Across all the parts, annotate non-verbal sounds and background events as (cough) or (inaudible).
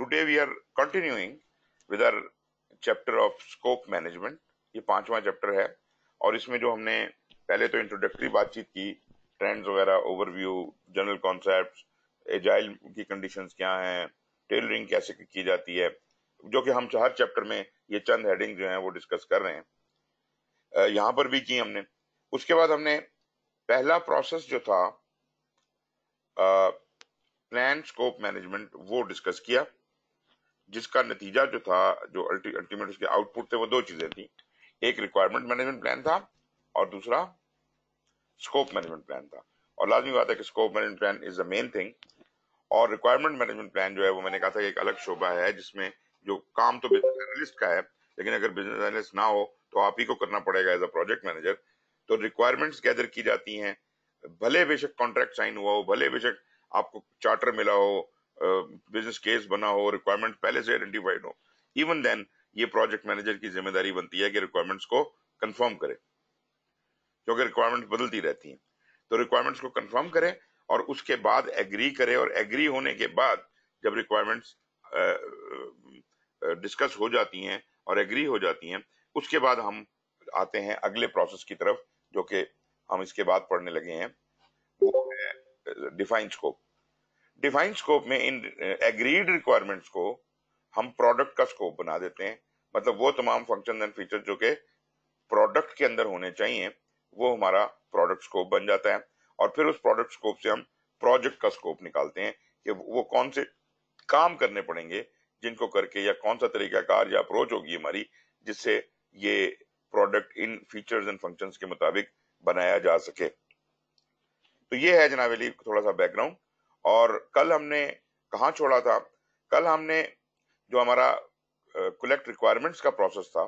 Today we are continuing with our chapter of scope management. ये पांचवा chapter है और इसमें जो हमने पहले तो इंट्रोडक्टरी बातचीत की ट्रेंड्स वगैरह ओवरव्यू जनरल कॉन्सेप्ट एजाइल की कंडीशन क्या है टेलरिंग कैसे की जाती है, जो कि हम हर चैप्टर में ये चंद हेडिंग जो है वो डिस्कस कर रहे हैं। यहाँ पर भी की हमने। उसके बाद हमने पहला प्रोसेस जो था प्लान स्कोप मैनेजमेंट वो डिस्कस किया। जिसका नतीजा जो था, जो अल्टीमेट उसके आउटपुट थे, वो दो चीज़ें थी। एक रिक्वायरमेंट मैनेजमेंट प्लान था और दूसरा स्कोप मैनेजमेंट प्लान था। और लाजमी बात है कि scope management plan is the main thing और रिक्वायरमेंट मैनेजमेंट प्लान जो है, वो मैंने कहा था कि एक अलग शोबा है जिसमें जो काम तो बिज़नेस एनालिस्ट का है, लेकिन अगर बिज़नेस एनालिस्ट ना हो तो आप ही को करना पड़ेगा एज अ प्रोजेक्ट मैनेजर तो रिक्वायरमेंट्स गैदर की जाती हैं। भले बेशक कॉन्ट्रैक्ट साइन हुआ हो, भले बेशक आपको चार्टर मिला हो बिज़नेस केस बना हो रिक्वायरमेंट पहले से आइडेंटिफाइड हो। इवन देन ये प्रोजेक्ट मैनेजर की ज़िम्मेदारी बनती है कि रिक्वायरमेंट्स को कंफर्म करे। क्योंकि रिक्वायरमेंट बदलती रहती हैं। तो रिक्वायरमेंट्स को कंफर्म करे और उसके बाद एग्री करे और एग्री होने के बाद जब रिक्वायरमेंट्स डिस्कस हो जाती हैं और एग्री हो जाती हैं, उसके बाद हम आते हैं अगले प्रोसेस की तरफ़, जो कि हम इसके बाद पढ़ने लगे हैं। वो है डिफाइन स्कोप डिफाइन स्कोप में इन एग्रीड रिक्वायरमेंट्स को हम प्रोडक्ट का स्कोप बना देते हैं। मतलब वो तमाम फ़ंक्शन एंड फीचर जो कि प्रोडक्ट के अंदर होने चाहिए, वो हमारा प्रोडक्ट स्कोप बन जाता है। और फिर उस प्रोडक्ट स्कोप से हम प्रोजेक्ट का स्कोप निकालते हैं कि वो कौन से काम करने पड़ेंगे, जिनको करके या कौन सा तरीका कार या अप्रोच होगी हमारी, जिससे ये product in features and functions के मुताबिक बनाया जा सके। तो ये है जनाब अली, थोड़ा सा बैकग्राउंड और कल हमने, कहा छोड़ा था? कल हमने जो हमारा कलेक्ट रिक्वायरमेंट्स का प्रोसेस था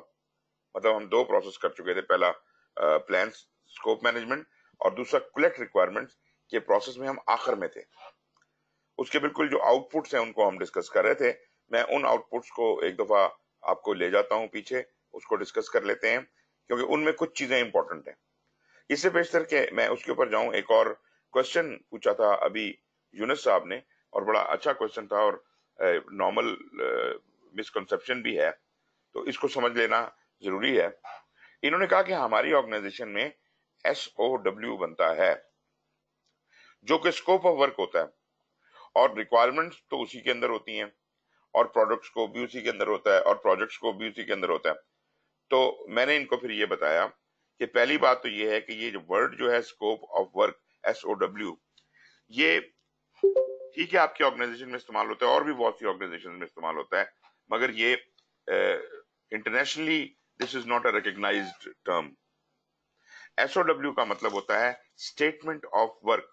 मतलब हम दो प्रोसेस कर चुके थे, पहला प्लान स्कोप मैनेजमेंट और दूसरा कलेक्ट रिक्वायरमेंट्स के प्रोसेस में हम आखिर में थे। उसके बिल्कुल जो आउटपुट्स हैं, उनको हम डिस्कस कर रहे थे। मैं उन आउटपुट्स को एक दफ़ा आपको ले जाता हूँ पीछे, उसको डिस्कस कर लेते हैं, क्योंकि उनमें कुछ चीज़ें इंपॉर्टेंट हैं। इससे बेशतर के मैं उसके ऊपर जाऊँ, एक और क्वेश्चन पूछा था अभी यूनस साहब ने, और बड़ा अच्छा क्वेश्चन था और नॉर्मल मिसकंसेप्शन भी है तो इसको समझ लेना ज़रूरी है। इन्होंने कहा कि हमारी ऑर्गेनाइजेशन में एस ओ डब्ल्यू बनता है, जो कि स्कोप ऑफ़ वर्क होता है, और रिक्वायरमेंट्स तो उसी के अंदर होती हैं, और प्रोडक्ट्स को भी उसी के अंदर होता है, और प्रोजेक्ट्स को भी उसी के अंदर होता है। तो मैंने इनको फिर ये बताया कि पहली बात तो ये है कि ये जो वर्ड जो है scope of work S O W ये ठीक है, आपके ऑर्गेनाइजेशन में इस्तेमाल होता है, और भी बहुत सी ऑर्गेनाइजेशन में इस्तेमाल होता है, मगर ये internationally this is not a recognised term SOW का मतलब होता है स्टेटमेंट ऑफ़ वर्क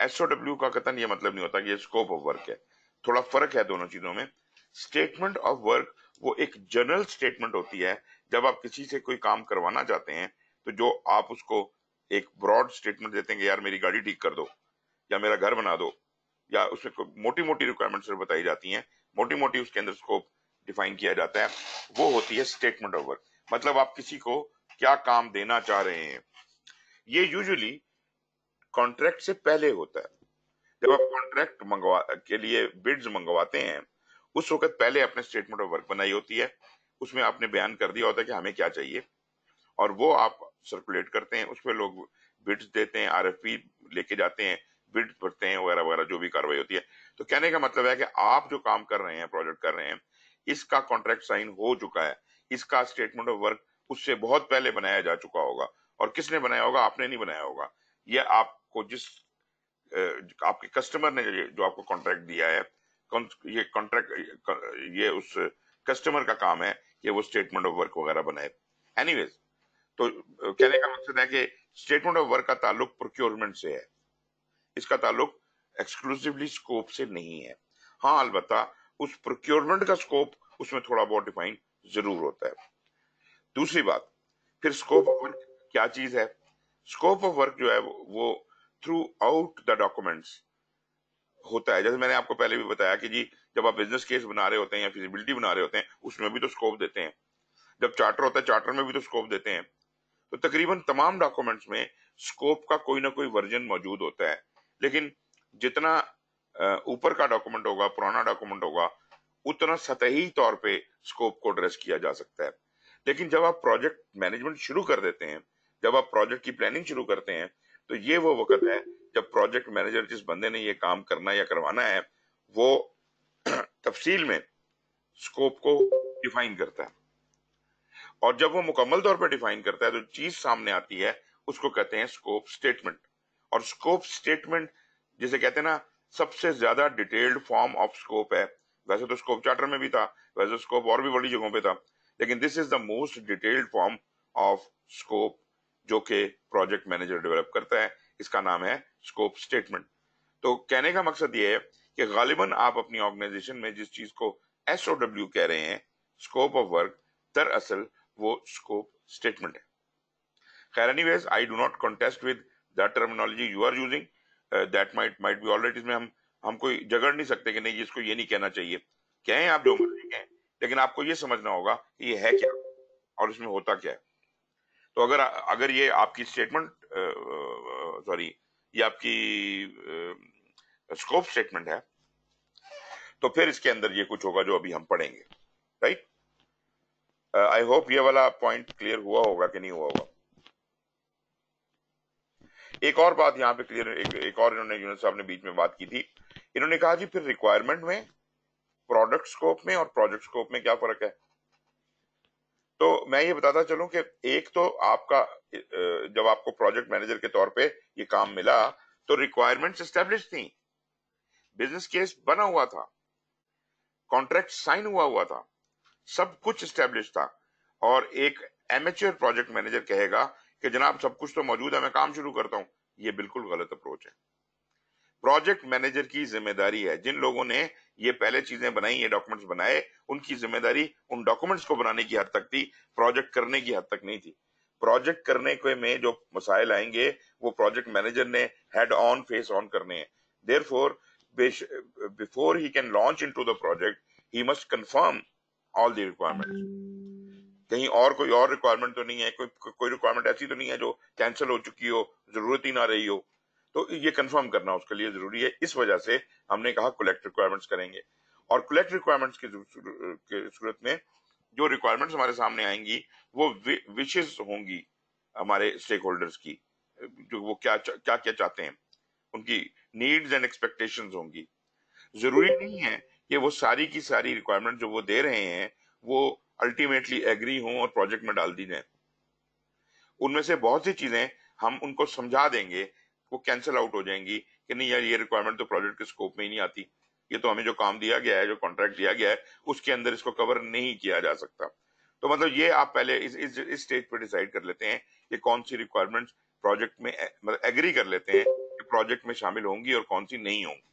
एसओडब्ल्यू का कथन ये मतलब नहीं होता कि ये स्कोप ऑफ़ वर्क है। थोड़ा फ़र्क है दोनों चीज़ों में। स्टेटमेंट ऑफ़ वर्क वो एक जनरल स्टेटमेंट होती है, जब आप किसी से कोई काम करवाना चाहते हैं तो जो आप उसको एक ब्रॉड स्टेटमेंट देते हैं यार मेरी गाड़ी ठीक कर दो। या मेरा घर बना दो, या उसमें मोटी मोटी रिक्वायरमेंट्स बताई जाती हैं मोटी मोटी उसके अंदर स्कोप डिफाइन किया जाता है, वो होती है स्टेटमेंट ऑफ़ वर्क मतलब आप किसी को क्या काम देना चाह रहे हैं। ये यूजुअली कॉन्ट्रैक्ट से पहले होता है। जब आप कॉन्ट्रैक्ट मंगवा, के लिए बिड्स मंगवाते हैं, उस वक्त पहले अपने स्टेटमेंट ऑफ़ वर्क बनाई होती है, उसमें आपने बयान कर दिया होता है कि हमें क्या चाहिए, और वो आप सर्कुलेट करते हैं, उस पर लोग बिड्स देते हैं आरएफपी लेके जाते हैं बिड भरते हैं, वगैरह वगैरह, जो भी कार्रवाई होती है। तो कहने का मतलब है कि आप जो काम कर रहे हैं प्रोजेक्ट कर रहे हैं, इसका कॉन्ट्रैक्ट साइन हो चुका है। इसका स्टेटमेंट ऑफ़ वर्क उससे बहुत पहले बनाया जा चुका होगा। और किसने बनाया होगा? आपने नहीं बनाया होगा। ये आपको जिस आपके कस्टमर ने जो आपको कॉन्ट्रैक्ट दिया है ये कॉन्ट्रैक्ट ये उस कस्टमर का काम है कि वो स्टेटमेंट ऑफ़ वर्क वगैरह बनाए। एनीवेज तो कहने का मकसद है कि स्टेटमेंट ऑफ़ वर्क का ताल्लुक प्रोक्योरमेंट से है। इसका ताल्लुक एक्सक्लूसिवली स्कोप से नहीं है। हाँ अलबत्ता, उस प्रोक्योरमेंट का स्कोप उसमें थोड़ा बहुत डिफाइन ज़रूर होता है। दूसरी बात, फिर स्कोप ऑफ़ वर्क क्या चीज़ है? स्कोप ऑफ़ वर्क जो है वो थ्रू आउट द डॉक्यूमेंट्स होता है। जैसे मैंने आपको पहले भी बताया कि जी, जब आप बिज़नेस केस बना रहे होते हैं या फिजिबिलिटी बना रहे होते हैं, उसमें भी तो स्कोप देते हैं। जब चार्टर होता है चार्टर में भी तो स्कोप देते हैं। तो तकरीबन तमाम डॉक्यूमेंट्स में स्कोप का कोई ना कोई वर्जन मौजूद होता है। लेकिन जितना ऊपर का डॉक्यूमेंट होगा, पुराना डॉक्यूमेंट होगा, उतना सतही तौर पे स्कोप को एड्रेस किया जा सकता है। लेकिन जब आप प्रोजेक्ट मैनेजमेंट शुरू कर देते हैं, जब आप प्रोजेक्ट की प्लानिंग शुरू करते हैं तो ये वो वक्त है जब प्रोजेक्ट मैनेजर जिस बंदे ने ये काम करना या करवाना है, वो (clears throat) तफसील में स्कोप को डिफाइन करता है। और जब वो मुकम्मल तौर पर डिफाइन करता है तो चीज़ सामने आती है, उसको कहते हैं स्कोप स्टेटमेंट और स्कोप स्टेटमेंट जिसे कहते हैं ना, सबसे ज़्यादा डिटेल्ड फॉर्म ऑफ़ स्कोप है। वैसे तो स्कोप चार्टर में भी था, वैसे स्कोप और भी बड़ी जगहों पे था। लेकिन this is the most detailed form of scope जो कि प्रोजेक्ट मैनेजर डेवलप करता है। इसका नाम है स्कोप स्टेटमेंट तो कहने का मकसद ये है कि गालिबन आप अपनी ऑर्गेनाइजेशन में जिस चीज़ को एस कह रहे हैं स्कोप ऑफ़ वर्क दरअसल वो स्कोप स्टेटमेंट है। खैर anyways I do not contest with the terminology you are using that might might be already इसमें हम हम कोई जगड़ नहीं सकते कि नहीं जिसको ये नहीं कहना चाहिए। कहें आप जो मर्ज़ी कहें लेकिन आपको ये समझना होगा कि ये है क्या और इसमें होता क्या है। तो अगर अगर ये आपकी स्टेटमेंट सॉरी ये आपकी स्कोप स्टेटमेंट है तो फिर इसके अंदर ये कुछ होगा जो अभी हम पढ़ेंगे राइट आई होप ये वाला पॉइंट क्लियर हुआ होगा कि नहीं हुआ होगा। एक और बात यहाँ पे क्लियर एक, एक और इन्होंने यूनिट साहब ने बीच में बात की थी। इन्होंने कहा जी फिर रिक्वायरमेंट में प्रोडक्ट स्कोप में और प्रोजेक्ट स्कोप में क्या फ़र्क है? तो मैं ये बताता चलूँ कि एक तो आपका जब आपको प्रोजेक्ट मैनेजर के तौर पे ये काम मिला तो रिक्वायरमेंट्स एस्टेब्लिश थी। बिज़नेस केस बना हुआ था। कॉन्ट्रैक्ट साइन हुआ हुआ था। सब कुछ स्टेब्लिश था। और एक एमेच्योर प्रोजेक्ट मैनेजर कहेगा कि जनाब, सब कुछ तो मौजूद है, मैं काम शुरू करता हूँ। ये बिल्कुल गलत अप्रोच है। प्रोजेक्ट मैनेजर की ज़िम्मेदारी है। जिन लोगों ने ये पहले चीज़ें बनाई, ये डॉक्यूमेंट्स बनाए, उनकी ज़िम्मेदारी उन डॉक्यूमेंट्स को बनाने की हद तक थी प्रोजेक्ट करने की हद तक नहीं थी। प्रोजेक्ट करने के में जो मसाइल आएँगे, वो प्रोजेक्ट मैनेजर ने हेड ऑन फेस ऑन करने हैं। Therefore before he can launch into the project he must confirm all the requirement कहीं और कोई और रिक्वायरमेंट तो नहीं है, कोई कोई रिक्वायरमेंट ऐसी तो नहीं है जो कैंसिल हो चुकी हो, ज़रूरत ही ना रही हो। तो ये कंफर्म करना उसके लिए ज़रूरी है। इस वजह से हमने कहा कलेक्ट रिक्वायरमेंट्स करेंगे। और कलेक्ट रिक्वायरमेंट्स की सूरत में जो रिक्वायरमेंट्स हमारे सामने आएँगी, वो विशेष होंगी हमारे स्टेक होल्डर्स की, जो वो क्या क्या क्या चाहते हैं। उनकी नीड्स एंड एक्सपेक्टेशन होंगी। ज़रूरी नहीं है कि वो सारी की सारी रिक्वायरमेंट जो वो दे रहे हैं, वो अल्टीमेटली एग्री हों और प्रोजेक्ट में डाल दी जाए। उनमें से बहुत सी चीज़ें हम उनको समझा देंगे वो कैंसिल आउट हो जाएँगी कि नहीं यार ये रिक्वायरमेंट तो प्रोजेक्ट के स्कोप में ही नहीं आती। ये तो हमें जो काम दिया गया है जो कॉन्ट्रैक्ट दिया गया है उसके अंदर इसको कवर नहीं किया जा सकता। तो मतलब ये आप पहले इस इस, इस स्टेज पे डिसाइड कर लेते हैं कि कौन सी रिक्वायरमेंट प्रोजेक्ट में मतलब एग्री कर लेते हैं कि प्रोजेक्ट में शामिल होंगी और कौन सी नहीं होंगी।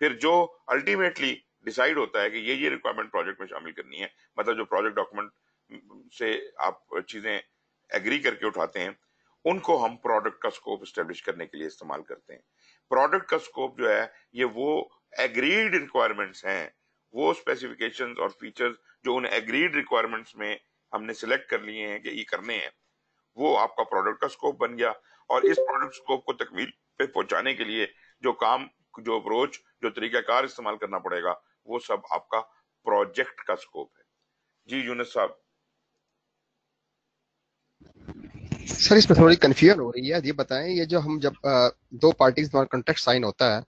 फिर जो अल्टीमेटली डिसाइड होता है कि ये ये रिक्वायरमेंट प्रोजेक्ट में शामिल करनी है। मतलब जो प्रोजेक्ट डॉक्यूमेंट से आप चीज़ें एग्री करके उठाते हैं, उनको हम प्रोडक्ट का स्कोप स्टेब्लिश करने के लिए इस्तेमाल करते हैं। प्रोडक्ट का स्कोप जो है, ये वो एग्रीड रिक्वायरमेंट्स हैं। वो स्पेसिफिकेशन और फीचर्स जो उन एग्रीड रिक्वायरमेंट्स में हमने सिलेक्ट कर लिए हैं कि ये करने हैं, वो आपका प्रोडक्ट का स्कोप बन गया। और इस प्रोडक्ट स्कोप को तकमील पे पहुँचाने के लिए जो काम, जो अप्रोच जो तरीकाकार इस्तेमाल करना पड़ेगा वो सब आपका प्रोजेक्ट का स्कोप है। जी यूनिस साहब। सर इसमें थोड़ी कंफ्यूजन हो रही है। ये बताएँ ये जो हम जब आ, दो पार्टीज़ द्वारा कॉन्ट्रैक्ट साइन होता है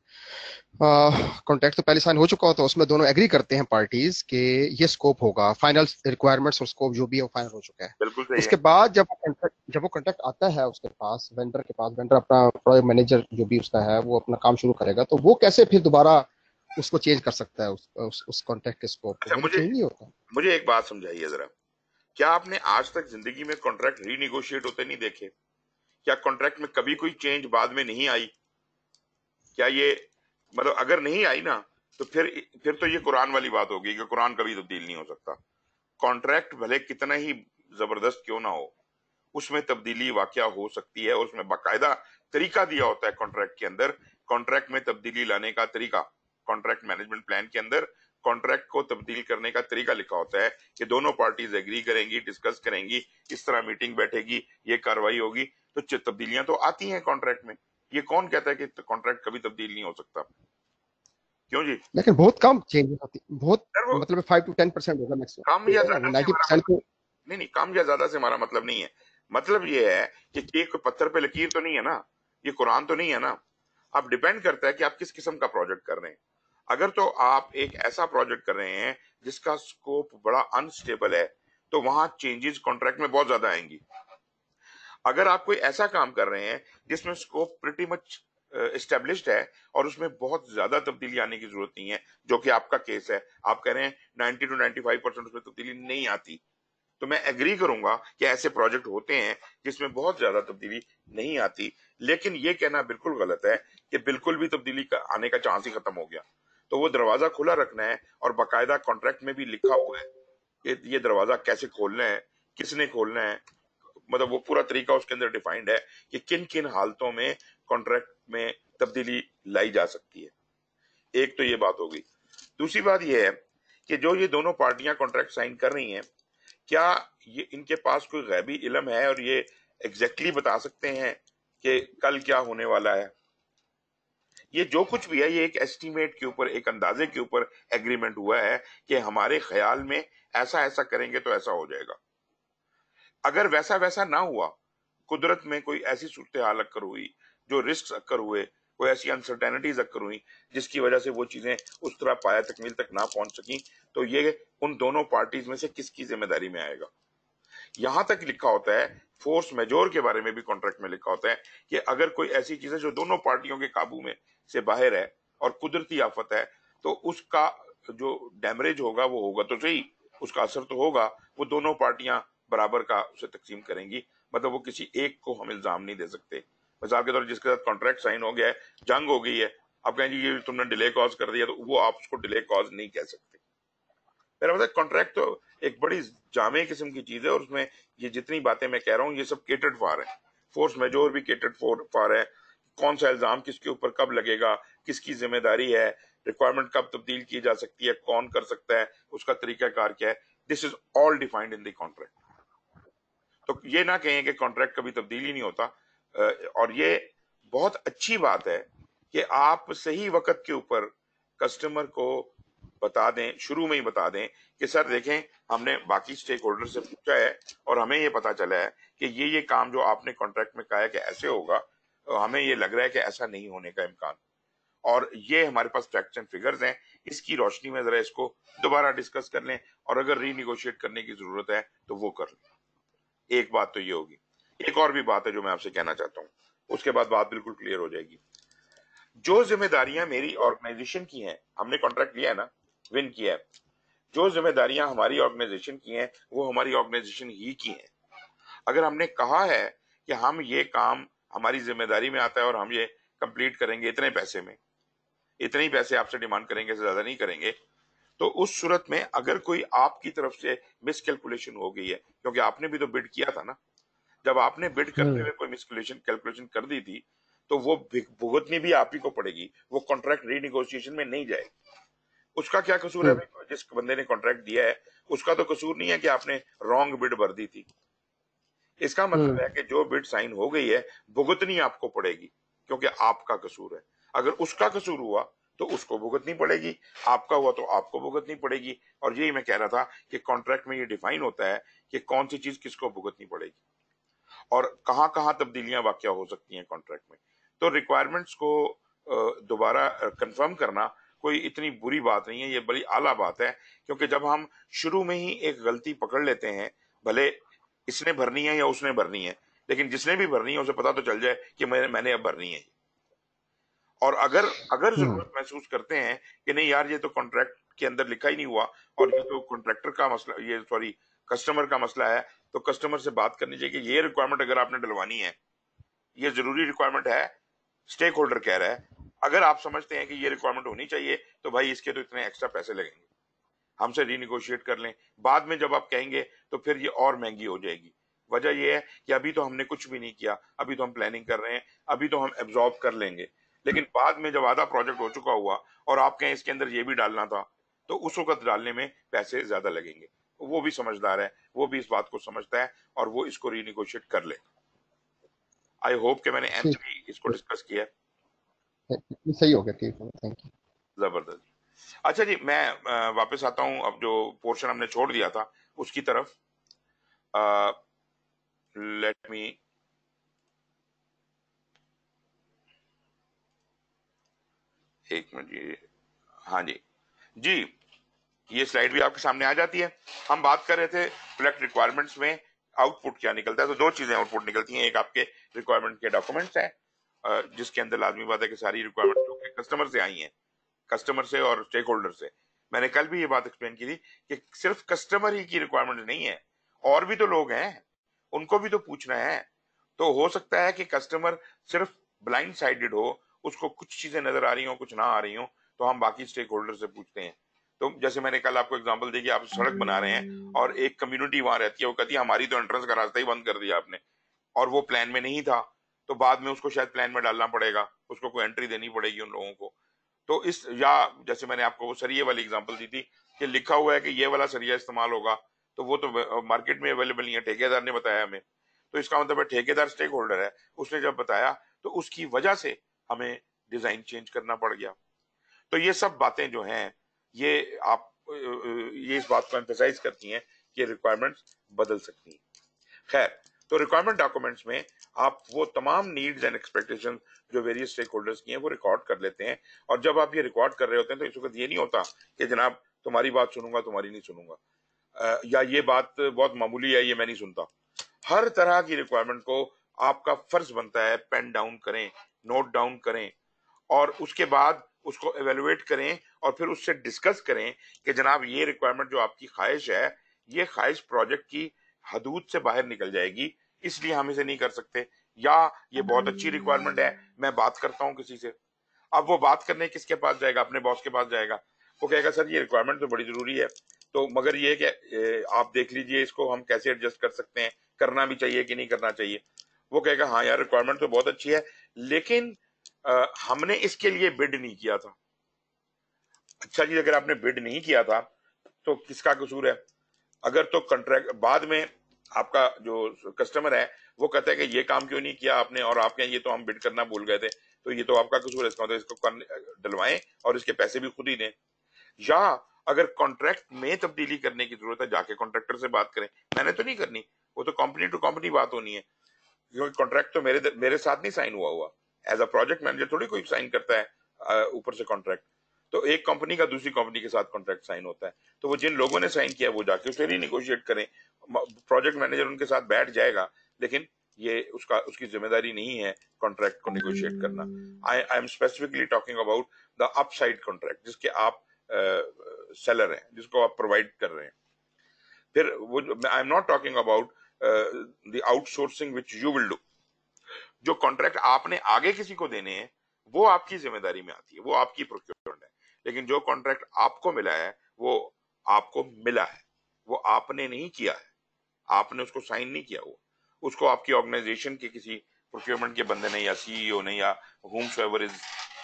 कॉन्ट्रैक्ट तो पहले साइन हो चुका होता है उसमें दोनों एग्री करते हैं पार्टीज़ कि ये स्कोप होगा फाइनल रिक्वायरमेंट्स और स्कोप जो भी है वो फाइनल हो चुका है। बिल्कुल उसके बाद जब जब वो कॉन्ट्रैक्ट आता है उसके पास वेंडर के पास वेंडर अपना प्रोजेक्ट मैनेजर जो भी उसका है वो अपना काम शुरू करेगा तो वो कैसे फिर दोबारा उसको चेंज कर सकता है उस उस, उस कॉन्ट्रैक्ट के स्कोप अच्छा, मुझे नहीं होता। मुझे एक बात समझाइए जरा। क्या आपने आज तक ज़िंदगी में कॉन्ट्रैक्ट रीनिगोशिएट होते नहीं देखे? क्या कॉन्ट्रैक्ट में कभी कोई चेंज बाद में नहीं आई? क्या ये मतलब अगर नहीं आई ना तो फिर फिर तो ये कुरान वाली बात होगी कि कुरान कभी तब्दील नहीं हो सकता। कॉन्ट्रैक्ट भले कितना ही ज़बरदस्त क्यों ना हो उसमें तब्दीली वाक्य हो सकती है उसमें बाकायदा तरीका दिया होता है कॉन्ट्रैक्ट के अंदर। कॉन्ट्रैक्ट में तब्दीली लाने का तरीका। कॉन्ट्रैक्ट मैनेजमेंट प्लान के अंदर कॉन्ट्रैक्ट को तब्दील करने का तरीका लिखा होता है कि दोनों पार्टीज़ एग्री करेंगी डिस्कस करेंगी इस तरह मीटिंग बैठेगी ये कार्रवाई होगी। तो तब्दीलियाँ तो आती हैं कॉन्ट्रैक्ट में। ये कौन कहता है कि कॉन्ट्रैक्ट कभी तब्दील नहीं हो सकता? क्यों जी? लेकिन बहुत कम चेंजेस होती बहुत मतलब फाइव टू टेन परसेंट होगा कम या ज़्यादा मैक्सिमम मतलब नहीं नहीं कम या ज़्यादा से हमारा मतलब नहीं है। मतलब ये है कि एक कोई पत्थर पे लकीर तो नहीं है ना? ये कुरान तो नहीं है ना? अब डिपेंड करता है कि आप किस किस्म का प्रोजेक्ट कर रहे हैं। अगर तो आप एक ऐसा प्रोजेक्ट कर रहे हैं जिसका स्कोप बड़ा अनस्टेबल है तो वहाँ चेंजेस कॉन्ट्रैक्ट में बहुत ज़्यादा आएँगी। अगर आप कोई ऐसा काम कर रहे हैं जिसमें स्कोप प्रिटी मच एस्टेब्लिश्ड है और उसमें बहुत ज़्यादा तब्दीली आने की ज़रूरत नहीं है, जो कि आपका केस है, आप कह रहे हैं 90 टू 95 परसेंट उसमें तब्दीली नहीं आती तो मैं एग्री करूँगा कि ऐसे प्रोजेक्ट होते हैं जिसमें बहुत ज़्यादा तब्दीली नहीं आती, लेकिन ये कहना बिल्कुल गलत है कि बिल्कुल भी तब्दीली आने का चांस ही खत्म हो गया। तो वो दरवाज़ा खुला रखना है और बाकायदा कॉन्ट्रैक्ट में भी लिखा हुआ है कि ये दरवाज़ा कैसे खोलना है, किसने खोलना है। मतलब वो पूरा तरीका उसके अंदर डिफाइंड है कि किन किन हालतों में कॉन्ट्रैक्ट में तब्दीली लाई जा सकती है। एक तो ये बात होगी दूसरी बात ये है कि जो ये दोनों पार्टियाँ कॉन्ट्रैक्ट साइन कर रही हैं, क्या ये इनके पास कोई गैबी इलम है और ये एग्जैक्टली exactly बता सकते हैं कि कल क्या होने वाला है? ये जो कुछ भी है, ये एक एस्टीमेट के ऊपर, एक अंदाजे के ऊपर एग्रीमेंट हुआ है कि हमारे ख्याल में ऐसा ऐसा करेंगे तो ऐसा हो जाएगा। अगर वैसा वैसा ना हुआ, कुदरत में कोई ऐसी सूरत हाल अक्कर हुई, जो रिस्क अक्कर हुए, कोई ऐसी अनसर्टेनिटीज अक्कर हुई, जिसकी वजह से वो चीज़ें उस तरह पाया तकमील तक ना पहुँच सकी तो ये उन दोनों पार्टीज़ में से किसकी ज़िम्मेदारी में आएगा? यहाँ तक लिखा होता है फोर्स मेजोर के बारे में भी कॉन्ट्रैक्ट में लिखा होता है, कि अगर कोई ऐसी चीज़ है जो दोनों पार्टियों के काबू में से बाहर है और कुदरती आफत है तो उसका जो डैमरेज होगा वो होगा तो सही, उसका असर तो होगा, वो दोनों पार्टियाँ बराबर का उसे तकसीम करेंगी। मतलब वो किसी एक को हम इल्ज़ाम नहीं दे सकते। मिसाल के तौर जिसके साथ कॉन्ट्रैक्ट साइन हो गया है, जंग हो गई है, आप कहें जी तुमने डिले कॉज कर दिया तो वो आप उसको डिले कॉज नहीं कह सकते। मेरा मतलब कॉन्ट्रैक्ट तो एक बड़ी जामे किस्म की चीज़ है और उसमें ये जितनी बातें मैं कह रहा हूँ, ये सब केटेड फार है। फोर्स मेजोर भी केटेड फार है कौन सा इल्ज़ाम किसके ऊपर कब लगेगा, किसकी ज़िम्मेदारी है रिक्वायरमेंट कब तब्दील की जा सकती है, कौन कर सकता है, उसका तरीकाकार क्या है? This is all defined in the contract तो ये ना कहें कि कॉन्ट्रैक्ट कभी तब्दील ही नहीं होता। और ये बहुत अच्छी बात है कि आप सही वक्त के ऊपर कस्टमर को बता दें, शुरू में ही बता दें कि, सर, देखें, हमने बाकी स्टेक होल्डर से पूछा है और हमें ये पता चला है कि ये ये काम जो आपने कॉन्ट्रैक्ट में कहा है कि ऐसे होगा हमें ये लग रहा है कि ऐसा नहीं होने का इम्कान। और ये हमारे पास फैक्ट्स एंड फिगर्स हैं। इसकी रोशनी में जरा इसको दोबारा डिस्कस कर लें और अगर रीनिगोशिएट करने की ज़रूरत है तो वो कर लें। एक बात तो ये होगी। एक और भी बात है जो मैं आपसे कहना चाहता हूँ। उसके बाद बात बिल्कुल क्लियर हो जाएगी। जो जिम्मेदारियाँ मेरी ऑर्गेनाइजेशन की हैं, हमने कॉन्ट्रैक्ट लिया है ना? विन किया है। जो जिम्मेदारियाँ हमारी ऑर्गेनाइजेशन की हैं, वो हमारी ऑर्गेनाइजेशन ही की हैं। अगर हमने कहा है कि हम ये काम हमारी ज़िम्मेदारी में आता है और हम ये कंप्लीट करेंगे इतने पैसे में। इतने ही पैसे आपसे डिमांड करेंगे से ज़्यादा नहीं करेंगे। तो उस सूरत में अगर कोई आपकी तरफ़ से मिसकैलकुलेशन हो गई है क्योंकि आपने भी तो बिड किया था ना। जब आपने बिड करते हम्म। हुए कोई मिसकैलकुलेशन कैलकुलेशन कर दी थी तो वो भुगतनी भी आप ही को पड़ेगी। वो कॉन्ट्रैक्ट रीनिगोशिएशन में नहीं जाएगी। उसका क्या कसूर है? हम्म। जिस बंदे ने कॉन्ट्रैक्ट दिया है उसका तो कसूर नहीं है कि आपने रॉन्ग बिड भर दी थी। इसका मतलब हम्म। है कि जो बिड साइन हो गई है भुगतनी आपको पड़ेगी क्योंकि आपका कसूर है। अगर उसका कसूर हुआ तो उसको भुगतनी पड़ेगी आपका हुआ तो आपको भुगतनी पड़ेगी। और यही मैं कह रहा था कि कॉन्ट्रैक्ट में ये डिफाइन होता है कि कौन सी चीज़ किसको भुगतनी पड़ेगी। और कहाँ कहाँ तब्दीलियाँ वाक्य हो सकती हैं कॉन्ट्रैक्ट में। तो रिक्वायरमेंट्स को दोबारा कंफर्म करना कोई इतनी बुरी बात नहीं है ये बड़ी आला बात है। क्योंकि जब हम शुरू में ही एक गलती पकड़ लेते हैं भले इसने भरनी है या उसने भरनी है? लेकिन जिसने भी भरनी है उसे पता तो चल जाए कि मैंने मैंने अब भरनी है। और अगर अगर हम्म। ज़रूरत महसूस करते हैं कि नहीं यार ये तो कॉन्ट्रैक्ट के अंदर लिखा ही नहीं हुआ और ये तो कॉन्ट्रैक्टर का मसला ये सॉरी कस्टमर का मसला है तो कस्टमर से बात करनी चाहिए कि ये रिक्वायरमेंट अगर आपने डलवानी है ये ज़रूरी रिक्वायरमेंट है स्टेक होल्डर कह रहा है। अगर आप समझते हैं कि ये रिक्वायरमेंट होनी चाहिए तो भाई इसके तो इतने एक्स्ट्रा पैसे लगेंगे। हमसे रीनिगोशिएट कर लें। बाद में जब आप कहेंगे तो फिर ये और महँगी हो जाएगी। वजह यह है कि अभी तो हमने कुछ भी नहीं किया। अभी तो हम प्लानिंग कर रहे हैं अभी तो हम एब्जॉर्ब कर लेंगे। लेकिन बाद में जब आधा प्रोजेक्ट हो चुका हुआ और आप कहें इसके अंदर ये भी डालना था तो उस वक्त डालने में पैसे ज़्यादा लगेंगे। वो भी समझदार है वो भी इस बात को समझता है और वो इसको रीनिगोशिएट कर ले। आई होप कि मैंने एंड इसको डिस्कस किया सही हो गया ठीक है थैंक यू ज़बरदस्त। अच्छा जी, मैं वापस आता हूँ। अब जो पोर्शन हमने छोड़ दिया था, उसकी तरफ़। लेट मी एक मिनट जी। हाँ जी। जी, ये स्लाइड भी आपके सामने आ जाती है। हम बात कर रहे थे प्रोडक्ट रिक्वायरमेंट्स में आउटपुट क्या निकलता है। तो दो चीज़ें आउटपुट निकलती हैं। एक आपके रिक्वायरमेंट के डॉक्यूमेंट्स हैं जिसके अंदर लाजमी बात है कि सारी रिक्वायरमेंट जो कस्टमर से आई हैं। कस्टमर से और स्टेक होल्डर से। मैंने कल भी ये बात एक्सप्लेन की थी कि सिर्फ़ कस्टमर ही की रिक्वायरमेंट नहीं है, और भी तो लोग हैं, उनको भी तो पूछना है। तो हो सकता है कि कस्टमर सिर्फ़ ब्लाइंड साइडेड हो, उसको कुछ चीज़ें नज़र आ रही हो, कुछ ना आ रही हो तो हम बाकी स्टेक होल्डर से पूछते हैं। तो जैसे मैंने कल आपको एग्ज़ाम्पल दी कि आप सड़क बना रहे हैं और एक कम्युनिटी वहाँ रहती है, वो कहती है, हमारी तो एंट्रेंस का रास्ता ही बंद कर दिया आपने। और वो प्लान में नहीं था तो बाद में उसको शायद प्लान में डालना पड़ेगा, उसको कोई एंट्री देनी पड़ेगी उन लोगों को। तो इस, या जैसे मैंने आपको वो सरिये वाली एग्ज़ाम्पल दी थी कि लिखा हुआ है कि ये वाला सरिया इस्तेमाल होगा तो वो तो मार्केट में अवेलेबल नहीं है, ठेकेदार ने बताया हमें। तो इसका मतलब है ठेकेदार स्टेक होल्डर है, उसने जब बताया तो उसकी वजह से हमें डिज़ाइन चेंज करना पड़ गया। तो ये सब बातें जो हैं, ये आप ये इस बात को एम्फेसाइज करती हैं कि रिक्वायरमेंट्स बदल सकती हैं। खैर तो रिक्वायरमेंट डॉक्यूमेंट्स में आप वो तमाम नीड्स एंड एक्सपेक्टेशन जो वेरियस स्टेक होल्डर्स की हैं, वो रिकॉर्ड कर लेते हैं। और जब आप ये रिकॉर्ड कर रहे होते हैं तो इस वक्त ये नहीं होता कि जनाब, तुम्हारी बात सुनूँगा, तुम्हारी नहीं सुनूँगा। या ये बात बहुत मामूली है, ये मैं नहीं सुनता। हर तरह की रिक्वायरमेंट को आपका फ़र्ज़ बनता है पेन डाउन करें नोट डाउन करें, और उसके बाद उसको एवेलुएट करें और फिर उससे डिस्कस करें कि जनाब, ये रिक्वायरमेंट जो आपकी ख्वाहिश है, ये ख्वाहिश प्रोजेक्ट की हदूद से बाहर निकल जाएगी इसलिए हम इसे नहीं कर सकते। या ये बहुत अच्छी रिक्वायरमेंट है मैं बात करता हूँ किसी से। अब वो बात करने किसके पास जाएगा? अपने बॉस के पास जाएगा। वो कहेगा सर ये रिक्वायरमेंट तो बड़ी ज़रूरी है। तो मगर ये कि आप देख लीजिए इसको हम कैसे एडजस्ट कर सकते हैं करना भी चाहिए कि नहीं करना चाहिए। वो कहेगा हाँ यार रिक्वायरमेंट तो बहुत अच्छी है। लेकिन आ, हमने इसके लिए बिड नहीं किया था। अच्छा जी अगर आपने बिड नहीं किया था तो किसका कसूर है? अगर तो कॉन्ट्रैक्ट बाद में आपका जो कस्टमर है, वो कहता है कि ये काम क्यों नहीं किया आपने और आप कहें ये तो हम बिड करना भूल गए थे। तो ये तो आपका कसूर है मतलब इसको डलवाएँ और इसके पैसे भी खुद ही दें। या अगर कॉन्ट्रैक्ट में तब्दीली करने की ज़रूरत है, जाके कॉन्ट्रैक्टर से बात करें। मैंने तो नहीं करनी। वो तो कंपनी टू कंपनी बात होनी है। क्योंकि कॉन्ट्रैक्ट तो मेरे मेरे साथ नहीं साइन हुआ हुआ। एज अ प्रोजेक्ट मैनेजर थोड़ी कोई साइन करता है ऊपर से कॉन्ट्रैक्ट तो एक कंपनी का दूसरी कंपनी के साथ कॉन्ट्रैक्ट साइन होता है। तो वो जिन लोगों ने साइन किया वो जाके उससे रिनिगोशिएट करें। प्रोजेक्ट मैनेजर उनके साथ बैठ जाएगा, लेकिन ये उसका, उसकी ज़िम्मेदारी नहीं है कॉन्ट्रैक्ट को निगोशिएट करना। I I am specifically talking about the upside contract जिसके आप सेलर हैं, जिसको आप प्रोवाइड कर रहे हैं। फिर वो I am not talking about the outsourcing which you will do जो कॉन्ट्रैक्ट आपने आगे किसी को देने हैं, वो आपकी ज़िम्मेदारी में आती है, वो आपकी प्रोक्योरमेंट है। लेकिन जो कॉन्ट्रैक्ट आपको मिला है वो आपको मिला है। वो आपने नहीं किया है। आपने उसको साइन नहीं किया वो। उसको आपकी ऑर्गेनाइजेशन के किसी प्रोक्योरमेंट के बंदे ने या सीईओ ने या होम सर्वर इज़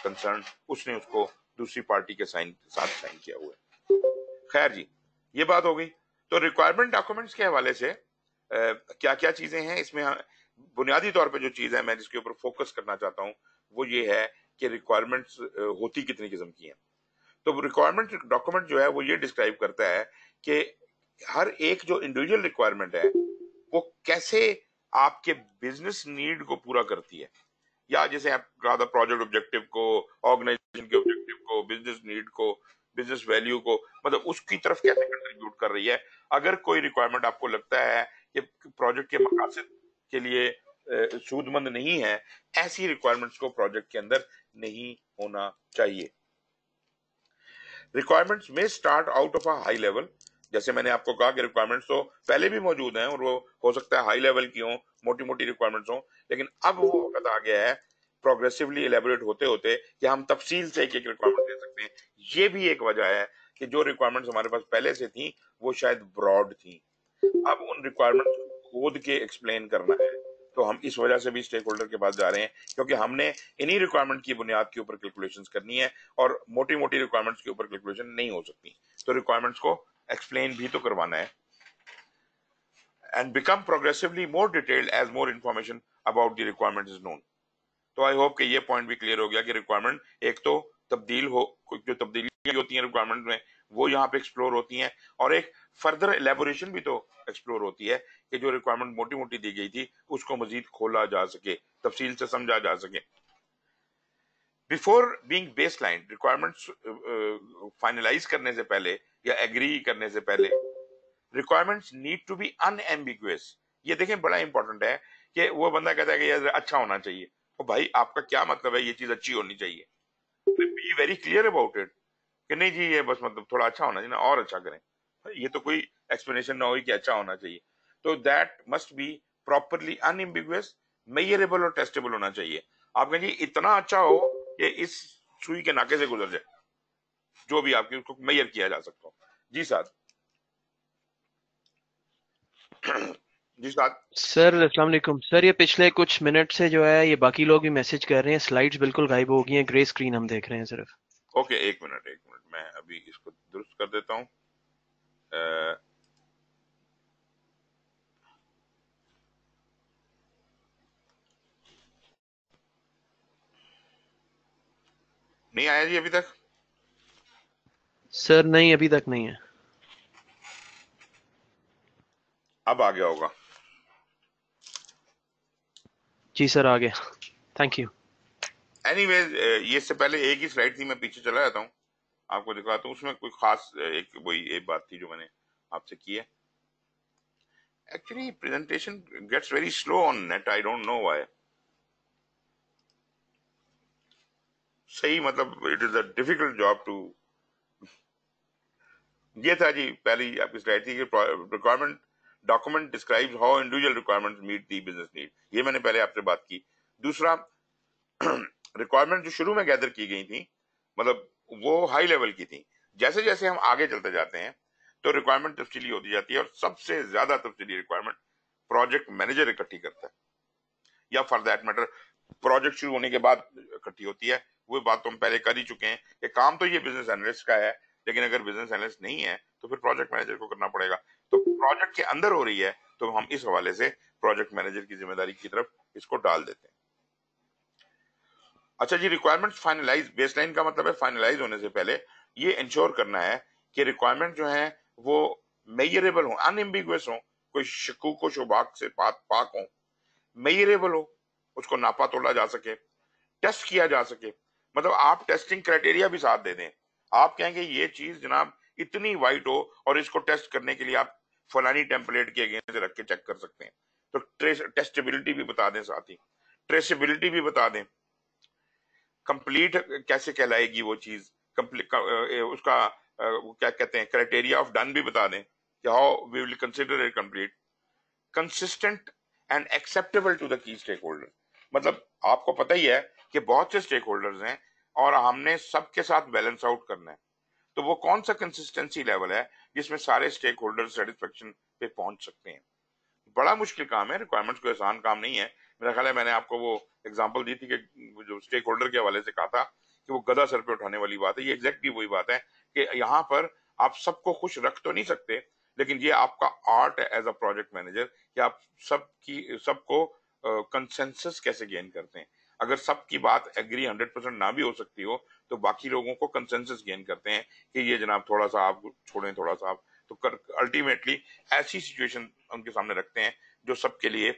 कंसर्न उसने उसको दूसरी पार्टी के साइन साथ साइन किया हुआ है। खैर जी ये बात हो गई। तो रिक्वायरमेंट डॉक्यूमेंट्स के हवाले से क्या क्या चीज़ें हैं? इसमें हाँ, बुनियादी तौर पे जो चीज़ है मैं जिसके ऊपर फोकस करना चाहता हूँ वो ये है कि रिक्वायरमेंट्स होती कितनी किस्म की हैं। तो रिक्वायरमेंट डॉक्यूमेंट जो है वो ये डिस्क्राइब करता है कि हर एक जो इंडिविजुअल रिक्वायरमेंट है, वो कैसे आपके बिज़नेस नीड को पूरा करती है। या जैसे आप कहा था प्रोजेक्ट ऑब्जेक्टिव को ऑर्गेनाइजेशन के ऑब्जेक्टिव को बिज़नेस नीड को बिज़नेस वैल्यू को मतलब उसकी तरफ़ कैसे कंट्रीब्यूट कर रही है। अगर कोई रिक्वायरमेंट आपको लगता है कि प्रोजेक्ट के मकासद के लिए सूदमंद नहीं है, ऐसी रिक्वायरमेंट्स को प्रोजेक्ट के अंदर नहीं होना चाहिए। रिक्वायरमेंट्स में start out of a high level जैसे मैंने आपको कहा कि रिक्वायरमेंट्स तो पहले भी मौजूद हैं और वो हो सकता है हाई लेवल की हो मोटी मोटी रिक्वायरमेंट्स हो, लेकिन अब वो वक्त आ गया है प्रोग्रेसिवली एलेबोरेट होते होते कि हम तफसील से एक एक रिक्वायरमेंट दे सकते हैं। ये भी एक वजह है कि जो रिक्वायरमेंट्स हमारे पास पहले से थी, वो शायद ब्रॉड थी। अब उन रिक्वायरमेंट्स को खोद के एक्सप्लेन करना है। तो हम इस वजह से भी स्टेक होल्डर के पास जा रहे हैं, क्योंकि हमने इन्हीं रिक्वायरमेंट की बुनियाद के ऊपर कैलकुलेशन करनी है, और मोटी मोटी रिक्वायरमेंट्स के ऊपर कैलकुलेशन नहीं हो सकती। तो रिक्वायरमेंट्स को एक्सप्लेन भी तो करवाना है। And become progressively more detailed as more information about the requirement is known तो आई होप कि ये पॉइंट भी क्लियर हो गया कि रिक्वायरमेंट एक तो तब्दील हो जो तब्दीली होती हैं रिक्वायरमेंट में वो यहाँ पे एक्सप्लोर होती हैं। और एक फर्दर एलेबोरेशन भी तो एक्सप्लोर होती है कि जो रिक्वायरमेंट मोटी मोटी दी गई थी, उसको मजीद खोला जा सके, तफसील से समझा जा सके। Before being baseline requirements finalise करने से पहले या एग्री करने से पहले requirements need to be unambiguous ये देखें, बड़ा इंपॉर्टेंट है कि वो बंदा कहता है कि यार अच्छा होना चाहिए। और भाई, आपका क्या मतलब है? ये चीज़ अच्छी होनी चाहिए। Be very clear about it कि नहीं जी, ये बस मतलब थोड़ा अच्छा होना चाहिए ना, और अच्छा करें। ये तो कोई एक्सप्लेनेशन ना हो कि अच्छा होना चाहिए। तो that must be properly unambiguous measurable और टेस्टेबल होना चाहिए। आप कहेंगे इतना अच्छा हो कि इस सुई के नाके से गुजर जाए, जो भी आपकी, उसको मैयर किया जा सकता हो। जी साहब। जी साहब। सर, अस्सलाम वालेकुम। सर, ये पिछले कुछ मिनट से जो है, ये बाकी लोग भी मैसेज कर रहे हैं। स्लाइड्स बिल्कुल गायब हो गई हैं। ग्रे स्क्रीन हम देख रहे हैं सिर्फ़। ओके एक मिनट एक मिनट मैं अभी इसको दुरुस्त कर देता हूँ। नहीं आया जी अभी तक? सर नहीं अभी तक नहीं है। अब आ गया होगा। जी सर आ गया। थैंक यू एनीवेज ये इससे पहले एक ही स्लाइड थी, मैं पीछे चला जाता हूँ। आपको दिखाता हूँ। उसमें कोई खास एक वही, एक बात थी जो मैंने आपसे की है। Actually presentation gets very slow on net I don't know why सही मतलब it is a difficult job to ये था जी, पहली आपकी स्लाइड थी कि requirement document describe how individual requirement meet the business need ये मैंने पहले आपसे बात की। दूसरा (clears throat) रिक्वायरमेंट जो शुरू में गैदर की गई थी मतलब वो हाई लेवल की थी। जैसे जैसे हम आगे चलते जाते हैं तो रिक्वायरमेंट तफसीली होती जाती है और सबसे ज़्यादा तफसीली रिक्वायरमेंट प्रोजेक्ट मैनेजर इकट्ठी करता है। या फॉर दैट मैटर प्रोजेक्ट शुरू होने के बाद इकट्ठी होती है। वो बात तो हम पहले कर ही चुके हैं कि काम तो ये बिज़नेस एनालिस्ट का है, लेकिन अगर बिज़नेस एनालिस्ट नहीं है तो फिर प्रोजेक्ट मैनेजर को करना पड़ेगा। तो प्रोजेक्ट के अंदर हो रही है तो हम इस हवाले से प्रोजेक्ट मैनेजर की ज़िम्मेदारी की तरफ़ इसको डाल देते हैं। अच्छा जी रिक्वायरमेंट फाइनलाइज बेसलाइन का मतलब है फाइनलाइज होने से पहले ये इंश्योर करना है कि रिक्वायरमेंट जो है वो मेयरेबल हो अनएम्बिगुअस हो। कोई शकूक को शुबाक से पाक पाक हो मेयरेबल हो, उसको नापा तोला जा सके टेस्ट किया जा सके। मतलब आप टेस्टिंग क्राइटेरिया भी साथ दे दें। आप कहेंगे, ये चीज़ जनाब इतनी वाइट हो और इसको टेस्ट करने के लिए आप फलानी टेम्पलेट के अगेंस्ट रख के चेक कर सकते हैं। तो टेस्टेबिलिटी भी बता दें साथ ही। ट्रेसेबिलिटी भी बता दें। कंप्लीट कैसे कहलाएगी वो चीज़? उसका क्या कहते हैं? क्राइटेरिया ऑफ़ डन भी बता दें कि how we will consider it complete consistent and acceptable to the key stakeholder मतलब आपको पता ही है कि बहुत से स्टेक होल्डर्स हैं और हमने सबके साथ बैलेंस आउट करना है। तो वो कौन सा कंसिस्टेंसी लेवल है जिसमें सारे स्टेक होल्डर सेटिस्फेक्शन पे पहुँच सकते हैं? बड़ा मुश्किल काम है रिक्वायरमेंट्स कोई आसान काम नहीं है। मेरा ख्याल है मैंने आपको वो एग्ज़ाम्पल दी थी कि जो स्टेक होल्डर के हवाले से कहा था कि वो गदा सर पे उठाने वाली बात है। ये एग्जैक्टली वही बात है कि यहाँ पर आप सबको खुश रख तो नहीं सकते, लेकिन ये आपका आर्ट है एज अ प्रोजेक्ट मैनेजर कि आप सबकी, सबको कंसेंसस कैसे गेन करते हैं। अगर सबकी बात एग्री हंड्रेड परसेंट ना भी हो सकती हो तो बाकी लोगों को कंसेंसस गेन करते हैं कि ये जनाब थोड़ा सा आप छोड़ें, थोड़ा सा आप तो अल्टीमेटली ऐसी सिचुएशन उनके सामने रखते हैं जो सबके लिए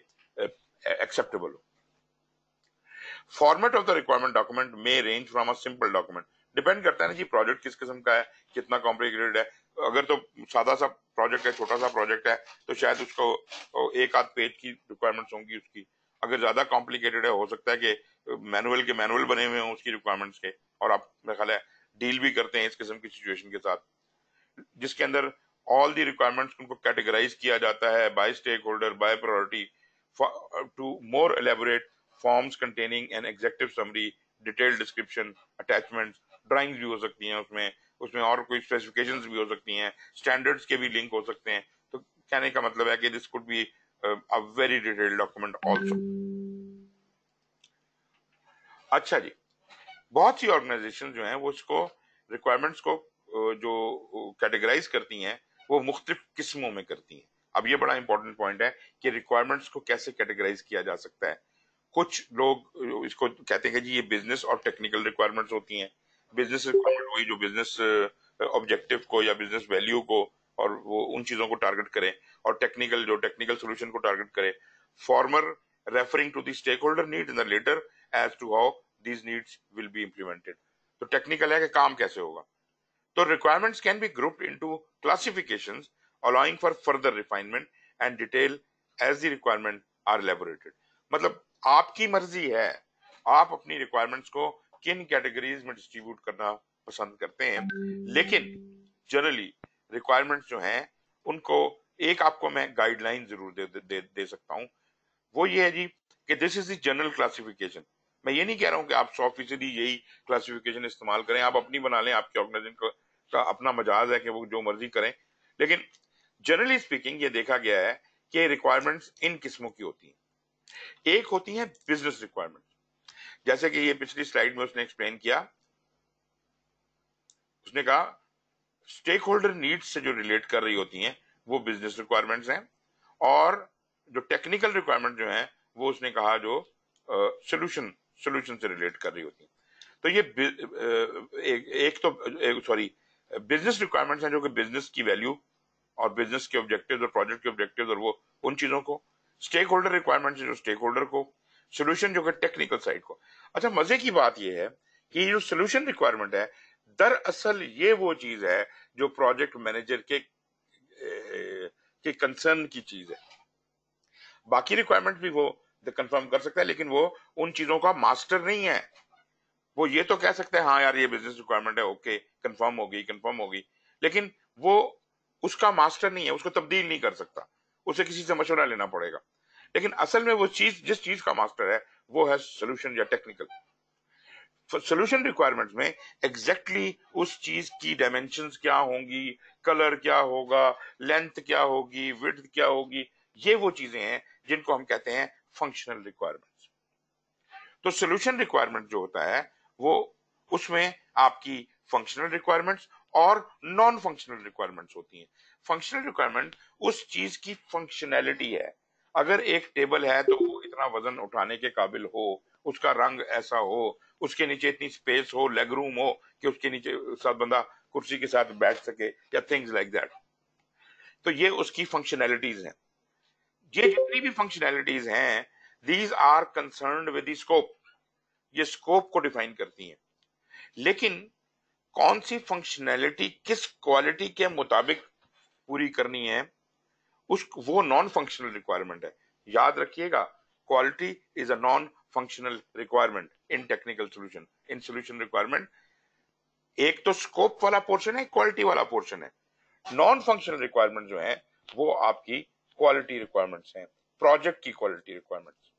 हो format of the requirement document may range from a simple document depend करता है ना जी प्रोजेक्ट किस किस्म का है, कितना कॉम्प्लिकेटेड है। अगर तो सादा सा प्रोजेक्ट है, छोटा सा प्रोजेक्ट है तो शायद उसको एक आध पेज की रिक्वायरमेंट्स होंगी उसकी। अगर ज़्यादा कॉम्प्लिकेटेड है, हो सकता है कि मैनुअल के मैनुअल बने हुए हों उसकी रिक्वायरमेंट्स के, और आप, मेरा ख्याल है डील भी करते हैं इस किस्म की सिचुएशन के साथ। जिसके अंदर ऑल दी रिक्वायरमेंट्स उनको कैटेगराइज किया जाता है by stakeholder by priority to more elaborate forms containing an executive summary detail description attachment drawings भी हो सकती हैं उसमें उसमें और कोई स्पेसिफिकेशंस भी हो सकती हैं स्टैंडर्ड्स के भी लिंक हो सकते हैं। तो कहने का मतलब है कि this could be a very detailed document also. अच्छा जी, बहुत सी ऑर्गेनाइजेशन जो हैं, वो इसको रिक्वायरमेंट्स को जो कैटेगराइज करती हैं, वो मुख्तलिफ़ किस्मों में करती हैं। अब ये बड़ा इंपॉर्टेंट पॉइंट है कि रिक्वायरमेंट्स को कैसे कैटेगराइज किया जा सकता है। कुछ लोग, इसको कहते हैं जी ये बिज़नेस और टेक्निकल रिक्वायरमेंट्स होती हैं। बिज़नेस रिक्वायरमेंट हुई जो बिज़नेस ऑब्जेक्टिव को या बिज़नेस वैल्यू को और वो उन चीज़ों को टारगेट करें और टेक्निकल जो टेक्निकल सोल्यूशन को टारगेट करें। Former referring to the stakeholder need in the latter as to how these needs will be implemented तो टेक्निकल है कि काम कैसे होगा। तो requirements can be grouped into classifications allowing for further refinement and detail as the requirement are elaborated. मतलब आपकी मर्ज़ी है आप अपनी रिक्वायरमेंट्स को किन कैटेगरीज में डिस्ट्रीब्यूट करना पसंद करते हैं लेकिन जनरली रिक्वायरमेंट्स जो हैं उनको एक आपको मैं गाइडलाइन ज़रूर दे, दे, दे सकता हूँ। वो ये है जी कि this is the general classification मैं ये नहीं कह रहा हूँ कि आप सौ फ़ीसदी यही क्लासिफिकेशन इस्तेमाल करें आप अपनी बना लें आपके ऑर्गेनाइजेशन का अपना मजाज है कि वो जो मर्ज़ी करें। लेकिन जनरली स्पीकिंग ये देखा गया है कि रिक्वायरमेंट्स इन किस्मों की होती हैं। एक होती है बिज़नेस रिक्वायरमेंट जैसे कि ये पिछली स्लाइड में उसने एक्सप्लेन किया। उसने कहा स्टेक होल्डर नीड्स से जो रिलेट कर रही होती हैं वो बिज़नेस रिक्वायरमेंट्स हैं और जो टेक्निकल रिक्वायरमेंट जो है वो उसने कहा जो सोल्यूशन सोल्यूशन से रिलेट कर रही होती है। तो ये एक, एक तो सॉरी बिज़नेस रिक्वायरमेंट्स हैं जो कि बिज़नेस की वैल्यू और बिज़नेस के ऑब्जेक्टिव और प्रोजेक्ट के ऑब्जेक्टिव और वो, उन चीज़ों को। स्टेक होल्डर रिक्वायरमेंट्स जो स्टेक होल्डर को सोल्यूशन जो टेक्निकल साइड को। अच्छा मज़े की बात यह है कि जो सोल्यूशन रिक्वायरमेंट है, दरअसल ये वो चीज़ है जो प्रोजेक्ट मैनेजर के के कंसर्न की चीज़ है। बाकी रिक्वायरमेंट भी वो कंफर्म कर सकता है, लेकिन वो, उन चीज़ों का मास्टर नहीं है। वो ये तो कह सकते हैं हाँ यार, ये बिज़नेस रिक्वायरमेंट है ओके कंफर्म होगी कंफर्म होगी। लेकिन वो उसका मास्टर नहीं है, उसको तब्दील नहीं कर सकता। उसे किसी से मशवरा लेना पड़ेगा। लेकिन असल में वो चीज़, जिस चीज़ का मास्टर है, वो है सोल्यूशन या टेक्निकल सोल्यूशन रिक्वायरमेंट्स में एग्जैक्टली exactly उस चीज़ की डायमेंशन क्या होंगी कलर क्या होगा लेंथ क्या होगी विथ क्या होगी, ये वो चीज़ें हैं जिनको हम कहते हैं फंक्शनल रिक्वायरमेंट्स तो सोल्यूशन रिक्वायरमेंट जो होता है, वो उसमें आपकी फंक्शनल रिक्वायरमेंट्स और नॉन फंक्शनल रिक्वायरमेंट्स होती हैं। फंक्शनल रिक्वायरमेंट उस चीज़ की फंक्शनैलिटी है। अगर एक टेबल है तो वो इतना वज़न उठाने के काबिल हो, उसका रंग ऐसा हो, उसके नीचे इतनी स्पेस हो लेग रूम हो, कि उसके नीचे साथ बंदा कुर्सी के साथ बैठ सके या थिंग्स लाइक दैट तो ये उसकी फंक्शनैलिटीज हैं। ये जितनी भी फंक्शनैलिटीज हैं these are concern with scope ये स्कोप को डिफाइन करती हैं। लेकिन कौन सी फंक्शनैलिटी किस क्वालिटी के मुताबिक पूरी करनी है, उस, वो नॉन फंक्शनल रिक्वायरमेंट है। याद रखिएगा quality is a non functional requirement in technical solution in solution requirement एक तो स्कोप वाला पोर्शन है क्वालिटी वाला पोर्शन है। नॉन फंक्शनल रिक्वायरमेंट जो है, वो आपकी क्वालिटी रिक्वायरमेंट्स हैं प्रोजेक्ट की क्वालिटी रिक्वायरमेंट्स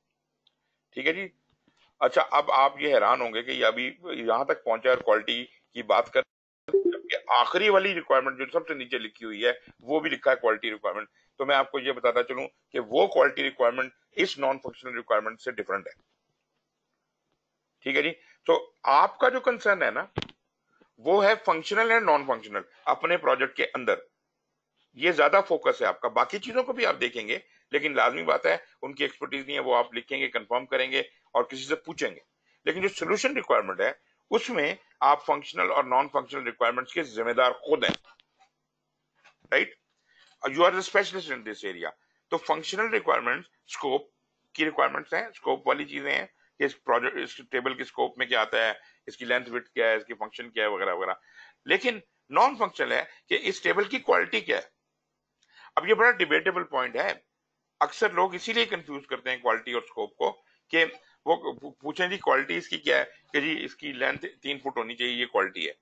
ठीक है जी? अच्छा अब आप ये हैरान होंगे कि अभी यहाँ तक पहुँचा और क्वालिटी की बात कर आखिरी वाली रिक्वायरमेंट जो सबसे नीचे लिखी हुई है, वो भी लिखा है क्वालिटी रिक्वायरमेंट तो मैं आपको ये बताता चलूँ कि वो क्वालिटी रिक्वायरमेंट इस नॉन फंक्शनल रिक्वायरमेंट से डिफरेंट है। ठीक है जी? तो आपका जो कंसर्न है ना, वो है फंक्शनल एंड नॉन फंक्शनल अपने प्रोजेक्ट के अंदर। ये ज़्यादा फोकस है आपका। बाकी चीज़ों को भी आप देखेंगे, लेकिन लाजमी बात है, उनकी एक्सपर्टीज नहीं है, वो आप लिखेंगे कंफर्म करेंगे और किसी से पूछेंगे। लेकिन जो सोल्यूशन रिक्वायरमेंट है उसमें आप फंक्शनल और नॉन फंक्शनल रिक्वायरमेंट्स के जिम्मेदार खुद हैं। Right you are the specialist in this area तो फंक्शनल रिक्वायरमेंट स्कोप की रिक्वायरमेंट्स हैं स्कोप वाली चीज़ें हैं कि इस प्रोजेक्ट इस टेबल के स्कोप में क्या आता है, इसकी लेंथ विथ क्या है, इसकी फ़ंक्शन क्या है, वगैरह वगैरह। लेकिन नॉन फंक्शनल है कि इस टेबल की क्वालिटी क्या है। अब ये बड़ा डिबेटेबल पॉइंट है। अक्सर लोग इसीलिए कंफ्यूज करते हैं क्वालिटी और स्कोप को कि वो पूछे जी क्वालिटी इसकी क्या है? कि जी, इसकी लेंथ तीन फुट होनी चाहिए, ये क्वालिटी है।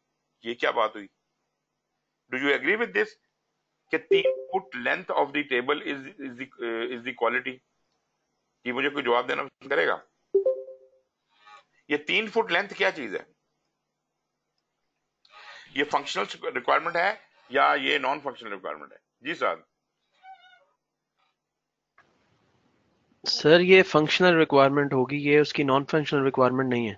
ये क्या बात हुई? Do you agree with this कि तीन foot length of the table is is is the quality ये मुझे कोई जवाब देना पसंद करेगा? ये तीन फुट लेंथ क्या चीज़ है? ये फंक्शनल रिक्वायरमेंट है या ये नॉन फंक्शनल रिक्वायरमेंट है? जी साहब सर ये फंक्शनल रिक्वायरमेंट होगी ये उसकी नॉन फंक्शनल रिक्वायरमेंट नहीं है।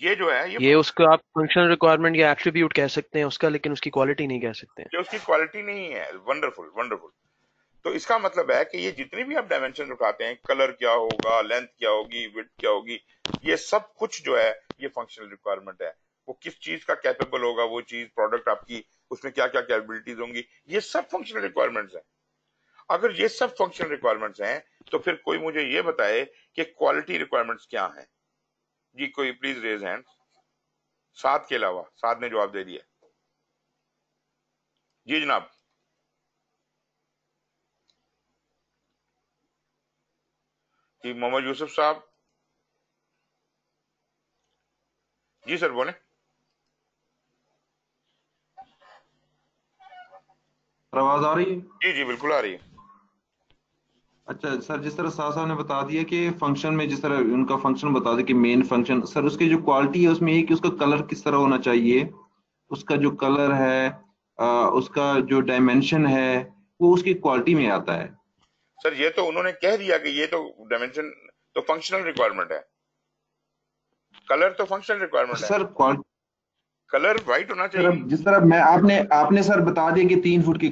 ये जो है ये, ये उसका आप फंक्शनल रिक्वायरमेंट या एट्रीब्यूट कह सकते हैं उसका लेकिन उसकी क्वालिटी नहीं कह सकते ये उसकी क्वालिटी नहीं है। वंडरफुल वंडरफुल तो इसका मतलब है कि ये जितनी भी आप डायमेंशन उठाते हैं कलर क्या होगा लेंथ क्या होगी विथ क्या होगी ये सब कुछ जो है ये फंक्शनल रिक्वायरमेंट है। वो किस चीज़ का कैपेबल होगा वो चीज़ प्रोडक्ट आपकी उसमें क्या क्या कैपेबिलिटीज होंगी ये सब फंक्शनल रिक्वायरमेंट्स हैं। अगर ये सब फंक्शनल रिक्वायरमेंट्स हैं तो फिर कोई मुझे ये बताए कि क्वालिटी रिक्वायरमेंट्स क्या हैं? जी कोई प्लीज़ रेज हैंड सात के अलावा सात ने जवाब दे दिया। जी जनाब। जी मोहम्मद यूसुफ साहब। जी सर बोले। आवाज़ आ रही है? जी जी बिल्कुल आ रही है। अच्छा सर जिस तरह साह साहब ने बता दिया कि फ़ंक्शन में जिस तरह उनका फ़ंक्शन बता दिया कि मेन फ़ंक्शन सर उसकी जो क्वालिटी है उसमें ये कि उसका कलर किस तरह होना चाहिए उसका जो कलर है आ, उसका जो डायमेंशन है वो उसकी क्वालिटी में आता है। सर ये तो उन्होंने कह दिया कि ये तो डायमेंशन तो फंक्शनल रिक्वायरमेंट है। कलर तो functional requirement sir sir colour white होना चाहिए। जिस तरह मैं आपने आपने सर बता दिया कि तीन फुट की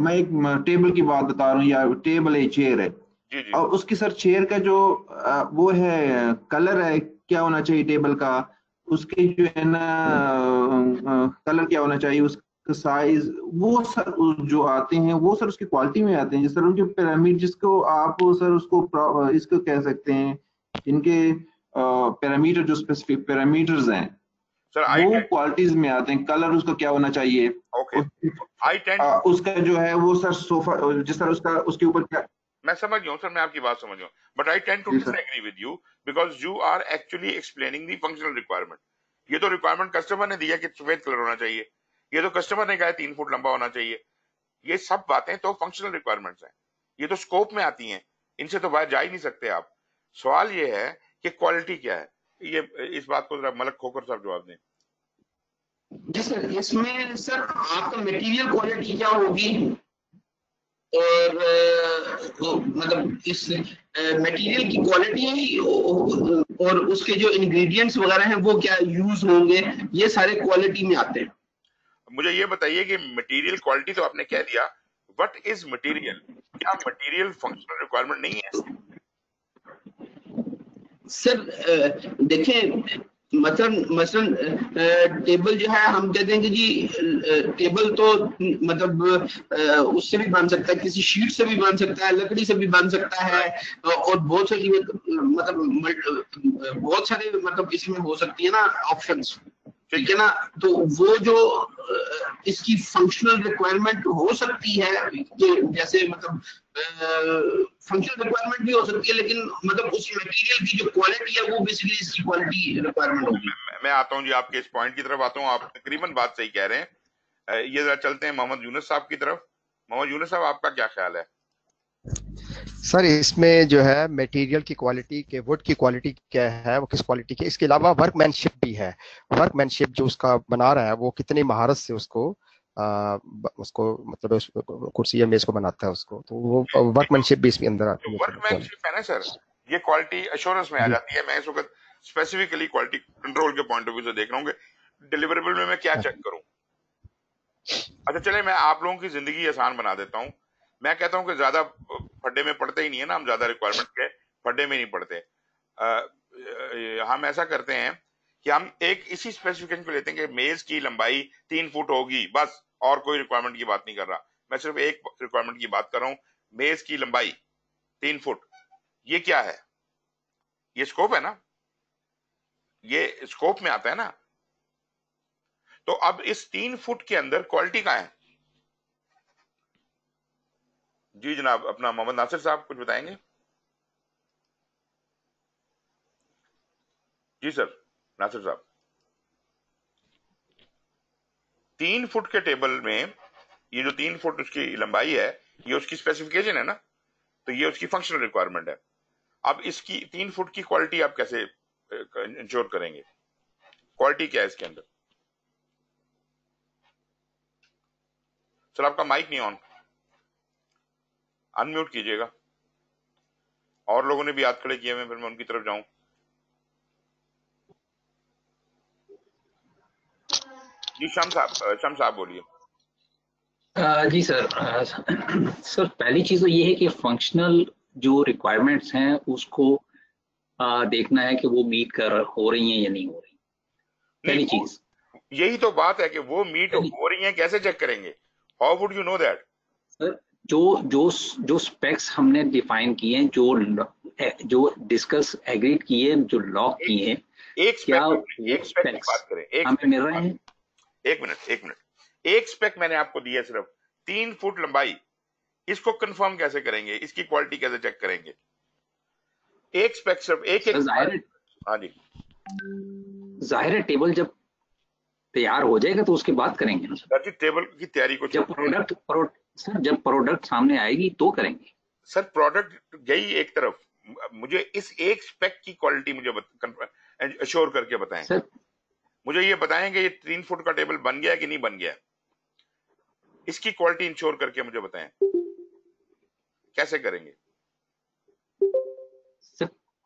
मैं एक टेबल की बात बता रहा हूँ या टेबल है चेयर है। जी जी। और उसकी सर चेयर का जो वो है कलर है क्या होना चाहिए टेबल का? उसके जो है ना कलर क्या होना चाहिए? उसका साइज़ वो सर जो आते हैं वो सर उसकी क्वालिटी में आते हैं। जिस तरह उनके पैरामीटर जिसको आप सर उसको इसको कह सकते हैं इनके पैरामीटर जो स्पेसिफिक पैरामीटर्स हैं सर वो क्वालिटीज में आते हैं। कलर उसका क्या होना चाहिए? ओके आई टेंड उसका जो है वो सर सोफा जिस तरह उसका उसके ऊपर क्या मैं समझ गया हूँ सर मैं आपकी बात समझ गया but I tend to disagree with you because you are actually explaining the functional requirement ये तो रिक्वायरमेंट कस्टमर ने दिया कि सफ़ेद कलर होना चाहिए। ये तो कस्टमर ने कहा तीन फुट लंबा होना चाहिए। ये सब बातें तो फंक्शनल रिक्वायरमेंट्स हैं। ये तो स्कोप में आती हैं। इनसे तो बाहर जा ही नहीं सकते आप। सवाल ये है कि क्वालिटी क्या है? ये इस बात को जरा मलक खोकर साहब जवाब दें। जी सर इसमें सर आपका मटेरियल क्वालिटी क्या होगी? और तो मतलब इस मटेरियल की क्वालिटी और उसके जो इंग्रेडिएंट्स वगैरह हैं वो क्या यूज़ होंगे? ये सारे क्वालिटी में आते हैं। मुझे ये बताइए कि मटेरियल क्वालिटी तो आपने कह दिया वट इज़ मटेरियल क्या मटेरियल फंक्शनल रिक्वायरमेंट नहीं है? सर देखें मसलन मसलन टेबल जो है, हम कहते हैं कि जी टेबल तो मतलब उससे भी बन सकता है, किसी शीट से भी बन सकता है, लकड़ी से भी बन सकता है और बहुत सारी मतलब बहुत सारे मतलब इसमें हो सकती है ना ऑप्शंस ठीक है ना तो वो जो इसकी फंक्शनल रिक्वायरमेंट हो सकती है जैसे मतलब फंक्शनल रिक्वायरमेंट भी हो सकती है, लेकिन मतलब उस मटेरियल की जो क्वालिटी है, वो बेसिकली इसकी क्वालिटी रिक्वायरमेंट होगी। मैं आता हूँ जी आपके इस पॉइंट की तरफ़, आता हूँ, आप तकरीबन बात सही कह रहे हैं। ये जरा चलते हैं मोहम्मद यूनस साहब की तरफ़। मोहम्मद यूनस साहब, आपका क्या ख्याल है? सर इसमें जो है मटेरियल की क्वालिटी के वुड की क्वालिटी क्या है वो किस क्वालिटी की? इसके अलावा वर्कमैनशिप भी है। वर्कमैनशिप जो उसका बना रहा है वो कितनी महारत से उसको आ, उसको मतलब कुर्सी या मेज को बनाता है उसको। तो वो वर्कमैनशिप भी इसमें अंदर आती है वर्कमैनशिप है ना सर ये क्वालिटी अश्योरेंस में आ जाती है। मैं इस वक्त स्पेसिफिकली क्वालिटी कंट्रोल के पॉइंट ऑफ़ व्यू से देख रहा हूँ डिलीवरेबल में मैं क्या चेक हाँ। करूँ? अच्छा चले मैं आप लोगों की ज़िंदगी आसान बना देता हूँ। मैं कहता हूँ कि ज़्यादा फड्डे में पढ़ते ही नहीं है ना, हम ज़्यादा रिक्वायरमेंट के फड्डे में नहीं पढ़ते हम ऐसा करते हैं कि हम एक इसी स्पेसिफिकेशन को लेते हैं कि मेज की लंबाई तीन फुट होगी, बस, और कोई रिक्वायरमेंट की बात नहीं कर रहा। मैं सिर्फ़ एक रिक्वायरमेंट की बात कर रहा हूँ मेज की लंबाई तीन फुट। ये क्या है? ये स्कोप है ना? ये स्कोप में आता है ना? तो अब इस तीन फुट के अंदर क्वालिटी का है? जी जनाब, अपना मोहम्मद नासिर साहब, कुछ बताएँगे? जी सर, नासिर साहब। तीन फुट के टेबल में, ये जो तीन फुट उसकी लंबाई है, ये उसकी स्पेसिफिकेशन है ना? तो ये उसकी फंक्शनल रिक्वायरमेंट है। अब इसकी, तीन फुट की क्वालिटी आप कैसे इंश्योर करेंगे? क्वालिटी क्या है इसके अंदर? सर, आपका माइक नहीं ऑन अनम्यूट कीजिएगा। और लोगों ने भी हाथ खड़े किए हुए फिर मैं उनकी तरफ़ जाऊँ। जी शाम साहब शाम साहब बोलिए। जी सर सर पहली चीज़ तो ये है कि फंक्शनल जो रिक्वायरमेंट्स हैं उसको आ, देखना है कि वो मीट कर हो रही हैं या नहीं हो रही। पहली चीज़। यही तो बात है कि वो मीट हो रही है कैसे चेक करेंगे? How would you know that sir जो जो जो स्पेक्स हमने डिफाइन किए हैं जो जो डिस्कस एग्रीड किए जो लॉक किए हैं एक क्या एक स्पेक बात करें एक हमें मिल रहे हैं? एक मिनट एक मिनट। एक स्पेक मैंने आपको दिया सिर्फ़ तीन फुट लंबाई। इसको कंफर्म कैसे करेंगे? इसकी क्वालिटी कैसे चेक करेंगे? एक स्पेक सिर्फ़ एक एक हाँ जी। ज़ाहिर है टेबल जब तैयार हो जाएगा तो उसके बाद करेंगे ना सर। टेबल की तैयारी को जब प्रोडक्ट सर जब प्रोडक्ट सामने आएगी तो करेंगे। सर प्रोडक्ट गई एक तरफ़। मुझे इस एक स्पेक की क्वालिटी मुझे अश्योर करके बताएँ। सर। मुझे ये बताएँ कि ये तीन फुट का टेबल बन गया कि नहीं बन गया? इसकी क्वालिटी इंश्योर करके मुझे बताएँ। कैसे करेंगे?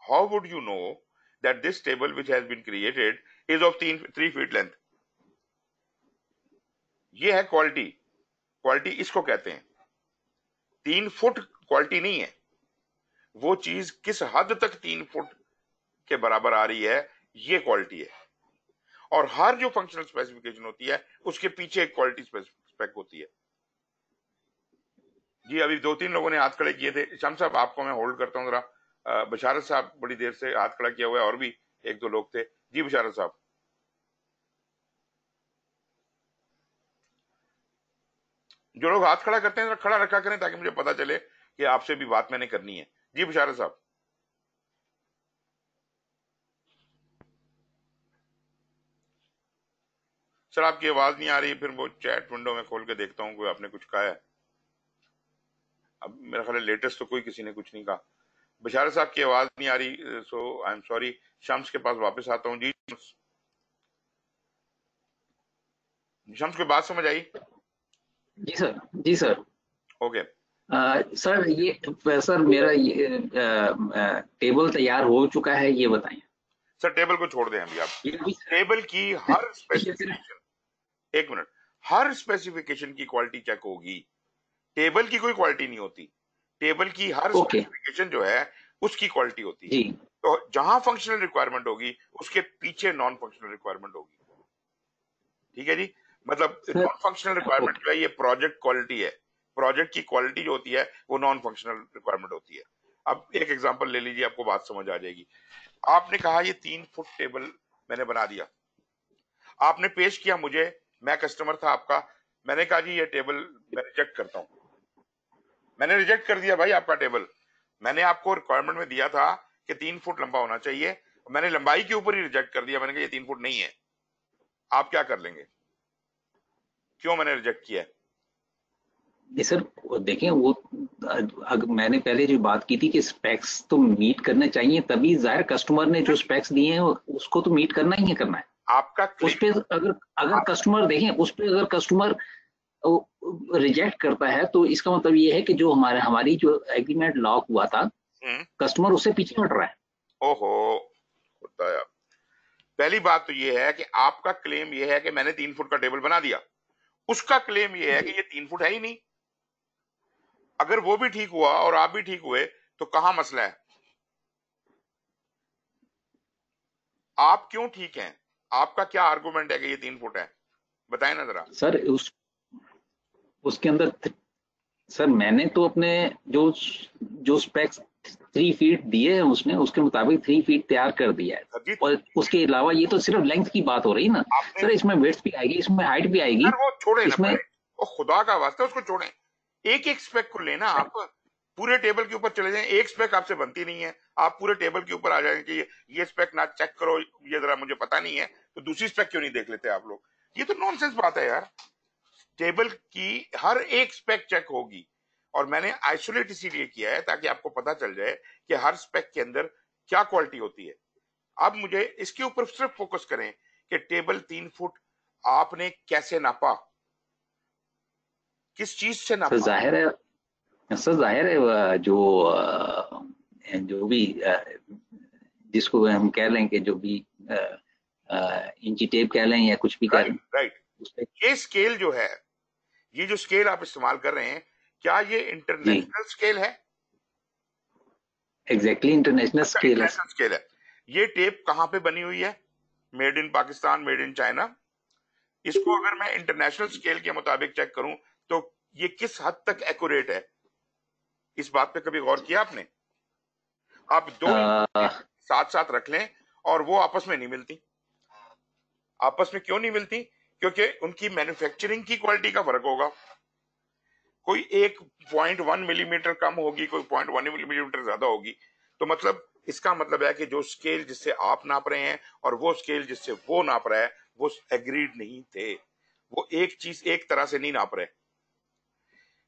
How would you know that this table which has been created is of तीन थ्री फीट लेंथ ये है क्वालिटी क्वालिटी इसको कहते हैं। तीन फुट क्वालिटी नहीं है। वो चीज़ किस हद तक तीन फुट के बराबर आ रही है, ये क्वालिटी है। और हर जो फंक्शनल स्पेसिफिकेशन होती है, उसके पीछे एक क्वालिटी स्पेक होती है। जी, अभी दो तीन लोगों ने हाथ खड़े किए थे। शम साहब, आपको मैं होल्ड करता हूँ जरा। बशारत साहब बड़ी देर से हाथ खड़ा किया हुआ है, और भी एक दो लोग थे। जी, बशारत साहब। जो लोग हाथ खड़ा करते हैं तो खड़ा रखा करें ताकि मुझे पता चले कि आपसे भी बात मैंने करनी है। जी, बशारत साहब। सर, आपकी आवाज़ नहीं आ रही, फिर वो चैट विंडो में खोल के देखता हूँ, कोई आपने कुछ कहा है। अब मेरा ख्याल लेटेस्ट तो कोई किसी ने कुछ नहीं कहा। बशारत साहब की आवाज़ नहीं आ रही, so I am sorry, Shams के पास वापस आता हूँ। जी, शम्स। की बात समझ आई? जी सर जी सर। ओके। सर ये सर मेरा ये आ, टेबल तैयार हो चुका है ये बताएँ। सर टेबल को छोड़ दें अभी आप। टेबल की हर स्पेसिफिकेशन एक मिनट। हर स्पेसिफिकेशन की क्वालिटी चेक होगी। टेबल की कोई क्वालिटी नहीं होती। टेबल की हर स्पेसिफिकेशन जो है उसकी क्वालिटी होती। है तो जहाँ फंक्शनल रिक्वायरमेंट होगी उसके पीछे नॉन फंक्शनल रिक्वायरमेंट होगी। ठीक है जी? मतलब नॉन फंक्शनल रिक्वायरमेंट जो है ये प्रोजेक्ट क्वालिटी है। प्रोजेक्ट की क्वालिटी जो होती है वो नॉन फंक्शनल रिक्वायरमेंट होती है। अब एक एग्जांपल ले लीजिए आपको बात समझ आ जाएगी। आपने कहा ये तीन फुट टेबल मैंने बना दिया। आपने पेश किया मुझे मैं कस्टमर था आपका। मैंने कहा जी ये टेबल मैं रिजेक्ट करता हूँ। मैंने रिजेक्ट कर दिया भाई आपका टेबल मैंने आपको रिक्वायरमेंट में दिया था कि तीन फुट लंबा होना चाहिए। मैंने लंबाई के ऊपर ही रिजेक्ट कर दिया। मैंने कहा ये तीन फुट नहीं है। आप क्या कर लेंगे? क्यों मैंने रिजेक्ट किया ये सर देखें वो अगर मैंने पहले जो बात की थी कि स्पेक्स तो मीट करने चाहिए तभी ज़ाहिर कस्टमर ने जो स्पेक्स दिए हैं उसको तो मीट करना ही है करना है। आपका उस पर अगर अगर कस्टमर देखें उस पर अगर कस्टमर रिजेक्ट करता है तो इसका मतलब ये है कि जो हमारे हमारी जो एग्रीमेंट लॉक हुआ था कस्टमर हम्म। उससे पीछे हट रहा है। ओहो बताया पहली बात तो ये है कि आपका क्लेम ये है कि मैंने तीन फुट का टेबल बना दिया। उसका क्लेम ये है कि ये तीन फुट है ही नहीं। अगर वो भी ठीक हुआ और आप भी ठीक हुए तो कहा मसला है? आप क्यों ठीक हैं? आपका क्या आर्गुमेंट है कि ये तीन फुट है? बताए ना जरा। सर, उस, उसके अंदर सर, मैंने तो अपने जो जो स्पेक्स थ्री फीट दिए हैं उसने उसके मुताबिक थ्री फीट तैयार कर दिया है। और उसके अलावा ये तो सिर्फ़ लेंथ की बात हो रही है ना सर इसमें वेट्स भी आएगी इसमें हाइट भी आएगी। वो छोड़े इसमें वो खुदा का वास्ता उसको छोड़े। एक एक स्पेक को लेना आप पूरे टेबल के ऊपर चले जाएँ एक स्पेक आपसे बनती नहीं है। आप पूरे टेबल के ऊपर आ जाएँगे कि ये स्पेक ना चेक करो ये जरा मुझे पता नहीं है। तो दूसरी स्पेक क्यों नहीं देख लेते आप लोग? ये तो नॉनसेंस बात है यार। टेबल की हर एक स्पेक चेक होगी। और मैंने आइसोलेट इसीलिए किया है ताकि आपको पता चल जाए कि हर स्पेक के अंदर क्या क्वालिटी होती है। अब मुझे इसके ऊपर सिर्फ़ फोकस करें कि टेबल तीन फुट आपने कैसे नापा? किस चीज़ से नापा? ज़ाहिर है सर ज़ाहिर है जो जो भी जिसको हम कह लें कि जो भी इंची टेप कह लें या कुछ भी कह लें राइट ये स्केल जो है ये जो स्केल आप इस्तेमाल कर रहे हैं क्या ये इंटरनेशनल स्केल है? एग्जैक्टली इंटरनेशनल स्केल है। स्केल है। ये टेप कहाँ पे बनी हुई है? Made in Pakistan made in China इसको अगर मैं इंटरनेशनल स्केल के मुताबिक चेक करूँ तो ये किस हद तक एक्यूरेट है? इस बात पे कभी गौर किया आपने? आप दो आ... साथ साथ रख लें और वो आपस में नहीं मिलती। आपस में क्यों नहीं मिलती? क्योंकि उनकी मैन्युफैक्चरिंग की क्वालिटी का फ़र्क होगा। कोई एक पॉइंट वन मिलीमीटर कम होगी, कोई पॉइंट वन मिलीमीटर ज़्यादा होगी। तो मतलब इसका मतलब है कि जो स्केल जिससे आप नाप रहे हैं और वो स्केल जिससे वो नाप रहा है, वो एग्रीड नहीं थे। वो एक चीज़ एक तरह से नहीं नाप रहे।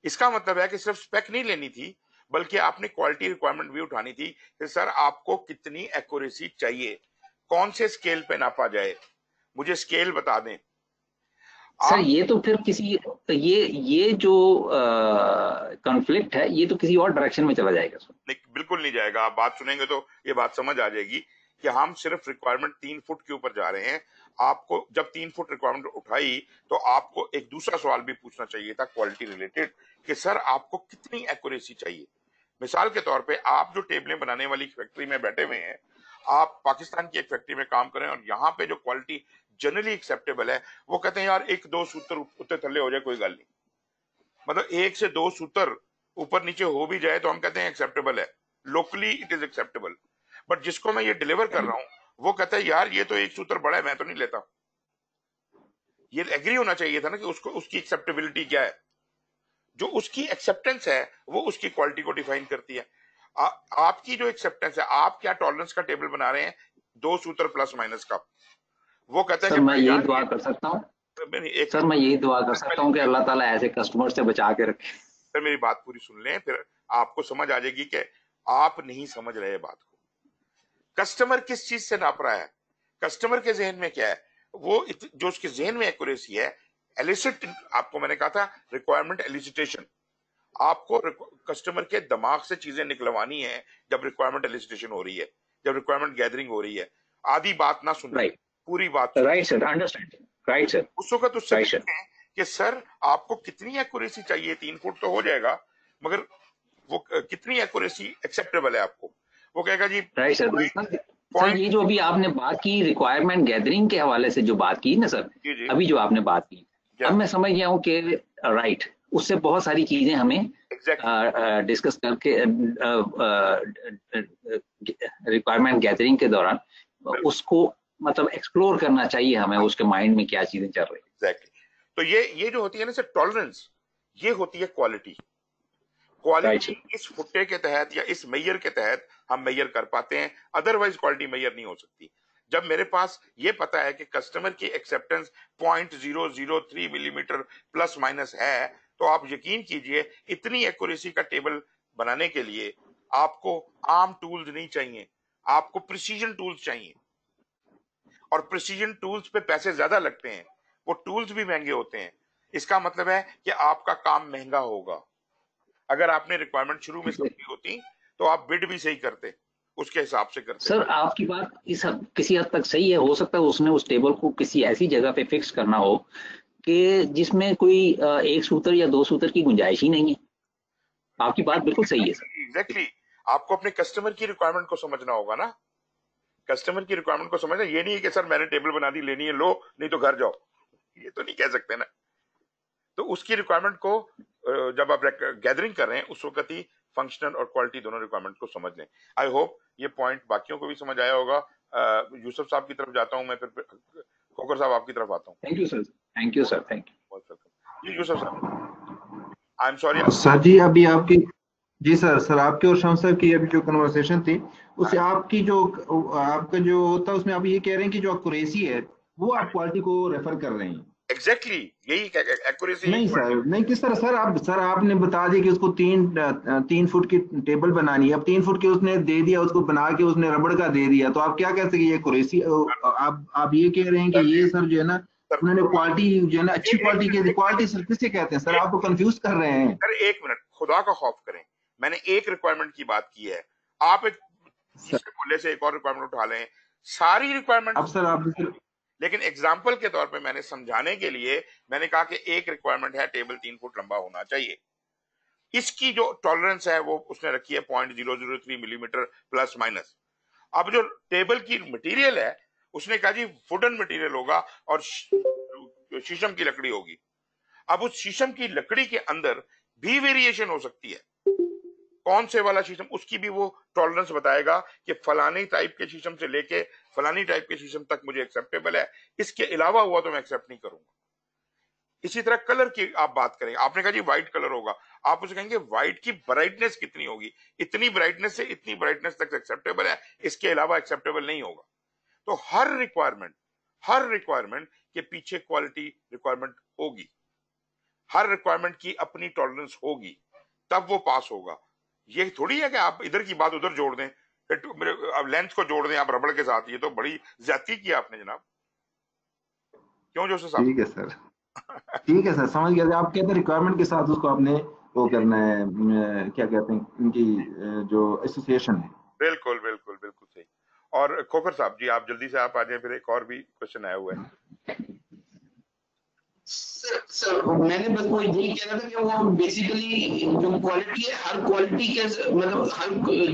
इसका मतलब है कि सिर्फ़ स्पेक नहीं लेनी थी, बल्कि आपने क्वालिटी रिक्वायरमेंट भी उठानी थी कि सर आपको कितनी एक्यूरेसी चाहिए, कौन से स्केल पे नापा जाए। मुझे स्केल बता दें। सर ये तो फिर किसी ये ये जो कॉन्फ्लिक्ट है ये तो किसी और डायरेक्शन में चला जाएगा सर। नहीं बिल्कुल नहीं जाएगा। आप बात सुनेंगे तो ये बात समझ आ जाएगी कि हम सिर्फ़ रिक्वायरमेंट तीन फुट के ऊपर जा रहे हैं। आपको जब तीन फुट रिक्वायरमेंट उठाई तो आपको एक दूसरा सवाल भी पूछना चाहिए था क्वालिटी रिलेटेड कि सर आपको कितनी एक्यूरेसी चाहिए? मिसाल के तौर पे आप जो टेबलें बनाने वाली फैक्ट्री में बैठे हुए हैं आप पाकिस्तान की एक फैक्ट्री में काम करें और यहाँ पे जो क्वालिटी जनरली एक्सेप्टेबल है। वो कहते हैं यार एक दो सूत्र उत्तर थल्ले हो जाए कोई गल नहीं। मतलब एक से दो सूत्र ऊपर नीचे हो भी जाए तो हम कहते हैं एक्सेप्टेबल है। Locally it is acceptable but जिसको मैं ये डिलीवर कर रहा हूँ वो कहता है यार ये तो एक सूत्र बड़ा है मैं तो नहीं लेता ये एग्री होना चाहिए था ना कि उसको उसकी एक्सेप्टेबिलिटी क्या है? जो उसकी एक्सेप्टेंस है वो उसकी क्वालिटी को डिफाइन करती है। आ, आपकी जो एक्सेप्टेंस है आप क्या टॉलरेंस का टेबल बना रहे हैं? दो सूत्र प्लस माइनस का। वो कहते हैं सर मैं यही दुआ कर सकता हूँ। सर मैं यही दुआ कर सकता हूँ कि अल्लाह ताला ऐसे कस्टमर से बचा के रखे। सर मेरी बात पूरी सुन लें फिर आपको समझ आ जाएगी कि आप नहीं समझ रहे बात को। कस्टमर किस चीज़ से नाप रहा है? कस्टमर के जहन में क्या है? वो जो उसके जहन में एक्यूरेसी है एलिसिट आपको मैंने कहा था रिक्वायरमेंट एलिसिटेशन आपको कस्टमर के दिमाग से चीज़ें निकलवानी है जब रिक्वायरमेंट एलिसिटेशन हो रही है जब रिक्वायरमेंट गैदरिंग हो रही है। आधी बात ना सुन। रही right. पूरी बात right sir understand right sir उस वक्त उससे right, कि सर आपको कितनी एक्यूरेसी चाहिए? तीन फुट तो हो जाएगा मगर वो कितनी एक्यूरेसी एक्सेप्टेबल है आपको? वो कहेगा जी राइट सर सर ये जो अभी आपने बात की रिक्वायरमेंट गैदरिंग के हवाले से जो बात की ना सर जी जी। अभी जो आपने बात की। अब मैं समझ गया हूँ कि राइट उससे बहुत सारी चीज़ें हमें डिस्कस करके रिक्वायरमेंट गैदरिंग के दौरान उसको मतलब एक्सप्लोर करना चाहिए हमें उसके माइंड में क्या चीज़ें चल रही एग्जैक्टली तो ये ये जो होती है ना सर टॉलरेंस ये होती है क्वालिटी क्वालिटी इस फुट्टे के तहत या इस मैयर के तहत हम मैयर कर पाते हैं अदरवाइज़ क्वालिटी मैयर नहीं हो सकती। जब मेरे पास ये पता है कि कस्टमर की acceptance point zero zero three millimetre plus minus है तो आप यकीन कीजिए इतनी एक्यूरेसी का टेबल बनाने के लिए आपको आम टूल्स नहीं चाहिए। आपको प्रिसीजन टूल्स चाहिए। और प्रिसीजन टूल्स पे पैसे ज़्यादा लगते हैं। वो टूल्स भी महँगे होते हैं। इसका मतलब है कि आपका काम महँगा होगा। अगर आपने रिक्वायरमेंट शुरू में सस्ती होती तो आप बिड भी सही करते उसके हिसाब से करते। सर आपकी बात इस हद, किसी हद तक सही है। हो सकता है उसने उस टेबल को किसी ऐसी जगह पे फिक्स करना हो कि जिसमें कोई एक सूत्र या दो सूत्र की गुंजाइश ही नहीं है। आपकी बात बिल्कुल सही है सर। एग्जैक्टली आपको अपने कस्टमर की रिक्वायरमेंट को समझना होगा ना। कस्टमर की रिक्वायरमेंट को समझना ये नहीं है कि सर मैंने टेबल बना दी लेनी है लो नहीं तो घर जाओ। ये तो नहीं कह सकते ना। तो उसकी रिक्वायरमेंट को जब आप गैदरिंग कर रहे हैं उस वक्त ही फंक्शनल और क्वालिटी दोनों रिक्वायरमेंट को समझ लें। आई होप ये पॉइंट बाकियों को भी समझ आया होगा। यूसुफ साहब की तरफ़ जाता हूँ मैं फिर खोकर साहब आपकी तरफ़ आता हूँ। Thank you sir thank you sir thank you Yusuf साहब। आई एम सॉरी सर जी अभी आपकी जी सर सर आपके और शम सर की अभी जो कन्वर्सेशन थी उससे आपकी जो आपका जो होता है उसमें आप ये कह रहे हैं कि जो एक्यूरेसी है वो आप क्वालिटी को रेफर कर रहे हैं। एग्जैक्टली exactly, यही एक्यूरेसी नहीं सर नहीं किस तरह सर आप सर आपने बता दिया कि उसको तीन तीन फुट की टेबल बनानी है। अब तीन फुट की उसने दे दिया उसको बना के उसने रबड़ का दे दिया तो आप क्या कह हैं ये एक्यूरेसी आप आप ये कह रहे हैं कि ये सर जो है ना उन्होंने क्वालिटी जो है ना अच्छी क्वालिटी की क्वालिटी सर किससे कहते हैं। सर आपको कंफ्यूज कर रहे हैं। सर एक मिनट खुदा का खौफ करें। मैंने एक रिक्वायरमेंट की बात की है। आप एक बोले से एक और रिक्वायरमेंट उठा लें। सारी रिक्वायरमेंट सर आप लेकिन एग्ज़ाम्पल के तौर पे मैंने समझाने के लिए मैंने कहा कि एक रिक्वायरमेंट है टेबल तीन फुट लंबा होना चाहिए। इसकी जो टॉलरेंस है वो उसने रखी है point zero zero three millimetre plus minus अब जो टेबल की मटेरियल है उसने कहा जी वुडन मटेरियल होगा और शीशम की लकड़ी होगी। अब उस शीशम की लकड़ी के अंदर भी वेरिएशन हो सकती है। कौन से वाला शीशम, उसकी भी वो टॉलरेंस बताएगा कि फलानी टाइप के शीशम से लेके फलानी टाइप के शीशम तक मुझे एक्सेप्टेबल है। इसके अलावा हुआ तो मैं एक्सेप्ट नहीं करूँगा। इसी तरह कलर की आप बात करेंगे आपने कहा जी व्हाइट कलर होगा। आप उसे कहेंगे व्हाइट की ब्राइटनेस कितनी होगी? इतनी ब्राइटनेस से इतनी ब्राइटनेस तक एक्सेप्टेबल है। इसके अलावा एक्सेप्टेबल नहीं होगा। तो हर रिक्वायरमेंट हर रिक्वायरमेंट के पीछे क्वालिटी रिक्वायरमेंट होगी। हर रिक्वायरमेंट की अपनी टॉलरेंस होगी। तब वो पास होगा। ये थोड़ी है कि आप इधर की बात उधर जोड़ दें। अब लेंथ को जोड़ दें आप रबड़ के साथ ये तो बड़ी ज़्यादा की आपने जनाब। क्यों जो ठीक है सर। ठीक है सर समझ गया। आप कहते हैं रिक्वायरमेंट के साथ उसको आपने वो करना है क्या कहते हैं इनकी जो एसोसिएशन है। बिल्कुल बिल्कुल बिल्कुल सही। और खोकर साहब जी आप जल्दी से आप आ जाए फिर एक और भी क्वेश्चन आया हुआ है। सर मैंने बस वो यही कह रहा था कि वो बेसिकली जो क्वालिटी है हर क्वालिटी के मतलब हर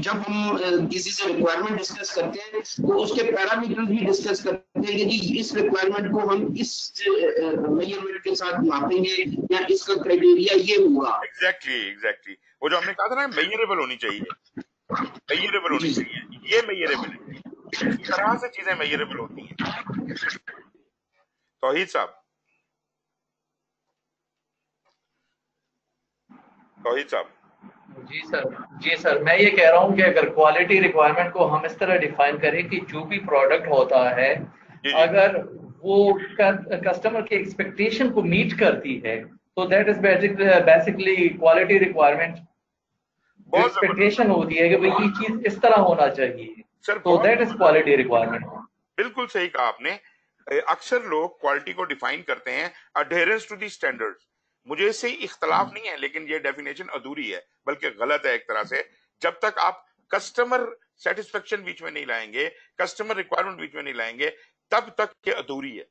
जब हम किसी से रिक्वायरमेंट डिस्कस करते हैं तो उसके पैरामीटर्स भी डिस्कस करते हैं कि जी इस रिक्वायरमेंट को हम इस मेज़रमेंट के साथ मापेंगे या इसका क्राइटेरिया ये हुआ। एग्जैक्टली एग्जैक्टली वो जो हमने कहा था ना मेजरेबल होनी चाहिए। मेजरेबल होनी चाहिए। ये मेजरेबल है। इस तरह से चीज़ें मेजरेबल होती हैं। तोहीद साहब तोहिद साहब। जी सर जी सर मैं ये कह रहा हूँ कि अगर क्वालिटी रिक्वायरमेंट को हम इस तरह डिफाइन करें कि जो भी प्रोडक्ट होता है जी अगर वो कस्टमर के एक्सपेक्टेशन को मीट करती है तो that is basically quality requirement expectation होती है कि भाई ये चीज़ इस तरह होना चाहिए। सर तो दैट इज़ क्वालिटी रिक्वायरमेंट बिल्कुल सही कहा आपने। अक्सर लोग क्वालिटी को डिफाइन करते हैं अडेरेंस टू दी स्टैंडर्ड्स मुझे इससे इख्तलाफ नहीं है लेकिन ये डेफिनेशन अधूरी है बल्कि गलत है एक तरह से। जब तक आप कस्टमर सेटिस्फेक्शन बीच में नहीं लाएँगे कस्टमर रिक्वायरमेंट बीच में नहीं लाएँगे तब तक ये अधूरी है।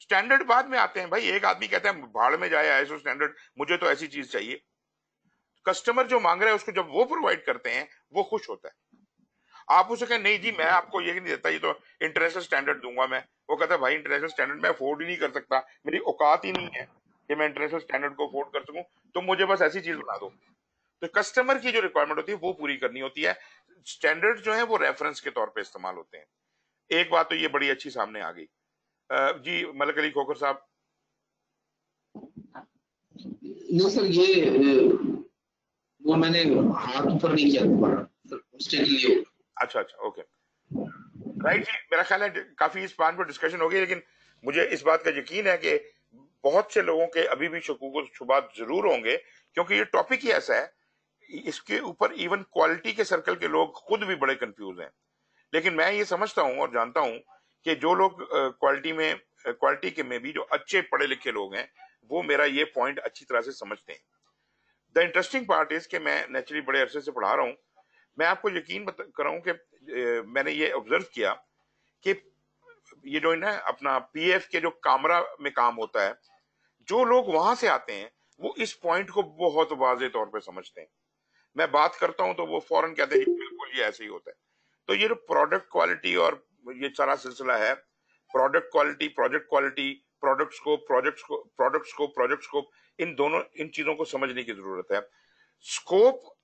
स्टैंडर्ड बाद में आते हैं भाई एक आदमी कहता है भाड़ में जाए ऐसो स्टैंडर्ड मुझे तो ऐसी चीज़ चाहिए। कस्टमर जो मांग रहा है उसको जब वो प्रोवाइड करते हैं वो खुश होता है। आप उसे कहें नहीं जी मैं आपको ये नहीं देता ये तो इंटरनेशनल स्टैंडर्ड दूँगा मैं। वो कहता है भाई इंटरनेशनल स्टैंडर्ड मैं अफोर्ड ही नहीं कर सकता मेरी औकात ही नहीं है। कि मैं इंटरनेशनल स्टैंडर्ड को अफोर्ड कर सकूँ तो मुझे बस ऐसी चीज़ बना दो। तो कस्टमर की जो रिक्वायरमेंट होती है वो पूरी करनी होती है। स्टैंडर्ड जो है वो रेफरेंस के तौर पे इस्तेमाल होते हैं। एक बात तो ये बड़ी अच्छी सामने आ गई। जी मलक अली खोकर साहब। नहीं सर ये वो मैंने हाथ ऊपर नहीं किया दोबारा अच्छा अच्छा ओके। राइट मेरा ख्याल है काफ़ी इस बात पर डिस्कशन होगी लेकिन मुझे इस बात का यकीन है कि बहुत से लोगों के अभी भी शकूक शुबात ज़रूर होंगे, क्योंकि ये टॉपिक ही ऐसा है, इसके ऊपर इवन क्वालिटी के सर्कल के लोग खुद भी बड़े कंफ्यूज हैं। लेकिन मैं ये समझता हूँ और जानता हूँ कि जो लोग क्वालिटी में क्वालिटी के में भी जो अच्छे पढ़े लिखे लोग हैं, वो मेरा ये पॉइंट अच्छी तरह से समझते हैं। द इंटरेस्टिंग पार्ट इज़ कि मैं नेचुरली बड़े अरसे से पढ़ा रहा हूँ। मैं आपको यकीन कराऊं कि मैंने ये ऑब्ज़र्व किया कि ये जो है अपना पीएफ के जो कामरा में काम होता है, जो लोग वहाँ से आते हैं, वो इस पॉइंट को बहुत वाजे तौर पे समझते हैं। मैं बात करता हूँ तो वो फ़ौरन कहते हैं बिल्कुल, ये ऐसे ही होता है। तो ये जो प्रोडक्ट क्वालिटी और ये सारा सिलसिला है product quality project quality product को प्रोजेक्ट को प्रोडक्ट्स को प्रोजेक्ट्स को इन दोनों, इन चीज़ों को समझने की ज़रूरत है। स्कोप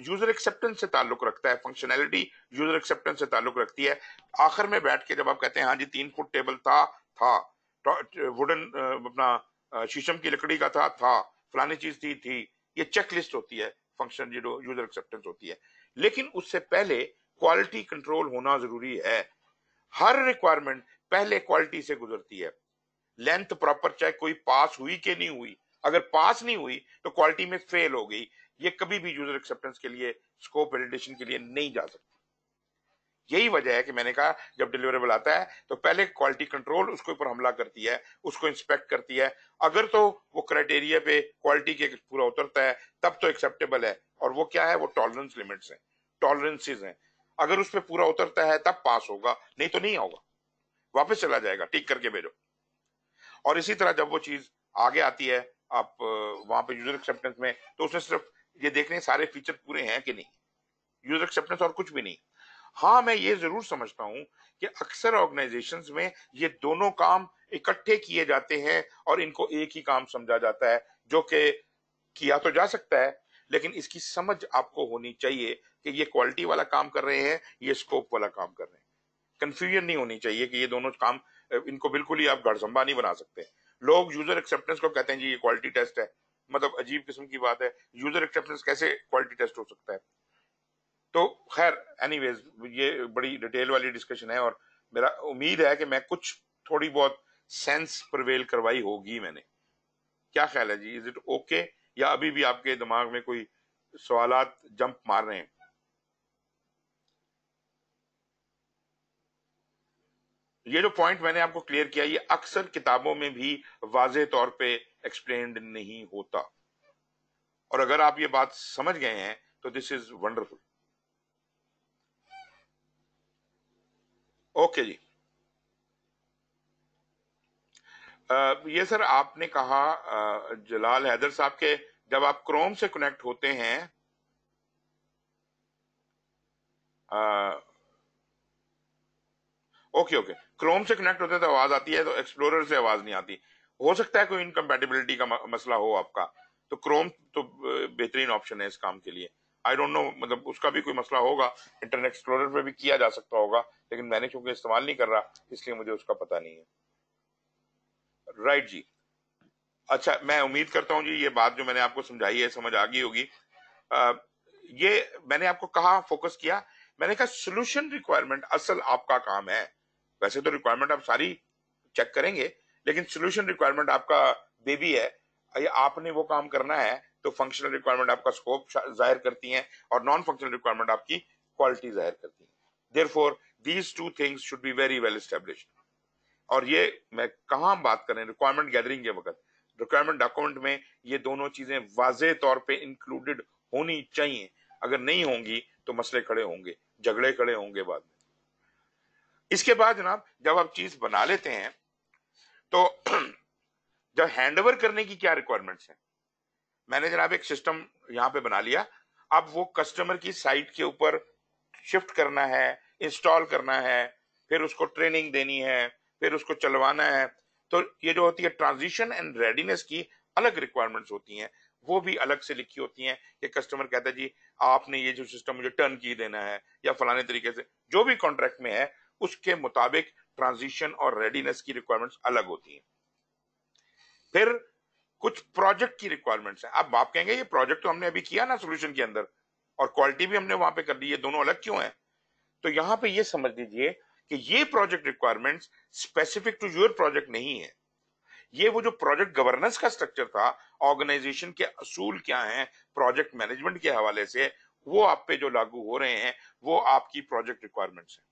यूज़र एक्सेप्टेंस से ताल्लुक रखता है फंक्शनैलिटी यूज़र एक्सेप्टेंस से ताल्लुक रखती है। आखिर में बैठ के जब आप कहते हैं हाँ जी, तीन फुट टेबल था था। वुडन अपना शीशम की लकड़ी का था था। फलानी चीज़ थी थी। ये चेक लिस्ट होती है फ़ंक्शन जो यूज़र एक्सेप्टेंस होती है। लेकिन उससे पहले क्वालिटी कंट्रोल होना ज़रूरी है। हर रिक्वायरमेंट पहले क्वालिटी से गुजरती है। लेंथ प्रॉपर चाहे कोई पास हुई कि नहीं हुई। अगर पास नहीं हुई तो क्वालिटी में फेल हो गई। ये कभी भी यूज़र एक्सेप्टेंस के लिए स्कोप वेलिडेशन के लिए नहीं जा सकती। यही वजह है कि मैंने कहा, जब डिलीवरेबल आता है तो पहले क्वालिटी कंट्रोल उसके ऊपर हमला करती है, उसको इंस्पेक्ट करती है। अगर तो वो क्राइटेरिया पे क्वालिटी के पूरा उतरता है, तब तो एक्सेप्टेबल है। और वो क्या है? वो टॉलरेंस लिमिट्स हैं। टॉलरेंसेज हैं। अगर उस पर पूरा उतरता है, तब पास होगा, नहीं तो नहीं होगा। वापस चला जाएगा, ठीक करके भेजो। और इसी तरह जब वो चीज़ आगे आती है, आप, वहाँ पे यूज़र एक्सेप्टेंस में तो उसने सिर्फ़ ये देखने सारे फीचर पूरे हैं कि नहीं? यूज़र एक्सेप्टेंस और कुछ भी नहीं। हाँ मैं ये ज़रूर समझता हूँ कि अक्सर ऑर्गेनाइजेशन में ये दोनों काम इकट्ठे किए जाते हैं और इनको एक ही काम समझा जाता है, जो कि किया तो जा सकता है, लेकिन इसकी समझ आपको होनी चाहिए कि ये क्वालिटी वाला काम कर रहे हैं, ये स्कोप वाला काम कर रहे हैं। कंफ्यूजन नहीं होनी चाहिए कि ये दोनों काम, इनको बिल्कुल ही आप गढ़संबा नहीं बना सकते। लोग यूज़र एक्सेप्टेंस को कहते हैं, जी, ये क्वालिटी टेस्ट है। मतलब अजीब किस्म की बात है। यूज़र एक्सेप्टेंस कैसे क्वालिटी टेस्ट हो सकता है? तो खैर एनीवेज ये बड़ी डिटेल वाली डिस्कशन है और मेरा उम्मीद है कि मैं कुछ थोड़ी बहुत सेंस प्रवेल करवाई होगी मैंने। क्या ख्याल है जी? इज़ इट ओके या अभी भी आपके दिमाग में कोई सवालात जंप मार रहे हैं? ये जो पॉइंट मैंने आपको क्लियर किया ये अक्सर किताबों में भी वाजे तौर पे एक्सप्लेन्ड नहीं होता। और अगर आप ये बात समझ गए हैं तो दिस इज़ वंडरफुल ओके जी। आ, ये सर आपने कहा आ, जलाल हैदर साहब के जब आप क्रोम से कनेक्ट होते हैं आ, ओके ओके। क्रोम से कनेक्ट होते तो आवाज़ आती है तो एक्सप्लोरर से आवाज़ नहीं आती। हो सकता है कोई इनकम्पेटिबिलिटी का मसला हो आपका। तो क्रोम तो बेहतरीन ऑप्शन है इस काम के लिए। आई डोंट नो मतलब उसका भी कोई मसला होगा। इंटरनेट एक्सप्लोरर पे भी किया जा सकता होगा, लेकिन मैंने चूँकि इस्तेमाल नहीं कर रहा, इसलिए मुझे उसका पता नहीं है। राइट right जी। अच्छा मैं उम्मीद करता हूँ जी, ये बात जो मैंने आपको समझाई है, समझ आ गई होगी। ये मैंने आपको कहा फोकस किया। मैंने कहा सोल्यूशन रिक्वायरमेंट असल आपका काम है। वैसे तो रिक्वायरमेंट आप सारी चेक करेंगे, लेकिन सोल्यूशन रिक्वायरमेंट आपका बेबी है। ये आपने वो काम करना है तो फंक्शनल रिक्वायरमेंट आपका स्कोप ज़ाहिर करती हैं, और नॉन फंक्शनल रिक्वायरमेंट आपकी क्वालिटी ज़ाहिर करती है। Therefore these two things should be very well establish और ये मैं कहा बात करें रिक्वायरमेंट गैदरिंग के वक्त। रिक्वायरमेंट डॉक्यूमेंट में ये दोनों चीज़ें वाजे तौर पे इंक्लूडेड होनी चाहिए। अगर नहीं होंगी तो मसले खड़े होंगे, झगड़े खड़े होंगे बाद में। इसके बाद जनाब, जब आप चीज़ बना लेते हैं तो (clears throat) जब हैंड ओवर करने की क्या रिक्वायरमेंट्स हैं? मैंने जनाब एक सिस्टम यहाँ पे बना लिया। अब वो कस्टमर की साइट के ऊपर शिफ्ट करना है इंस्टॉल करना है, फिर उसको ट्रेनिंग देनी है, फिर उसको चलवाना है तो ये जो होती है ट्रांजिशन एंड रेडीनेस की अलग रिक्वायरमेंट्स होती हैं। वो भी अलग से लिखी होती हैं कि कस्टमर कहता है, जी, आपने ये जो सिस्टम मुझे टर्न की देना है या फलाने तरीके से, जो भी कॉन्ट्रैक्ट में है उसके मुताबिक ट्रांजिशन और रेडीनेस की रिक्वायरमेंट्स अलग होती हैं। फिर कुछ प्रोजेक्ट की रिक्वायरमेंट्स हैं। अब आप कहेंगे, ये प्रोजेक्ट तो हमने अभी किया ना सोल्यूशन के अंदर, और क्वालिटी भी हमने वहाँ पे कर दी, ये दोनों अलग क्यों है? तो यहाँ पे ये समझ लीजिए कि ये project requirements specific to your project नहीं है। ये वो जो प्रोजेक्ट गवर्नेंस का स्ट्रक्चर था ऑर्गेनाइजेशन के असूल क्या हैं प्रोजेक्ट मैनेजमेंट के हवाले से, वो आप पे जो लागू हो रहे हैं, वो आपकी प्रोजेक्ट रिक्वायरमेंट्स हैं।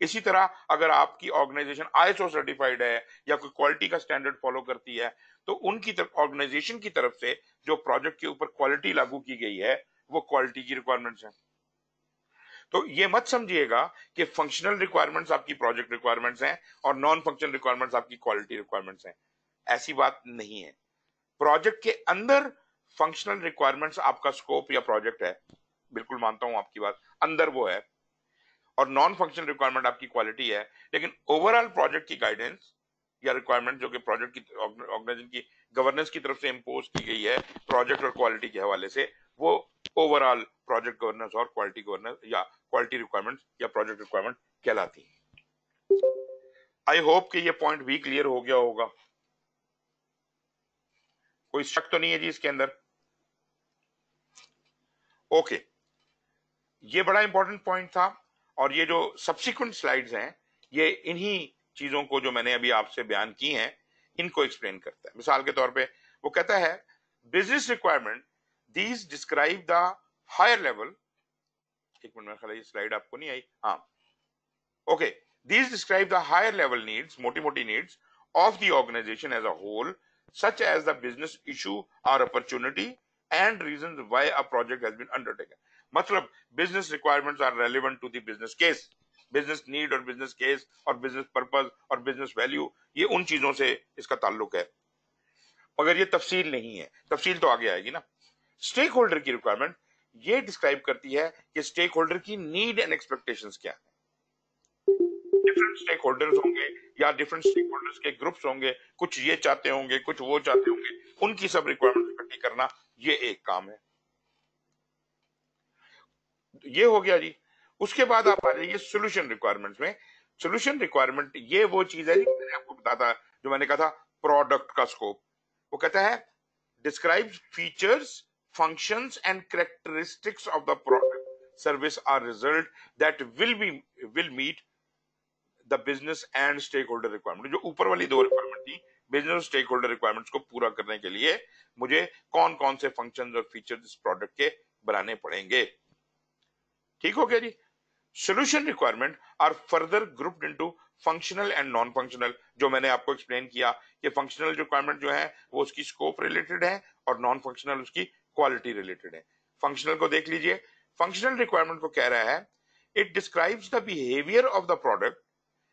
इसी तरह अगर आपकी ऑर्गेनाइजेशन आईएसओ सर्टिफाइड है या कोई क्वालिटी का स्टैंडर्ड फॉलो करती है तो उनकी तरफ़, ऑर्गेनाइजेशन की तरफ़ से जो प्रोजेक्ट के ऊपर क्वालिटी लागू की गई है, वो क्वालिटी की रिक्वायरमेंट्स है। तो ये मत समझिएगा कि फंक्शनल रिक्वायरमेंट्स आपकी प्रोजेक्ट रिक्वायरमेंट्स हैं और नॉन फंक्शनल रिक्वायरमेंट्स आपकी क्वालिटी रिक्वायरमेंट्स हैं। ऐसी बात नहीं है। प्रोजेक्ट के अंदर फंक्शनल रिक्वायरमेंट्स आपका स्कोप या प्रोजेक्ट है। बिल्कुल मानता हूँ आपकी बात। अंदर वो है। और नॉन फंक्शनल रिक्वायरमेंट आपकी क्वालिटी है, लेकिन ओवरऑल प्रोजेक्ट की गाइडेंस या रिक्वायरमेंट जो कि प्रोजेक्ट की ऑर्गेनाइजेशन की गवर्नेंस की तरफ़ से इम्पोज की गई है प्रोजेक्ट और क्वालिटी के हवाले से, वो ओवरऑल प्रोजेक्ट गवर्नेंस और क्वालिटी गवर्नेंस या क्वालिटी रिक्वायरमेंट या प्रोजेक्ट रिक्वायरमेंट कहलाती है। आई होप कि ये पॉइंट भी क्लियर हो गया होगा। कोई शक तो नहीं है जी इसके अंदर? ओके ये बड़ा इंपॉर्टेंट पॉइंट था। और ये जो सब्सिक्वेंट स्लाइड्स हैं, ये इन्हीं चीज़ों को जो मैंने अभी आपसे बयान की हैं, इनको एक्सप्लेन करता है। मिसाल के तौर पे वो कहता है business requirement these describe the higher level एक मिनट में ख्याल स्लाइड आपको नहीं आई? हाँ। Okay these describe the higher level needs मोटी मोटी needs of the organisation as a whole such as the business issue or opportunity, and reasons why a project has been undertaken. मतलब business requirements are relevant to the business case business need और business case और business purpose और business value ये उन चीज़ों से इसका ताल्लुक है। मगर ये तफसील नहीं है। तफसील तो आगे आएगी ना। स्टेक होल्डर की रिक्वायरमेंट ये डिस्क्राइब करती है कि स्टेक होल्डर की नीड एंड एक्सपेक्टेशन क्या है। डिफरेंट स्टेक होल्डर्स होंगे या डिफरेंट स्टेक होल्डर्स के ग्रुप्स होंगे, कुछ ये चाहते होंगे, कुछ वो चाहते होंगे, उनकी सब रिक्वायरमेंट इकट्ठी करना ये एक काम है। ये हो गया जी। उसके बाद आप आ जाइए सोल्यूशन रिक्वायरमेंट्स में। सोल्यूशन रिक्वायरमेंट ये वो चीज़ है जी, मैंने आपको बताया था, जो मैंने कहा था प्रोडक्ट का स्कोप वो कहता है describe features functions and characteristics of the product. Service or result that will be, will meet the business and stakeholder requirement जो ऊपर वाली दो रिक्वायरमेंट थी बिज़नेस स्टेक होल्डर रिक्वायरमेंट्स को पूरा करने के लिए मुझे कौन कौन से फ़ंक्शन और फीचर इस प्रोडक्ट के बनाने पड़ेंगे? ठीक हो गया जी? Solution requirement are further grouped into functional and non functional जो मैंने आपको एक्सप्लेन किया कि फंक्शनल रिक्वायरमेंट जो है, वो उसकी स्कोप रिलेटेड है और नॉन फंक्शनल उसकी क्वालिटी रिलेटेड है। फंक्शनल को देख लीजिए। फंक्शनल रिक्वायरमेंट को कह रहा है it describes the behaviour of the product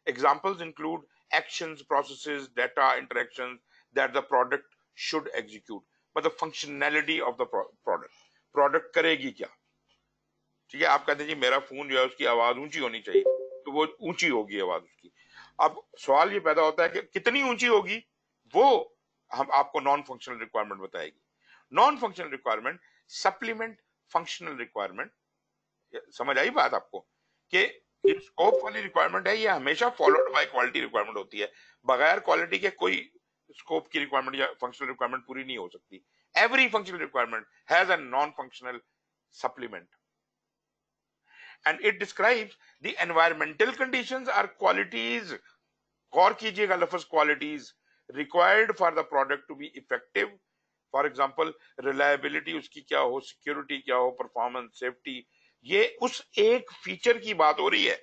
examples include actions processes data interactions that the product should execute मतलब functionality of the product product करेगी क्या? ठीक है? आप कहते हैं, जी, मेरा फ़ोन जो है उसकी आवाज़ ऊँची होनी चाहिए। तो वो ऊँची होगी आवाज़ उसकी। अब सवाल ये पैदा होता है कि कितनी ऊँची होगी? वो हम आपको नॉन फंक्शनल रिक्वायरमेंट बताएगी। Non functional requirement supplement functional requirement समझ आई बात आपको? कि स्कोप वाली रिक्वायरमेंट है, ये हमेशा फॉलोड बाय क्वालिटी रिक्वायरमेंट होती है। बगैर क्वालिटी के कोई स्कोप की रिक्वायरमेंट या फंक्शनल रिक्वायरमेंट पूरी नहीं हो सकती। Every functional requirement has a non functional supplement and it describes the environmental conditions or qualities गौर कीजिएगा लफ्ज qualities required for the product to be effective for example reliability उसकी क्या हो सिक्योरिटी क्या हो परफॉर्मेंस सेफ्टी ये उस एक फीचर की बात हो रही है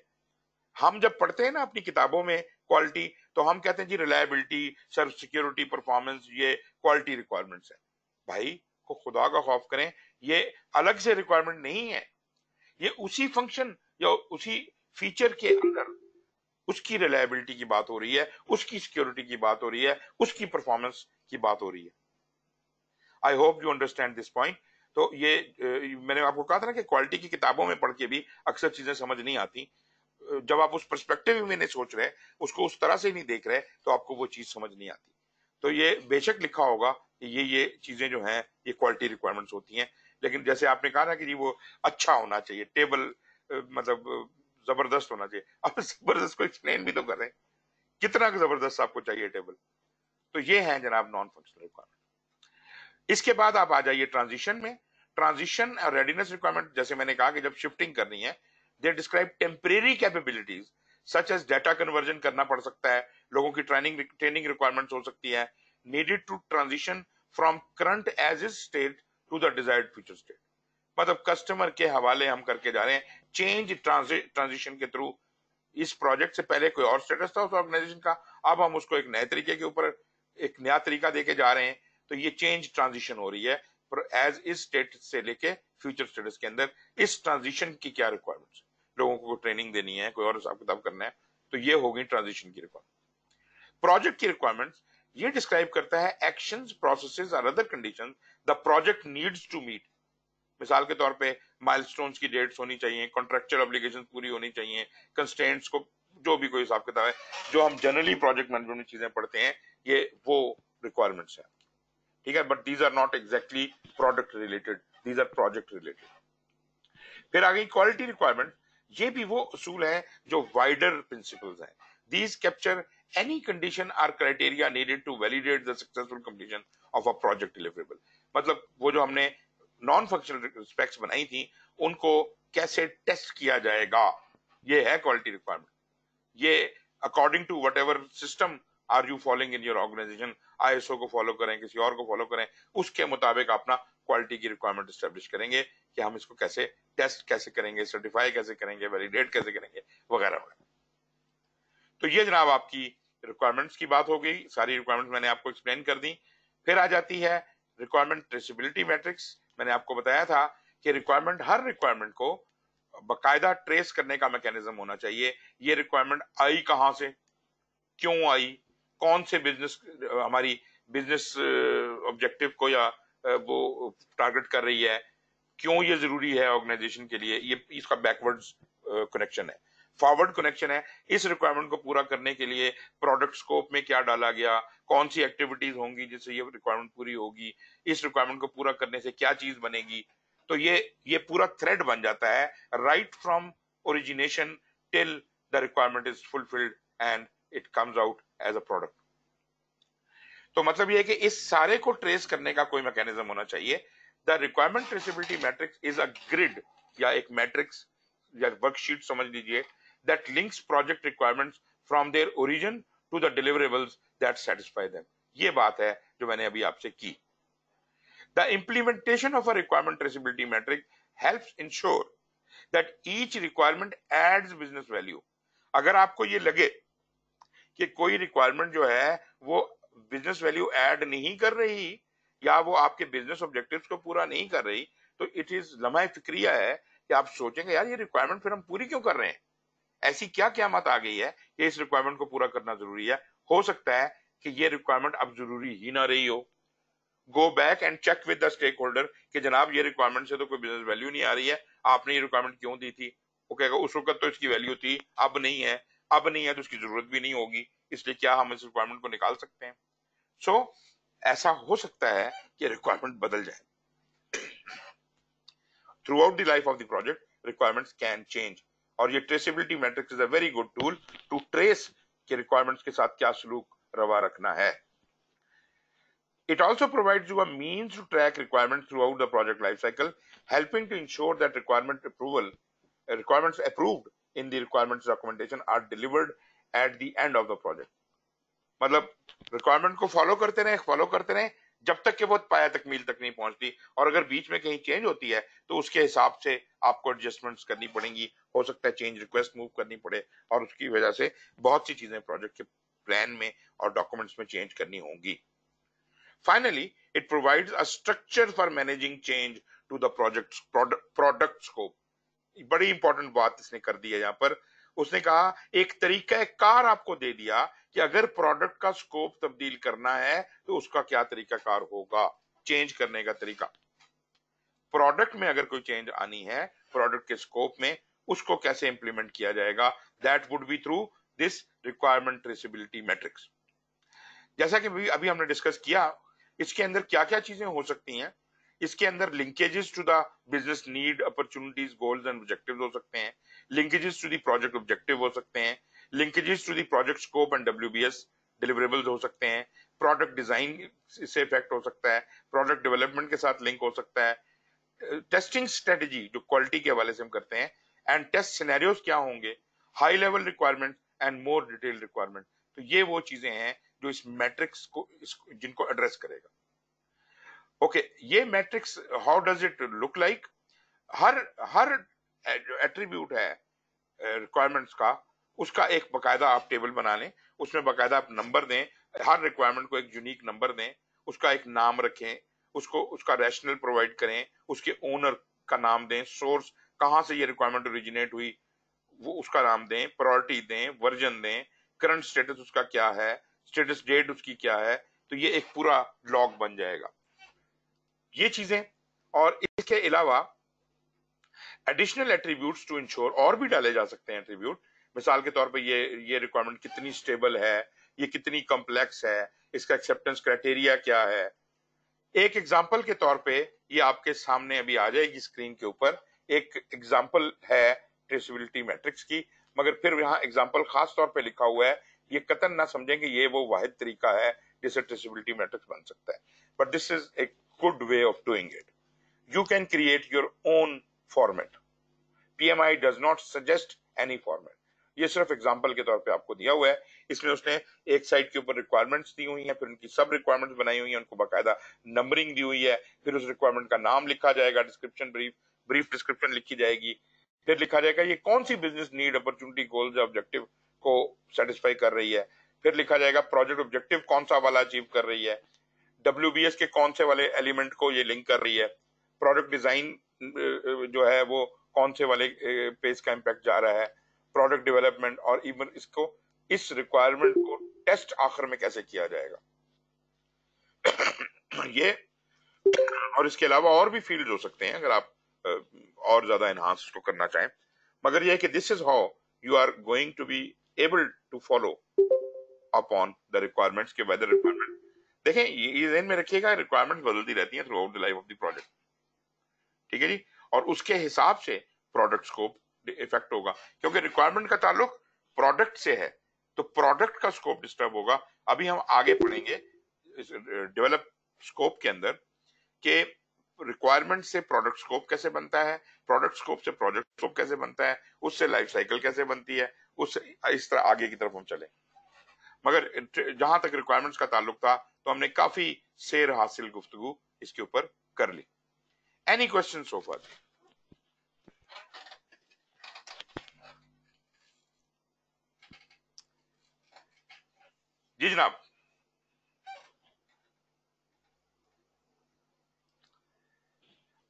हम जब पढ़ते हैं ना अपनी किताबों में क्वालिटी तो हम कहते हैं जी रिलायबिलिटी सर्व सिक्योरिटी परफॉर्मेंस ये क्वालिटी रिक्वायरमेंट्स है। भाई, को खुदा का खौफ करें, ये अलग से रिक्वायरमेंट नहीं है। ये उसी फ़ंक्शन या उसी फीचर के अंदर उसकी रिलायबिलिटी की बात हो रही है, उसकी सिक्योरिटी की बात हो रही है, उसकी परफॉर्मेंस की बात हो रही है। I hope you understand this point तो ये मैंने आपको कहा था ना कि क्वालिटी की किताबों में पढ़ के भी अक्सर चीज़ें समझ नहीं आती। जब आप उस परस्पेक्टिव में नहीं सोच रहे, उसको उस तरह से नहीं देख रहे तो आपको वो चीज़ समझ नहीं आती। तो ये बेशक लिखा होगा ये ये चीज़ें जो हैं, ये क्वालिटी रिक्वायरमेंट्स होती हैं। लेकिन जैसे आपने कहा ना कि जी वो अच्छा होना चाहिए, टेबल मतलब ज़बरदस्त होना चाहिए। (laughs) अब ज़बरदस्त को एक्सप्लेन भी तो करें। कितना ज़बरदस्त आपको चाहिए टेबल? तो ये है जनाब नॉन फंक्शनल रिक्वायरमेंट इसके बाद आप आ जाइए ट्रांजिशन में। ट्रांजिशन और रेडीनेस रिक्वायरमेंट जैसे मैंने कहा कि जब शिफ्टिंग करनी है they describe temporary capabilities such as data conversion करना पड़ सकता है, लोगों की ट्रेनिंग ट्रेनिंग रिक्वायरमेंट्स हो सकती है। Needed to transition from current as is state to the desired future state मतलब कस्टमर के हवाले हम करके जा रहे हैं चेंज ट्रांजिशन के थ्रू इस प्रोजेक्ट से पहले कोई और स्टेटस था उस ऑर्गेनाइजेशन का? अब हम उसको एक नए तरीके के ऊपर, एक नया तरीका देके जा रहे हैं तो ये चेंज ट्रांजिशन हो रही है एज इस स्टेट से लेके फ्यूचर स्टेटस के अंदर, इस ट्रांजिशन की क्या रिक्वायरमेंट्स लोगों को ट्रेनिंग देनी है, कोई और हिसाब किताब करना है तो ये होगी ट्रांजिशन की रिक्वायरमेंट प्रोजेक्ट की रिक्वायरमेंट्स ये डिस्क्राइब करता है एक्शन प्रोसेसेस और other conditions the project needs to meet मिसाल के तौर पे माइलस्टोन्स की डेट्स होनी चाहिए कॉन्ट्रेक्चुअल ऑब्लिगेशन पूरी होनी चाहिए कंस्टेंट्स को जो भी कोई हिसाब किताब है, जो हम जनरली प्रोजेक्ट मैनेजमेंट में चीज़ें पढ़ते हैं, ये वो रिक्वायरमेंट्स है। ठीक है but these are not exactly product related these are project related फिर आ गई क्वालिटी रिक्वायरमेंट ये भी वो असूल है जो वाइडर प्रिंसिपल्स हैं। These capture any condition or criteria needed to validate the successful completion of a project deliverable मतलब वो जो हमने नॉन फंक्शनल स्पेक्स बनाई थी, उनको कैसे टेस्ट किया जाएगा? ये है क्वालिटी रिक्वायरमेंट ये according to whatever system are you following in your organisation ISO को फॉलो करें, किसी और को फॉलो करें, उसके मुताबिक अपना क्वालिटी की रिक्वायरमेंट स्टेब्लिश करेंगे कि हम इसको कैसे टेस्ट कैसे करेंगे सर्टिफाई कैसे करेंगे वैलिडेट कैसे करेंगे, वगैरह वगैरह। तो ये जनाब आपकी रिक्वायरमेंट्स की बात हो गई, सारी रिक्वायरमेंट्स मैंने आपको एक्सप्लेन कर दी। फिर आ जाती है रिक्वायरमेंट ट्रेसिबिलिटी मैट्रिक्स मैंने आपको बताया था कि रिक्वायरमेंट हर रिक्वायरमेंट को बकायदा ट्रेस करने का मैकेनिज्म होना चाहिए। ये रिक्वायरमेंट आई कहाँ से? क्यों आई? कौन से बिज़नेस हमारी बिज़नेस ऑब्जेक्टिव को या वो टारगेट कर रही है? क्यों ये ज़रूरी है ऑर्गेनाइजेशन के लिए? ये, इसका बैकवर्ड कनेक्शन है। फॉरवर्ड कनेक्शन है, इस रिक्वायरमेंट को पूरा करने के लिए प्रोडक्ट स्कोप में क्या डाला गया, कौन सी एक्टिविटीज़ होंगी जिससे ये रिक्वायरमेंट पूरी होगी, इस रिक्वायरमेंट को पूरा करने से क्या चीज़ बनेगी तो ये ये पूरा थ्रेड बन जाता है right from origination till the requirement is fulfilled and it comes out as a product तो मतलब ये कि इस सारे को ट्रेस करने का कोई मैकेनिज्म होना चाहिए। The requirement traceability matrix is a grid या एक मैट्रिक्स या वर्कशीट समझ लीजिए that links project requirements from their origin to the deliverables that satisfy them ये बात है जो मैंने अभी आपसे की। The implementation of a requirement traceability matrix helps ensure that each requirement adds business value अगर आपको ये लगे कि कोई रिक्वायरमेंट जो है वो बिज़नेस वैल्यू ऐड नहीं कर रही या वो आपके बिज़नेस ऑब्जेक्टिव्स को पूरा नहीं कर रही तो इट इज़ लम्हा फिक्रिया है कि आप सोचेंगे, यार, ये रिक्वायरमेंट फिर हम पूरी क्यों कर रहे हैं? ऐसी क्या क्या मत आ गई है कि इस रिक्वायरमेंट को पूरा करना ज़रूरी है? हो सकता है कि ये रिक्वायरमेंट अब ज़रूरी ही ना रही हो। Go back and check with the stakeholder कि जनाब ये रिक्वायरमेंट से तो कोई बिज़नेस वैल्यू नहीं आ रही है। आपने ये रिक्वायरमेंट क्यों दी थी? वो कहेगा उस वक्त तो इसकी वैल्यू थी अब नहीं है। अब नहीं है तो उसकी ज़रूरत भी नहीं होगी। इसलिए क्या हम इस रिक्वायरमेंट को निकाल सकते हैं? सो so, ऐसा हो सकता है कि रिक्वायरमेंट बदल जाए। Throughout the life of the project requirements can change और ये traceability matrix is a very good tool to trace के रिक्वायरमेंट्स के साथ क्या सलूक रवा रखना है। It also provide you us to track requirement throughout the project life cycle helping to ensure that requirement approval requirements approved in the requirement documentation are delivered at the end of the project मतलब requirement को follow करते रहे follow करते रहे, जब तक के वो पाया तक तकमील तक नहीं पहुँचती। और अगर बीच में कहीं चेंज होती है तो उसके हिसाब से आपको एडजस्टमेंट्स करनी पड़ेंगी। हो सकता है चेंज रिक्वेस्ट मूव करनी पड़े और उसकी वजह से बहुत सी चीज़ें प्रोजेक्ट के प्लान में और डॉक्यूमेंट्स में चेंज करनी होंगी। Finally it provides a structure for managing change to the project product scope बड़ी इंपॉर्टेंट बात इसने कर दी है यहाँ पर। उसने कहा, एक तरीका कार आपको दे दिया कि अगर प्रोडक्ट का स्कोप तब्दील करना है तो उसका क्या तरीका कार होगा? चेंज करने का तरीका। प्रोडक्ट में अगर कोई चेंज आनी है प्रोडक्ट के स्कोप में उसको कैसे इंप्लीमेंट किया जाएगा? That would be through this requirement traceability matrix जैसा कि अभी हमने डिस्कस किया, इसके अंदर क्या क्या चीज़ें हो सकती हैं? इसके अंदर linkages to the business need opportunities goals and objectives हो सकते हैं। Linkages to the project objective हो सकते हैं। Linkages to the project scope and WBS deliverables हो सकते हैं। प्रोडक्ट डिज़ाइन से इफ़ेक्ट हो सकता है। प्रोडक्ट डेवलपमेंट के साथ लिंक हो सकता है। टेस्टिंग स्ट्रेटेजी जो क्वालिटी के हवाले से हम करते हैं एंड टेस्ट सिनेरियोस क्या होंगे? High level requirement and more detail requirement तो ये वो चीज़ें हैं जो इस मैट्रिक्स को इस, जिनको एड्रेस करेगा। ओके okay, ये matrix how does it look like हर हर एट्रीब्यूट है रिक्वायरमेंट्स का। उसका एक बकायदा आप टेबल बना लें। उसमें बकायदा आप नंबर दें। हर रिक्वायरमेंट को एक यूनिक नंबर दें। उसका एक नाम रखें। उसको उसका रैशनल प्रोवाइड करें। उसके ओनर का नाम दें। सोर्स कहाँ से ये रिक्वायरमेंट ओरिजिनेट हुई, वो उसका नाम दें प्रायोरिटी दें वर्जन दें करंट स्टेटस उसका क्या है स्टेटस डेट उसकी क्या है तो ये एक पूरा लॉग बन जाएगा। ये चीज़ें, और इसके अलावा एडिशनल एट्रीब्यूट्स टू इंश्योर और भी डाले जा सकते हैं एट्रीब्यूट मिसाल के तौर पे ये ये रिक्वायरमेंट कितनी स्टेबल है, ये कितनी कॉम्प्लेक्स है, इसका एक्सेप्टेंस क्राइटेरिया क्या है। एक एग्ज़ाम्पल के तौर पे ये आपके सामने अभी आ जाएगी स्क्रीन के ऊपर। एक एग्ज़ाम्पल है ट्रेसिबिलिटी मैट्रिक्स की, मगर फिर यहाँ एग्ज़ाम्पल खास तौर पे लिखा हुआ है, ये कतन ना समझेंगे ये वो वाहिद तरीका है जिससे ट्रेसिबिलिटी मैट्रिक्स बन सकता है। But this is a good way of doing it you can create your own format PMI does not suggest any format ये सिर्फ़ एग्ज़ाम्पल के तौर पे आपको दिया हुआ है। इसमें उसने एक साइड के ऊपर रिक्वायरमेंट्स दी हुई हैं, फिर उनकी सब रिक्वायरमेंट्स बनाई हुई हैं, उनको बाकायदा नंबरिंग दी हुई है, फिर उस रिक्वायरमेंट का नाम लिखा जाएगा डिस्क्रिप्शन ब्रीफ ब्रीफ डिस्क्रिप्शन लिखी जाएगी। फिर लिखा जाएगा, ये कौन सी business need opportunity goals objective को सेटिस्फाई कर रही है? फिर लिखा जाएगा प्रोजेक्ट ऑब्जेक्टिव कौन सा वाला अचीव कर रही है? WBS के कौन से वाले एलिमेंट को ये लिंक कर रही है? प्रोडक्ट डिज़ाइन जो है वो कौन से वाले पेज का इम्पैक्ट जा रहा है? प्रोडक्ट डेवलपमेंट और इवन इसको, इस रिक्वायरमेंट को टेस्ट आखिर में कैसे किया जाएगा? (coughs) ये, और इसके अलावा और भी फ़ील्ड हो सकते हैं, अगर आप और ज़्यादा एनहांस को करना चाहें। मगर यह कि this is how you are going to be able to follow upon the requirements के weather requirement देखें, ये ध्यान में रखिएगा रिक्वायरमेंट्स बदलती रहती हैं throughout the life of the project ठीक है जी? और उसके हिसाब से प्रोडक्ट स्कोप इफ़ेक्ट होगा। क्योंकि रिक्वायरमेंट का ताल्लुक प्रोडक्ट से है तो प्रोडक्ट का स्कोप डिस्टर्ब होगा। अभी हम आगे पढ़ेंगे डेवलप स्कोप के अंदर के रिक्वायरमेंट से प्रोडक्ट स्कोप कैसे बनता है प्रोडक्ट स्कोप से प्रोजेक्ट स्कोप कैसे बनता है, उससे लाइफ साइकिल कैसे बनती है, उससे इस तरह आगे की तरफ़ हम चले। मगर जहाँ तक रिक्वायरमेंट्स का ताल्लुक था तो हमने काफ़ी शेर हासिल गुफ्तगु इसके ऊपर कर ली। एनी क्वेश्चन सो फार जी जनाब।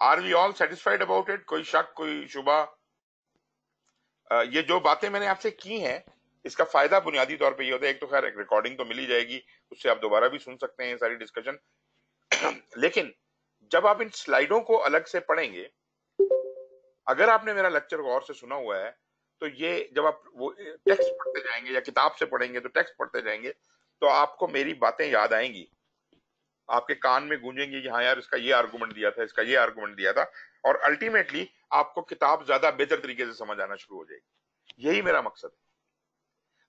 Are we all satisfied about it कोई शक, कोई शुबा? ये जो बातें मैंने आपसे की हैं, इसका फ़ायदा बुनियादी तौर पे ये होता है, एक तो खैर रिकॉर्डिंग तो मिल जाएगी, उससे आप दोबारा भी सुन सकते हैं सारी डिस्कशन (clears throat) लेकिन, जब आप इन स्लाइडों को अलग से पढ़ेंगे, अगर आपने मेरा लेक्चर गौर से सुना हुआ है तो ये जब आप वो टेक्स्ट पढ़ते जाएँगे या किताब से पढ़ेंगे तो टेक्स्ट पढ़ते जाएँगे तो आपको मेरी बातें याद आएँगी। आपके कान में गूंजेंगे कि हाँ यार, इसका ये आर्गूमेंट दिया था, इसका ये आर्गूमेंट दिया था। और अल्टीमेटली आपको किताब ज़्यादा बेहतर तरीके से समझ आना शुरू हो जाएगी। यही मेरा मकसद है।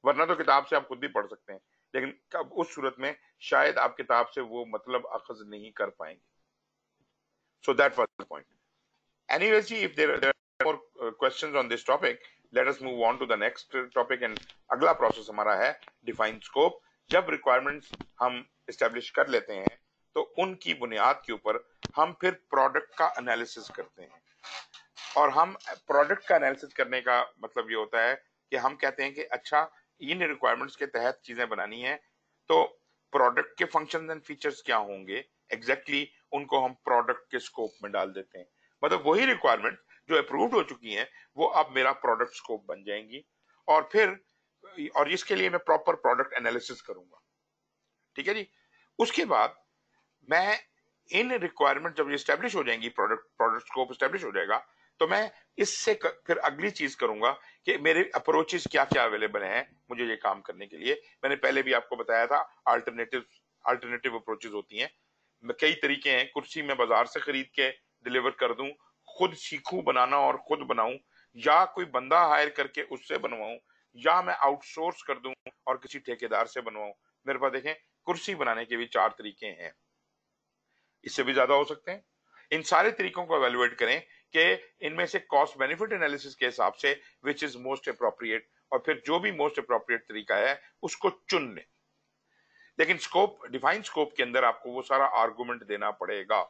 वरना तो किताब से आप खुद भी पढ़ सकते हैं। लेकिन कब उस सूरत में शायद आप किताब से वो मतलब अखज नहीं कर पाएँगे। So that was the point anyways ji if are more questions on this topic let us move on to the next topic and अगला प्रोसेस हमारा है डिफाइन स्कोप जब रिक्वायरमेंट्स हम स्टेब्लिश कर लेते हैं तो उनकी बुनियाद के ऊपर हम फिर प्रोडक्ट का एनालिसिस करते हैं। और हम प्रोडक्ट का एनालिसिस करने का मतलब ये होता है कि हम कहते हैं कि अच्छा इन रिक्वायरमेंट्स के तहत चीज़ें बनानी है तो प्रोडक्ट के फ़ंक्शन एंड फीचर्स क्या होंगे? एग्जैक्टली exactly उनको हम प्रोडक्ट के स्कोप में डाल देते हैं। मतलब वही रिक्वायरमेंट जो अप्रूव्ड हो चुकी हैं, वो अब मेरा प्रोडक्ट स्कोप बन जाएँगी। और फिर, और इसके लिए मैं प्रॉपर प्रोडक्ट एनालिसिस करूँगा। ठीक है जी? उसके बाद मैं इन रिक्वायरमेंट जब स्टैब्लिश हो जाएँगी प्रोडक्ट प्रोडक्ट स्कोप स्टैब्लिश हो जाएगा तो मैं इससे कर, फिर अगली चीज़ करूँगा कि मेरे अप्रोचेस क्या क्या अवेलेबल हैं मुझे ये काम करने के लिए। मैंने पहले भी आपको बताया था अल्टरनेटिव अल्टरनेटिव अप्रोचेस होती हैं। कई तरीके हैं कुर्सी में बाज़ार से खरीद के डिलीवर कर दूँ खुद सीखूं बनाना और खुद बनाऊँ या कोई बंदा हायर करके उससे बनवाऊं या मैं आउटसोर्स कर दूँ और किसी ठेकेदार से बनवाऊं। मेरे पास देखें कुर्सी बनाने के भी चार तरीके हैं। इससे भी ज़्यादा हो सकते हैं। इन सारे तरीकों को एवेलुएट करें कि इनमें से कॉस्ट बेनिफिट एनालिसिस के हिसाब से विच इज़ मोस्ट अप्रोप्रिएट और फिर जो भी मोस्ट अप्रोप्रिएट तरीका है, उसको चुन लें। लेकिन स्कोप डिफाइन स्कोप के अंदर आपको वो सारा आर्गुमेंट देना पड़ेगा।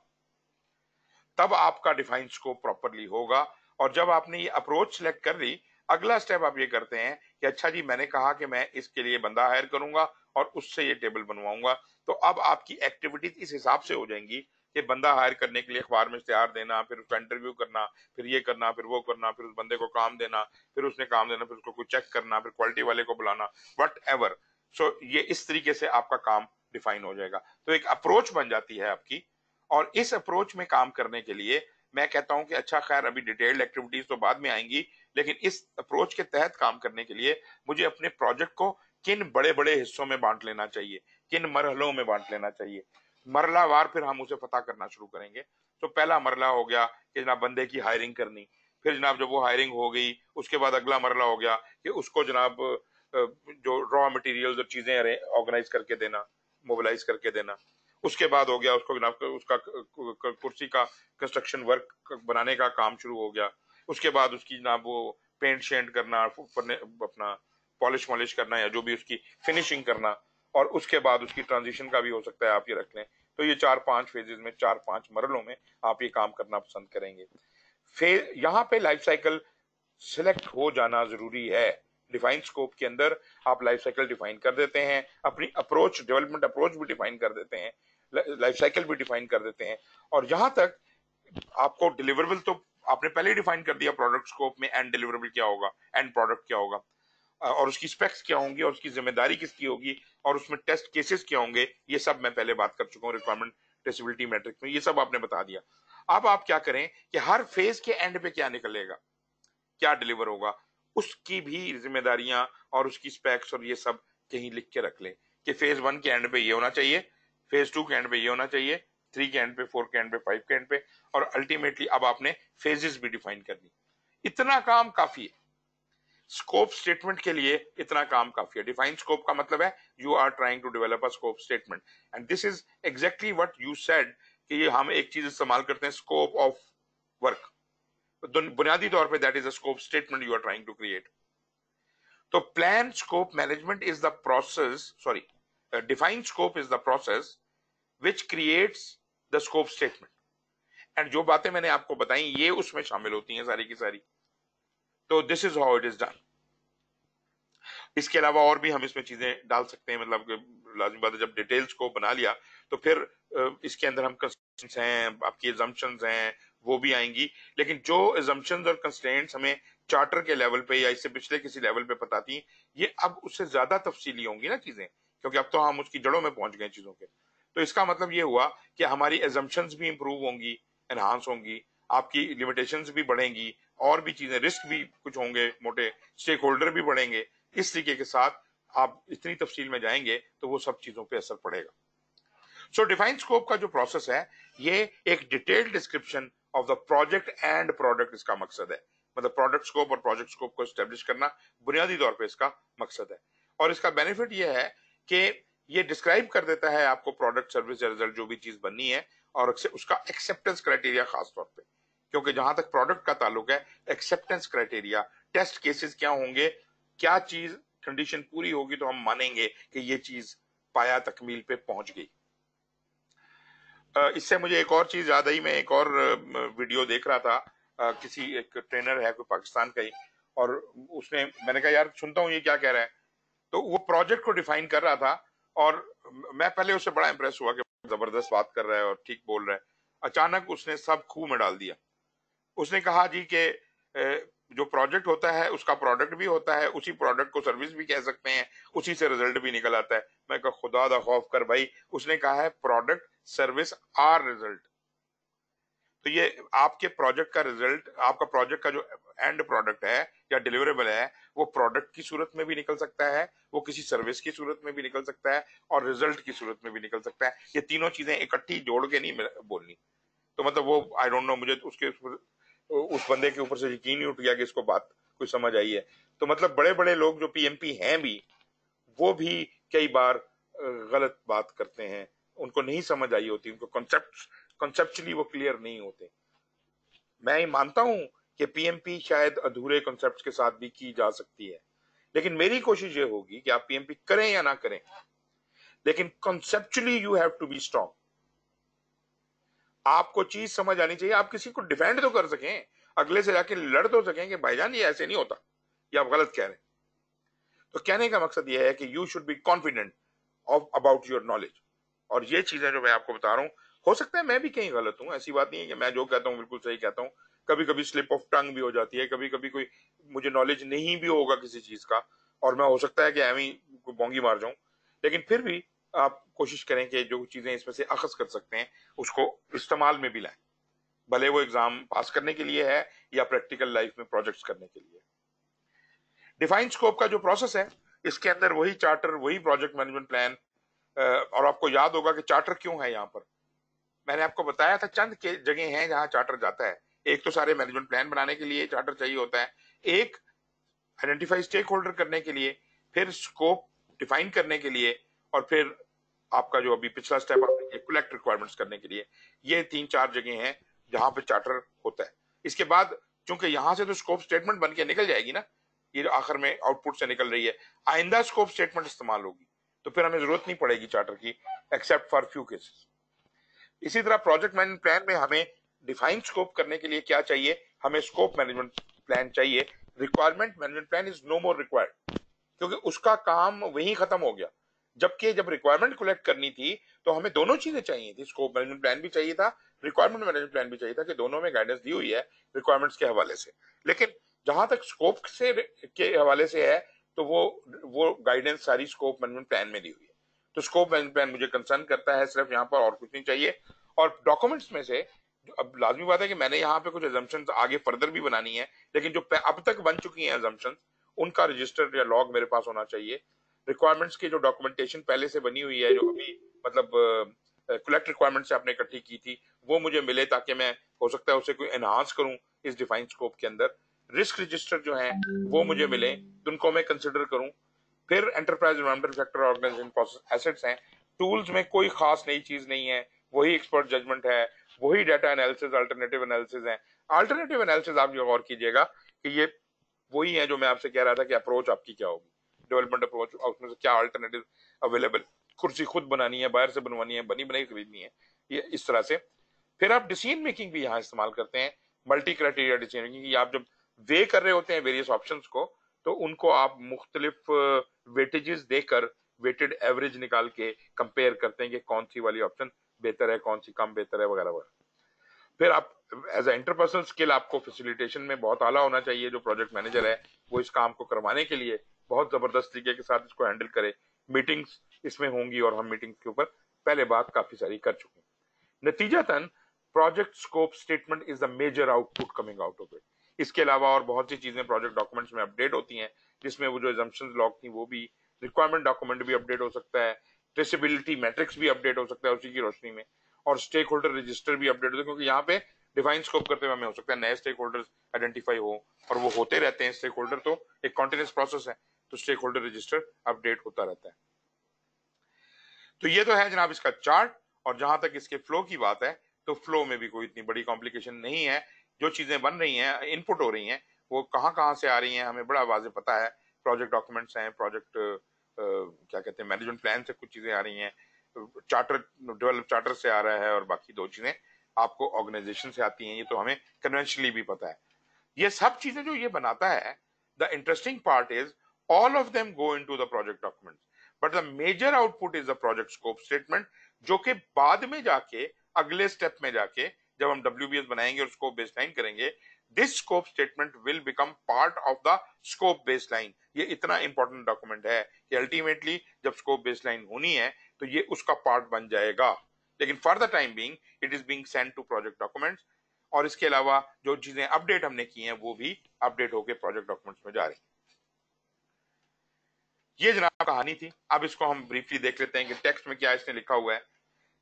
तब आपका डिफाइन स्कोप प्रॉपरली होगा और जब आपने ये अप्रोच सेलेक्ट कर ली, अगला स्टेप आप ये करते हैं कि अच्छा जी, मैंने कहा कि मैं इसके लिए बंदा हायर करूँगा और उससे ये टेबल बनवाऊँगा। तो अब आपकी एक्टिविटीज़ इस हिसाब से हो जाएँगी कि बंदा हायर करने के लिए अखबार में इश्तेहार देना, फिर उसका इंटरव्यू करना, फिर ये करना, फिर वो करना, फिर उस बंदे को काम देना, फिर उसने काम देना, फिर उसको कोई चेक करना, फिर क्वालिटी वाले को बुलाना वट एवर सो ये इस तरीके से आपका काम डिफाइन हो जाएगा। तो एक अप्रोच बन जाती है आपकी और इस अप्रोच में काम करने के लिए मैं कहता हूँ कि अच्छा खैर, अभी डिटेल्ड एक्टिविटीज़ तो बाद में आएँगी, लेकिन इस अप्रोच के तहत काम करने के लिए मुझे अपने प्रोजेक्ट को किन बड़े बड़े हिस्सों में बांट लेना चाहिए? किन मरहलों में बांट लेना चाहिए? मरलावार फिर हम उसे पता करना शुरू करेंगे। तो पहला मरला हो गया कि जनाब बंदे की हायरिंग करनी। फिर जनाब जब वो हायरिंग हो गई, उसके बाद अगला मरला हो गया कि उसको जनाब जो रॉ मटेरियल और चीज़ें ऑर्गेनाइज करके देना मोबिलाइज करके देना। उसके बाद हो गया उसको जनाब, उसका कुर्सी का कंस्ट्रक्शन वर्क बनाने का काम शुरू हो गया। उसके बाद उसकी जनाब वो पेंट शेंट करना अपना पॉलिश वॉलिश करना या जो भी उसकी फिनिशिंग करना और उसके बाद उसकी ट्रांजिशन का भी हो सकता है आप ये रख लें। तो ये चार पाँच फेजेस में, चार पाँच मरलों में आप ये काम करना पसंद करेंगे। फ़ेज़ यहाँ पे लाइफ साइकिल सिलेक्ट हो जाना ज़रूरी है। डिफाइन स्कोप के अंदर आप लाइफ साइकिल डिफाइन कर देते हैं, अपनी अप्रोच डेवलपमेंट अप्रोच भी डिफाइन कर देते हैं लाइफ साइकिल भी डिफाइन कर देते हैं। और यहाँ तक आपको डिलीवरेबल तो आपने पहले ही डिफाइन कर दिया प्रोडक्ट स्कोप में एंड डिलीवरेबल क्या होगा एंड प्रोडक्ट क्या होगा। और उसकी स्पेक्स क्या होंगी, और उसकी ज़िम्मेदारी किसकी होगी, और उसमें टेस्ट केसेस क्या होंगे, ये सब मैं पहले बात कर चुका हूँ रिक्वायरमेंट टेस्टिबिलिटी मैट्रिक में, ये सब आपने बता दिया। अब आप क्या करें कि हर फ़ेज़ के एंड पे क्या निकलेगा, क्या डिलीवर होगा, उसकी भी जिम्मेदारियाँ और उसकी स्पेक्स और ये सब कहीं लिख के रख लें कि फ़ेज़ वन के एंड पे ये होना चाहिए फ़ेज़ टू के एंड पे ये होना चाहिए थ्री के एंड पे फोर के एंड पे फाइव के एंड पे, और अल्टीमेटली अब आपने फेजेस भी डिफाइन कर दी। इतना काम काफ़ी है। स्कोप स्टेटमेंट के लिए इतना काम काफ़ी है। डिफाइन स्कोप का मतलब है you are trying to develop a scope statement and this is exactly what you said कि हम एक चीज़ इस्तेमाल करते हैं स्कोप ऑफ़ वर्क बुनियादी तौर पे that is a scope statement you are trying to create तो plan scope management is the process sorry define scope is the process which creates the scope statement and जो बातें मैंने आपको बताई, ये उसमें शामिल होती हैं सारी की सारी। तो this is how it is done इसके अलावा और भी हम इसमें चीज़ें डाल सकते हैं मतलब लाजमी बात है, जब डिटेल्स को बना लिया तो फिर इसके अंदर हम कंस्टेंट्स हैं, आपकी एजम्पन हैं, वो भी आएँगी। लेकिन जो एजम्पन और कंस्टेंट्स हमें चार्टर के लेवल पे या इससे पिछले किसी लेवल पे बताती ये अब उससे ज़्यादा तफसीली होंगी ना चीज़ें, क्योंकि अब तो हम उसकी जड़ों में पहुँच गए चीज़ों के। तो इसका मतलब ये हुआ कि हमारी एजम्पन भी इंप्रूव होंगी एनहांस होंगी, आपकी लिमिटेशन भी बढ़ेंगी और भी चीज़ें रिस्क भी कुछ होंगे, मोटे स्टेक होल्डर भी बढ़ेंगे, इस तरीके के साथ आप इतनी तफसील में जाएँगे तो वो सब चीज़ों पे असर पड़ेगा। सो डिफाइन स्कोप का जो प्रोसेस है, ये एक detailed description of the project and product इसका मकसद है। मतलब प्रोडक्ट स्कोप और प्रोजेक्ट स्कोप को स्टेब्लिश करना, बुनियादी तौर पर इसका मकसद है। और इसका बेनिफिट यह है कि ये डिस्क्राइब कर देता है आपको प्रोडक्ट सर्विस रिज़ल्ट जो भी चीज़ बननी है, और उसका एक्सेप्टेंस क्राइटेरिया खास तौर पे। क्योंकि जहाँ तक प्रोडक्ट का ताल्लुक है एक्सेप्टेंस क्राइटेरिया टेस्ट केसेस क्या होंगे, क्या चीज़ कंडीशन पूरी होगी तो हम मानेंगे कि ये चीज़ पाया तकमील पे पहुँच गई। इससे मुझे एक और चीज़ याद आई, मैं एक और वीडियो देख रहा था किसी एक ट्रेनर है कोई पाकिस्तान का ही, और उसने, मैंने कहा, यार, सुनता हूँ ये क्या कह रहा है। तो वो प्रोजेक्ट को डिफाइन कर रहा था, और मैं पहले उससे बड़ा इंप्रेस हुआ कि ज़बरदस्त बात कर रहा है और ठीक बोल रहा है। अचानक उसने सब खूह में डाल दिया। उसने कहा जी के जो प्रोजेक्ट होता है, उसका प्रोडक्ट भी होता है, उसी प्रोडक्ट को सर्विस भी कह सकते हैं, उसी से रिज़ल्ट भी निकल आता है। मैं कहा, खुदा दा खौफ कर भाई। उसने कहा है, प्रोडक्ट, सर्विस, आर रिज़ल्ट। तो ये आपके प्रोजेक्ट का रिज़ल्ट, आपका प्रोजेक्ट का जो एंड प्रोडक्ट है, या डिलीवरेबल है, वो प्रोडक्ट की सूरत में भी निकल सकता है, वो किसी सर्विस की सूरत में भी निकल सकता है, और रिज़ल्ट की सूरत में भी निकल सकता है। ये तीनों चीज़ें इकट्ठी जोड़ के नहीं बोलनी। तो मतलब वो आई डोंट नो मुझे उसके उस बंदे के ऊपर से यकीन ही उठ गया कि इसको बात कुछ समझ आई है। तो मतलब बड़े बड़े लोग जो पीएमपी हैं भी, वो भी कई बार गलत बात करते हैं। उनको नहीं समझ आई होती, उनको कॉन्सेप्ट कॉन्सेप्चुअली वो क्लियर नहीं होते। मैं ये मानता हूँ कि पीएमपी शायद अधूरे कॉन्सेप्ट के साथ भी की जा सकती है। लेकिन मेरी कोशिश ये होगी कि आप पीएमपी करें या ना करें। लेकिन conceptually you have to be strong आपको चीज़ समझ आनी चाहिए। आप किसी को डिफेंड तो कर सकें, अगले से जाके लड़ तो सकें कि भाईजान ये ऐसे नहीं होता, ये आप गलत कह रहे हैं। तो कहने का मकसद ये है कि you should be confident of about your knowledge और ये चीज़ें जो मैं आपको बता रहा हूँ, हो सकता है मैं भी कहीं गलत हूँ, ऐसी बात नहीं है कि मैं जो कहता हूँ बिल्कुल सही कहता हूँ। कभी कभी स्लिप ऑफ़ टंग भी हो जाती है कभी कभी कोई मुझे नॉलेज नहीं भी होगा किसी चीज़ का, और मैं हो सकता है कि एवं बोंगी मार जाऊँ। लेकिन फिर भी आप कोशिश करें कि जो चीज़ें इसमें से अखज कर सकते हैं, उसको इस्तेमाल में भी लाएँ। भले वो एग्ज़ाम पास करने के लिए है या प्रैक्टिकल लाइफ में प्रोजेक्ट्स करने के लिए। डिफाइन स्कोप का जो प्रोसेस है, इसके अंदर वही चार्टर, वही प्रोजेक्ट मैनेजमेंट प्लान और आपको याद होगा कि चार्टर क्यों है यहाँ पर। मैंने आपको बताया था चंद के जगह हैं जहाँ चार्टर जाता है। एक तो सारे मैनेजमेंट प्लान बनाने के लिए चार्टर चाहिए होता है। एक, आइडेंटिफाई स्टेक होल्डर करने के लिए। फिर स्कोप डिफाइन करने के लिए। और फिर आपका जो अभी पिछला स्टेप आपने कलेक्ट रिक्वायरमेंट्स करने के लिए, ये तीन चार जगह हैं जहाँ पे चार्टर होता है। इसके बाद, चूँकि यहाँ से तो स्कोप स्टेटमेंट बन के निकल जाएगी ना, ये आखिर में आउटपुट से निकल रही है, आइंदा स्कोप स्टेटमेंट इस्तेमाल होगी। तो फिर हमें ज़रूरत नहीं पड़ेगी चार्टर की एक्सेप्ट फॉर फ्यू केसेस इसी तरह प्रोजेक्ट मैनेजमेंट प्लान में हमें डिफाइन स्कोप करने के लिए क्या चाहिए? हमें स्कोप मैनेजमेंट प्लान चाहिए। Requirement management plan is no more required क्योंकि उसका काम वही खत्म हो गया। जबकि जब रिक्वायरमेंट कलेक्ट करनी थी तो हमें दोनों चीज़ें चाहिए थी। स्कोप मैनेजमेंट प्लान भी चाहिए था रिक्वायरमेंट मैनेजमेंट प्लान भी चाहिए था कि दोनों में गाइडेंस दी हुई है रिक्वायरमेंट्स के हवाले से। लेकिन जहाँ तक स्कोप से के हवाले से है तो वो वो गाइडेंस सारी स्कोप मैनेजमेंट प्लान में दी हुई है। तो स्कोप मैनेजमेंट प्लान मुझे कंसर्न करता है, सिर्फ़ यहाँ पर और कुछ नहीं चाहिए। और डॉक्यूमेंट्स में से, अब लाजमी बात है कि मैंने यहाँ पे कुछ एजम्पन आगे फर्दर भी बनानी है, लेकिन जो अब तक बन चुकी हैं एजम्पन उनका रजिस्टर या लॉग मेरे पास होना चाहिए। रिक्वायरमेंट्स की जो डॉक्यूमेंटेशन पहले से बनी हुई है, जो अभी मतलब कलेक्ट रिक्वायरमेंट से आपने इकट्ठी की थी, वो मुझे मिले ताकि मैं, हो सकता है उसे कोई एनहांस करूँ इस डिफाइन स्कोप के अंदर। रिस्क रजिस्टर जो है, वो मुझे मिले तो उनको मैं कंसिडर करूँ। फिर enterprise environmental factor organisation process assets हैं। टूल्स में कोई खास नई चीज़ नहीं है, वही एक्सपर्ट जजमेंट है, वही डाटा एनालिसिस अल्टरनेटिव एनालिसिस है। अल्टरनेटिव एनालिसिस आप जो गौर कीजिएगा कि ये, वही है जो मैं आपसे कह रहा था कि अप्रोच आपकी क्या होगी। डेवलपमेंट अप्रोच उसमें से क्या अल्टरनेटिव अवेलेबल कुर्सी खुद बनानी है, बाहर से बनवानी है, बनी बनाई खरीदनी है, ये इस तरह से। फिर आप डिसीज़न मेकिंग भी यहाँ इस्तेमाल करते हैं मल्टी क्राइटेरिया डिसीज़न मेकिंग आप जब वे कर रहे होते हैं वेरियस ऑप्शंस को तो उनको आप मुख्तलिफ़ वेटेजेस देकर वेटेड एवरेज निकाल के कंपेयर करते हैं कि कौन सी वाली ऑप्शन बेहतर है, कौन सी कम बेहतर है, वगैरह वगैरह। फिर आप एज ए इंटरपर्सनल स्किल आपको फैसिलिटेशन में बहुत आला होना चाहिए, जो प्रोजेक्ट मैनेजर है, वो इस काम को करवाने के लिए बहुत ज़बरदस्त तरीके के साथ इसको हैंडल करे। मीटिंग्स इसमें होंगी और हम मीटिंग के ऊपर पहले बात काफ़ी सारी कर चुके हैं। नतीजतन project scope statement is the major output coming out of it इसके अलावा और बहुत सी चीज़ें प्रोजेक्ट डॉक्यूमेंट्स में अपडेट होती हैं, जिसमें वो जो एजम्पन लॉग थी, वो भी रिक्वायरमेंट डॉक्यूमेंट भी अपडेट हो सकता है ट्रेसिबिलिटी मैट्रिक्स भी अपडेट हो सकता है उसी की रोशनी में, और स्टेक होल्डर रजिस्टर भी अपडेट होते हैं, क्योंकि यहाँ पे डिफाइन स्कोप करते हुए हमें हो सकता है नए स्टेक होल्डर आइडेंटिफाई हो, और वो होते रहते हैं स्टेक होल्डर तो एक कॉन्टिन्यूस प्रोसेस है। तो स्टेक होल्डर रजिस्टर अपडेट होता रहता है। तो ये तो है जनाब इसका चार्ट और जहाँ तक इसके फ्लो की बात है तो फ्लो में भी कोई इतनी बड़ी कॉम्प्लिकेशन नहीं है। जो चीज़ें बन रही हैं इनपुट हो रही हैं, वो कहाँ कहाँ से आ रही हैं, हमें बड़ा वाजे पता है। प्रोजेक्ट डॉक्यूमेंट्स हैं प्रोजेक्ट क्या कहते हैं मैनेजमेंट प्लान से कुछ चीज़ें आ रही हैं चार्टर डेवलप चार्टर से आ रहा है, और बाकी दो चीज़ें आपको ऑर्गेनाइजेशन से आती हैं, ये तो हमें कन्वेंशनली भी पता है। ये सब चीज़ें जो ये बनाता है the interesting part is of them go into the project document but the major output is the project scope statement जो कि बाद में जाके, अगले स्टेप में जाके, जब हम डब्ल्यू बनाएँगे और स्कोप बेसलाइन करेंगे this scope statement will become part of the scope baseline ये इतना इंपॉर्टेंट डॉक्यूमेंट है कि अल्टीमेटली जब स्कोप बेसलाइन होनी है तो ये उसका पार्ट बन जाएगा। लेकिन for the time being it is being send to project documents और इसके अलावा जो चीज़ें अपडेट हमने की हैं, वो भी अपडेट होकर प्रोजेक्ट डॉक्यूमेंट्स में जा रही ये जनाब कहानी थी। अब इसको हम ब्रीफली देख लेते हैं कि टेक्स्ट में क्या इसने लिखा हुआ है।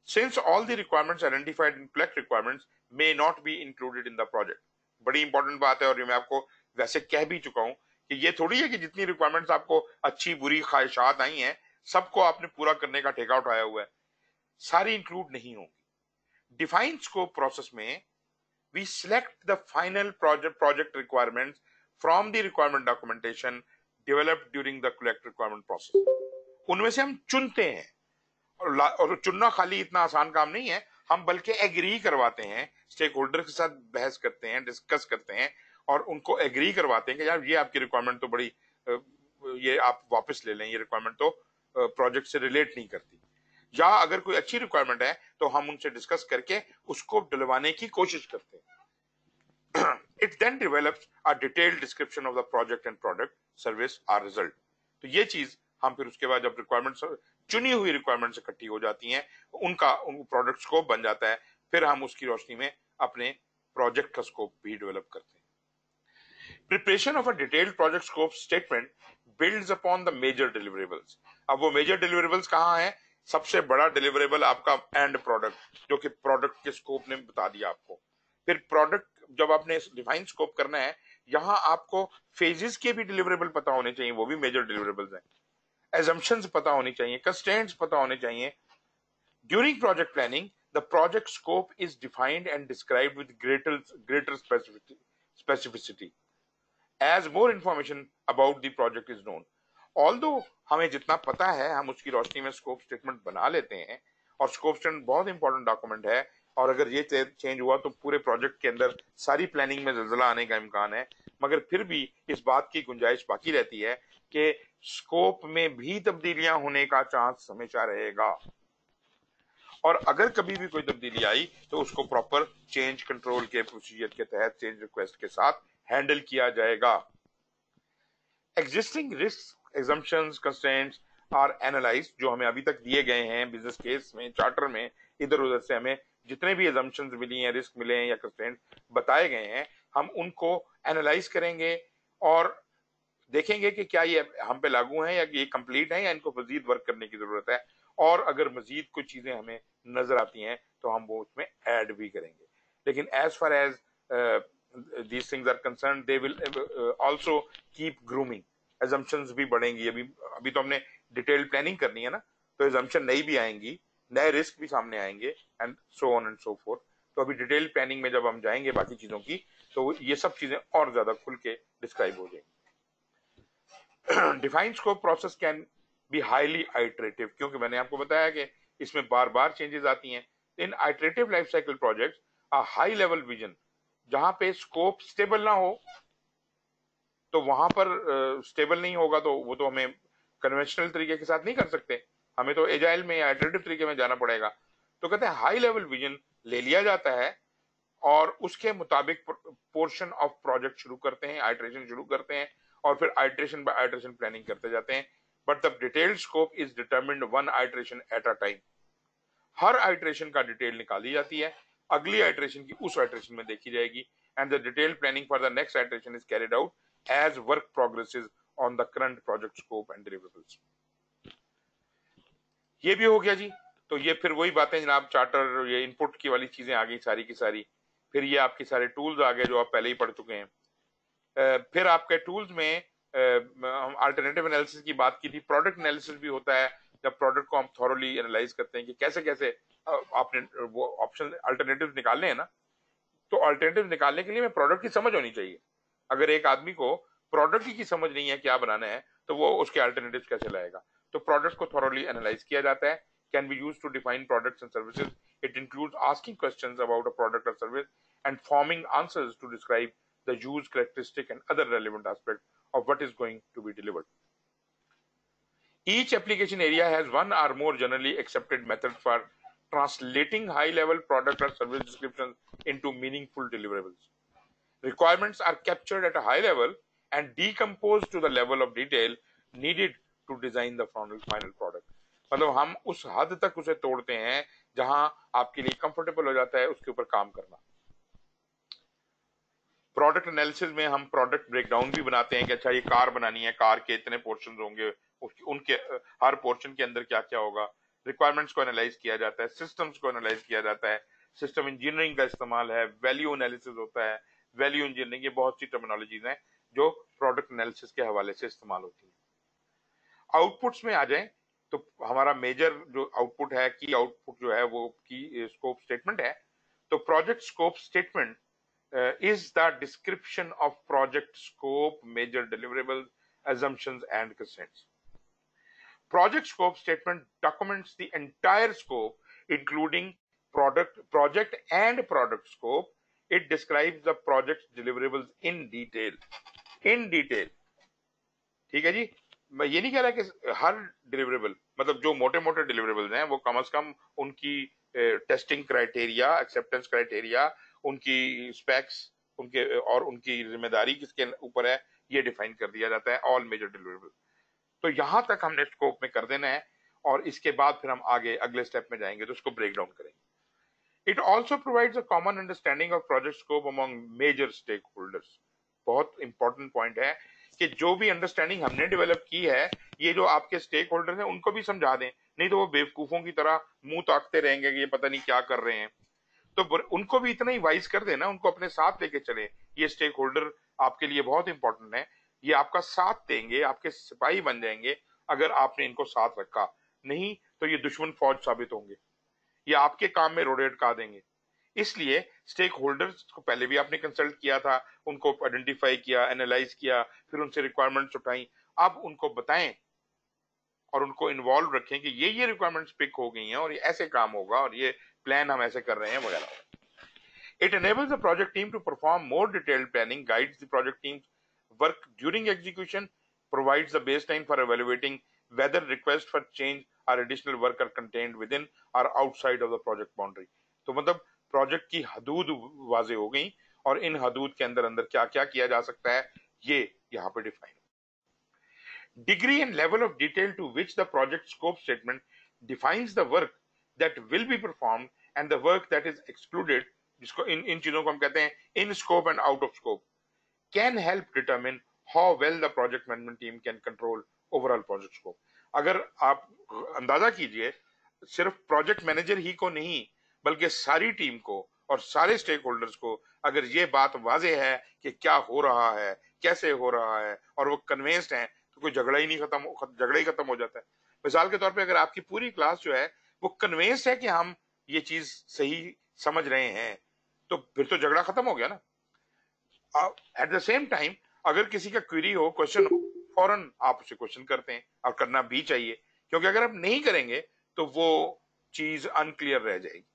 Since all the requirements identified in collect requirements may not be included in the project बड़ी इंपॉर्टेंट बात है और ये मैं आपको वैसे कह भी चुका हूँ कि ये थोड़ी है कि जितनी रिक्वायरमेंट्स आपको अच्छी, बुरी ख्वाहिशात आई हैं, सबको आपने पूरा करने का ठेका उठाया हुआ है। सारी इंक्लूड नहीं होगी। डिफाइन स्कोप प्रोसेस में we select the final project project requirements from the requirement documentation developed during the collect requirement process उनमें से हम चुनते हैं। और, और चुनना खाली इतना आसान काम नहीं है। हम बल्कि एग्री करवाते हैं स्टेक होल्डर के साथ बहस करते हैं डिस्कस करते हैं और उनको एग्री करवाते हैं कि यार ये आपकी रिक्वायरमेंट तो बड़ी ये आप वापस ले लें ये रिक्वायरमेंट तो प्रोजेक्ट से रिलेट नहीं करती। या अगर कोई अच्छी रिक्वायरमेंट है तो हम उनसे डिस्कस करके उसको डलवाने की कोशिश करते हैं। It then develops a detailed description of the project and product service or result तो ये चीज़ हम फिर उसके बाद जब रिक्वायरमेंट चुनी हुई रिक्वायरमेंट इकट्ठी हो जाती हैं, उनका, उन प्रोडक्ट स्कोप बन जाता है, फिर हम उसकी रोशनी में अपने प्रोजेक्ट का स्कोप भी डेवलप करते हैं। Preparation of a detailed project scope statement builds upon the major deliverables अब वो मेजर डिलीवरेबल्स कहाँ है? सबसे बड़ा डिलीवरेबल आपका एंड प्रोडक्ट जो कि प्रोडक्ट के स्कोप ने बता दिया आपको। फिर प्रोडक्ट जब आपने डिफाइन स्कोप करना है, यहाँ आपको फेजेस के भी डिलीवरेबल पता होने चाहिए, वो भी मेजर डिलीवरेबल्स हैं। एजम्पन्स पता होनी चाहिए कंस्टेंट्स पता होने चाहिए। During project planning the project scope is defined and described with greater greater specificity as more information about the project is known all हमें जितना पता है, हम उसकी रोशनी में स्कोप स्टेटमेंट बना लेते हैं, और स्कोप स्टेटमेंट बहुत इंपॉर्टेंट डॉक्यूमेंट है और अगर ये चेंज हुआ तो पूरे प्रोजेक्ट के अंदर सारी प्लानिंग में जल्जला आने का इम्कान है। मगर फिर भी इस बात की गुंजाइश बाकी रहती है कि स्कोप में भी तब्दीलियाँ होने का चांस हमेशा रहेगा। और अगर कभी भी कोई तब्दीली आई तो उसको प्रॉपर चेंज कंट्रोल के प्रोसीजर के तहत चेंज रिक्वेस्ट के साथ हैंडल किया जाएगा। Existing risk assumptions constraints are analyse जो हमें अभी तक दिए गए हैं बिज़नेस केस में चार्टर में इधर उधर से हमें जितने भी एजम्पन मिली हैं रिस्क मिले हैं या कंस्टेंट बताए गए हैं, हम उनको एनालाइज करेंगे और देखेंगे कि क्या ये हम पे लागू हैं या ये कंप्लीट है या इनको मजीद वर्क करने की ज़रूरत है। और अगर मजीद कुछ चीज़ें हमें नज़र आती हैं तो हम वो उसमें ऐड भी करेंगे। लेकिन as far as these things are concern they will also keep growing assumptions भी बढ़ेंगी। अभी अभी तो हमने डिटेल प्लानिंग करनी है ना तो एजम्पन नई भी आएँगी। नए रिस्क भी सामने आएँगे and so on and so forth तो अभी डिटेल प्लानिंग में जब हम जाएँगे बाकी चीज़ों की तो ये सब चीज़ें और ज़्यादा खुल के डिस्क्राइब हो जाएँगी। Defined scope process can be highly iterative क्योंकि मैंने आपको बताया कि इसमें बार बार चेंजेस आती हैं। In iterative life cycle project a high level vision जहाँ पे स्कोप स्टेबल ना हो तो वहाँ पर स्टेबल uh, नहीं होगा तो वो तो हमें कन्वेंशनल तरीके के साथ नहीं कर सकते। हमें तो एजाइल में या एटरेटिव तरीके में जाना पड़ेगा। तो कहते हैं हाई लेवल विजन ले लिया जाता है और उसके मुताबिक पोर्शन ऑफ़ प्रोजेक्ट शुरू करते हैं आइट्रेशन शुरू करते हैं और फिर आइट्रेशन बाय आइट्रेशन प्लानिंग करते जाते हैं। But the detailed scope is determined one iteration at a time her iteration का डिटेल निकाली जाती है। अगली आइट्रेशन की उस आइट्रेशन में देखी जाएगी। And the detail planning for the next iteration is carried out as work progresses on the current project scope and deliverables ये भी हो गया जी। तो ये फिर वही बातें जनाब चार्टर ये इनपुट की वाली चीज़ें आ गई सारी की सारी। फिर ये आपके सारे टूल्स आ गए जो आप पहले ही पढ़ चुके हैं। फिर आपके टूल्स में हम अल्टरनेटिव एनालिसिस की बात की थी। प्रोडक्ट एनालिसिस भी होता है, जब प्रोडक्ट को हम थॉरली एनालाइज करते हैं कि कैसे कैसे आपने, वो ऑप्शन अल्टरनेटिव निकालने हैं ना। तो अल्टरनेटिव निकालने के लिए मैं प्रोडक्ट की समझ होनी चाहिए। अगर एक आदमी को प्रोडक्ट की समझ नहीं है क्या बनाना है तो वो उसके अल्टरनेटिव कैसे लाएगा। तो प्रोडक्ट को थॉरली एनालाइज किया जाता है can be use to define products and services it includes asking questions about a product और service and forming answers to describe the use characteristic and other relevant aspect of what is going to be delivered Each application area has one or more generally accepted method for translating high-level product or service descriptions into meaningful deliverables. Requirements are captured at a high level and decomposed to the level of detail needed to design the final product मतलब हम उस हद तक उसे तोड़ते हैं जहाँ आपके लिए कंफर्टेबल हो जाता है, उसके ऊपर काम करना। प्रोडक्ट एनालिसिस में हम प्रोडक्ट ब्रेकडाउन भी बनाते हैं कि अच्छा ये कार बनानी है, कार के इतने पोर्शन होंगे उनके, हर पोर्शन के अंदर क्या क्या होगा। रिक्वायरमेंट्स को एनालाइज किया जाता है सिस्टम्स को एनालाइज किया जाता है। सिस्टम इंजीनियरिंग का इस्तेमाल है वैल्यू एनालिसिस होता है। वैल्यू इंजीनियरिंग ये बहुत सी टेक्नोलॉजीज़ हैं जो प्रोडक्ट एनालिसिस के हवाले से इस्तेमाल होती है। आउटपुट्स में आ जाए तो हमारा मेजर जो आउटपुट है, की आउटपुट जो है, वो की स्कोप स्टेटमेंट है। तो project scope statement is the description of project scope major deliverable assumption and constraints project scope statement documents their scope including product project and product scope it describe the project deliverables in detail in detail ठीक है जी? मैं ये नहीं कह रहा कि हर deliverable मतलब जो मोटे मोटे डिलीवरेबल हैं, वो कम से कम उनकी टेस्टिंग क्राइटेरिया एक्सेप्टेंस क्राइटेरिया उनकी स्पेक्स उनके, और उनकी ज़िम्मेदारी किसके ऊपर है, ये डिफाइन कर दिया जाता है ऑल मेजर डिलीवरेबल तो यहाँ तक हमने स्कोप में कर देना है, और इसके बाद फिर हम आगे, अगले स्टेप में जाएँगे तो उसको ब्रेक डाउन करेंगे. It also provides a common understanding of project scope among major stakeholders बहुत इंपॉर्टेंट पॉइंट है कि जो भी अंडरस्टैंडिंग हमने डेवलप की है, ये जो आपके स्टेक होल्डर हैं, उनको भी समझा दें। नहीं तो वो बेवकूफों की तरह मुँह ताकते रहेंगे कि ये पता नहीं क्या कर रहे हैं। तो उनको भी इतना ही वाइज कर देना, उनको अपने साथ लेके चले। ये स्टेक होल्डर आपके लिए बहुत इंपॉर्टेंट है। ये आपका साथ देंगे, आपके सिपाही बन जाएँगे, अगर आपने इनको साथ रखा। नहीं तो ये दुश्मन फौज साबित होंगे। ये आपके काम में रोडेट का देंगे। इसलिए स्टेक होल्डर्स को पहले भी आपने कंसल्ट किया था, उनको आइडेंटिफाई किया एनालाइज किया, फिर उनसे रिक्वायरमेंट्स उठाई अब उनको बताएँ और उनको इन्वॉल्व रखें कि ये ये रिक्वायरमेंट्स पिक हो गई हैं और ये ऐसे काम होगा और ये प्लान हम ऐसे कर रहे हैं वगैरह it enables the project team to perform more detailed planning guides the project team work during execution provides the baseline for evaluating whether requests for change or additional work are contained within or outside of the project boundary. तो मतलब project की हदूद वाजे हो गई और इन हदूद के अंदर अंदर क्या क्या किया जा सकता है, ये यहाँ पे define degree and level of detail to which the project scope statement defines the work that will be performed and the work that is excluded, जिसको इन इन चीज़ों को हम कहते हैं in scope and out of scope, can help determine how well the project management team can control overall project scope. अगर आप अंदाज़ा कीजिए, सिर्फ़ प्रोजेक्ट मैनेजर ही को नहीं बल्कि सारी टीम को और सारे स्टेक होल्डर्स को अगर ये बात वाजे है कि क्या हो रहा है, कैसे हो रहा है, और वो कन्वेंस्ड है तो कोई झगड़ा ही नहीं खत्म झगड़ा ही खत्म हो जाता है। मिसाल के तौर पे अगर आपकी पूरी क्लास जो है, वो कन्वेंस है कि हम ये चीज़ सही समझ रहे हैं तो फिर तो झगड़ा खत्म हो गया ना। एट द सेम टाइम अगर किसी का क्वेरी हो क्वेश्चन हो, फ़ौरन आप उसे क्वेश्चन करते हैं और करना भी चाहिए, क्योंकि अगर आप नहीं करेंगे तो वो चीज़ अनक्लियर रह जाएगी।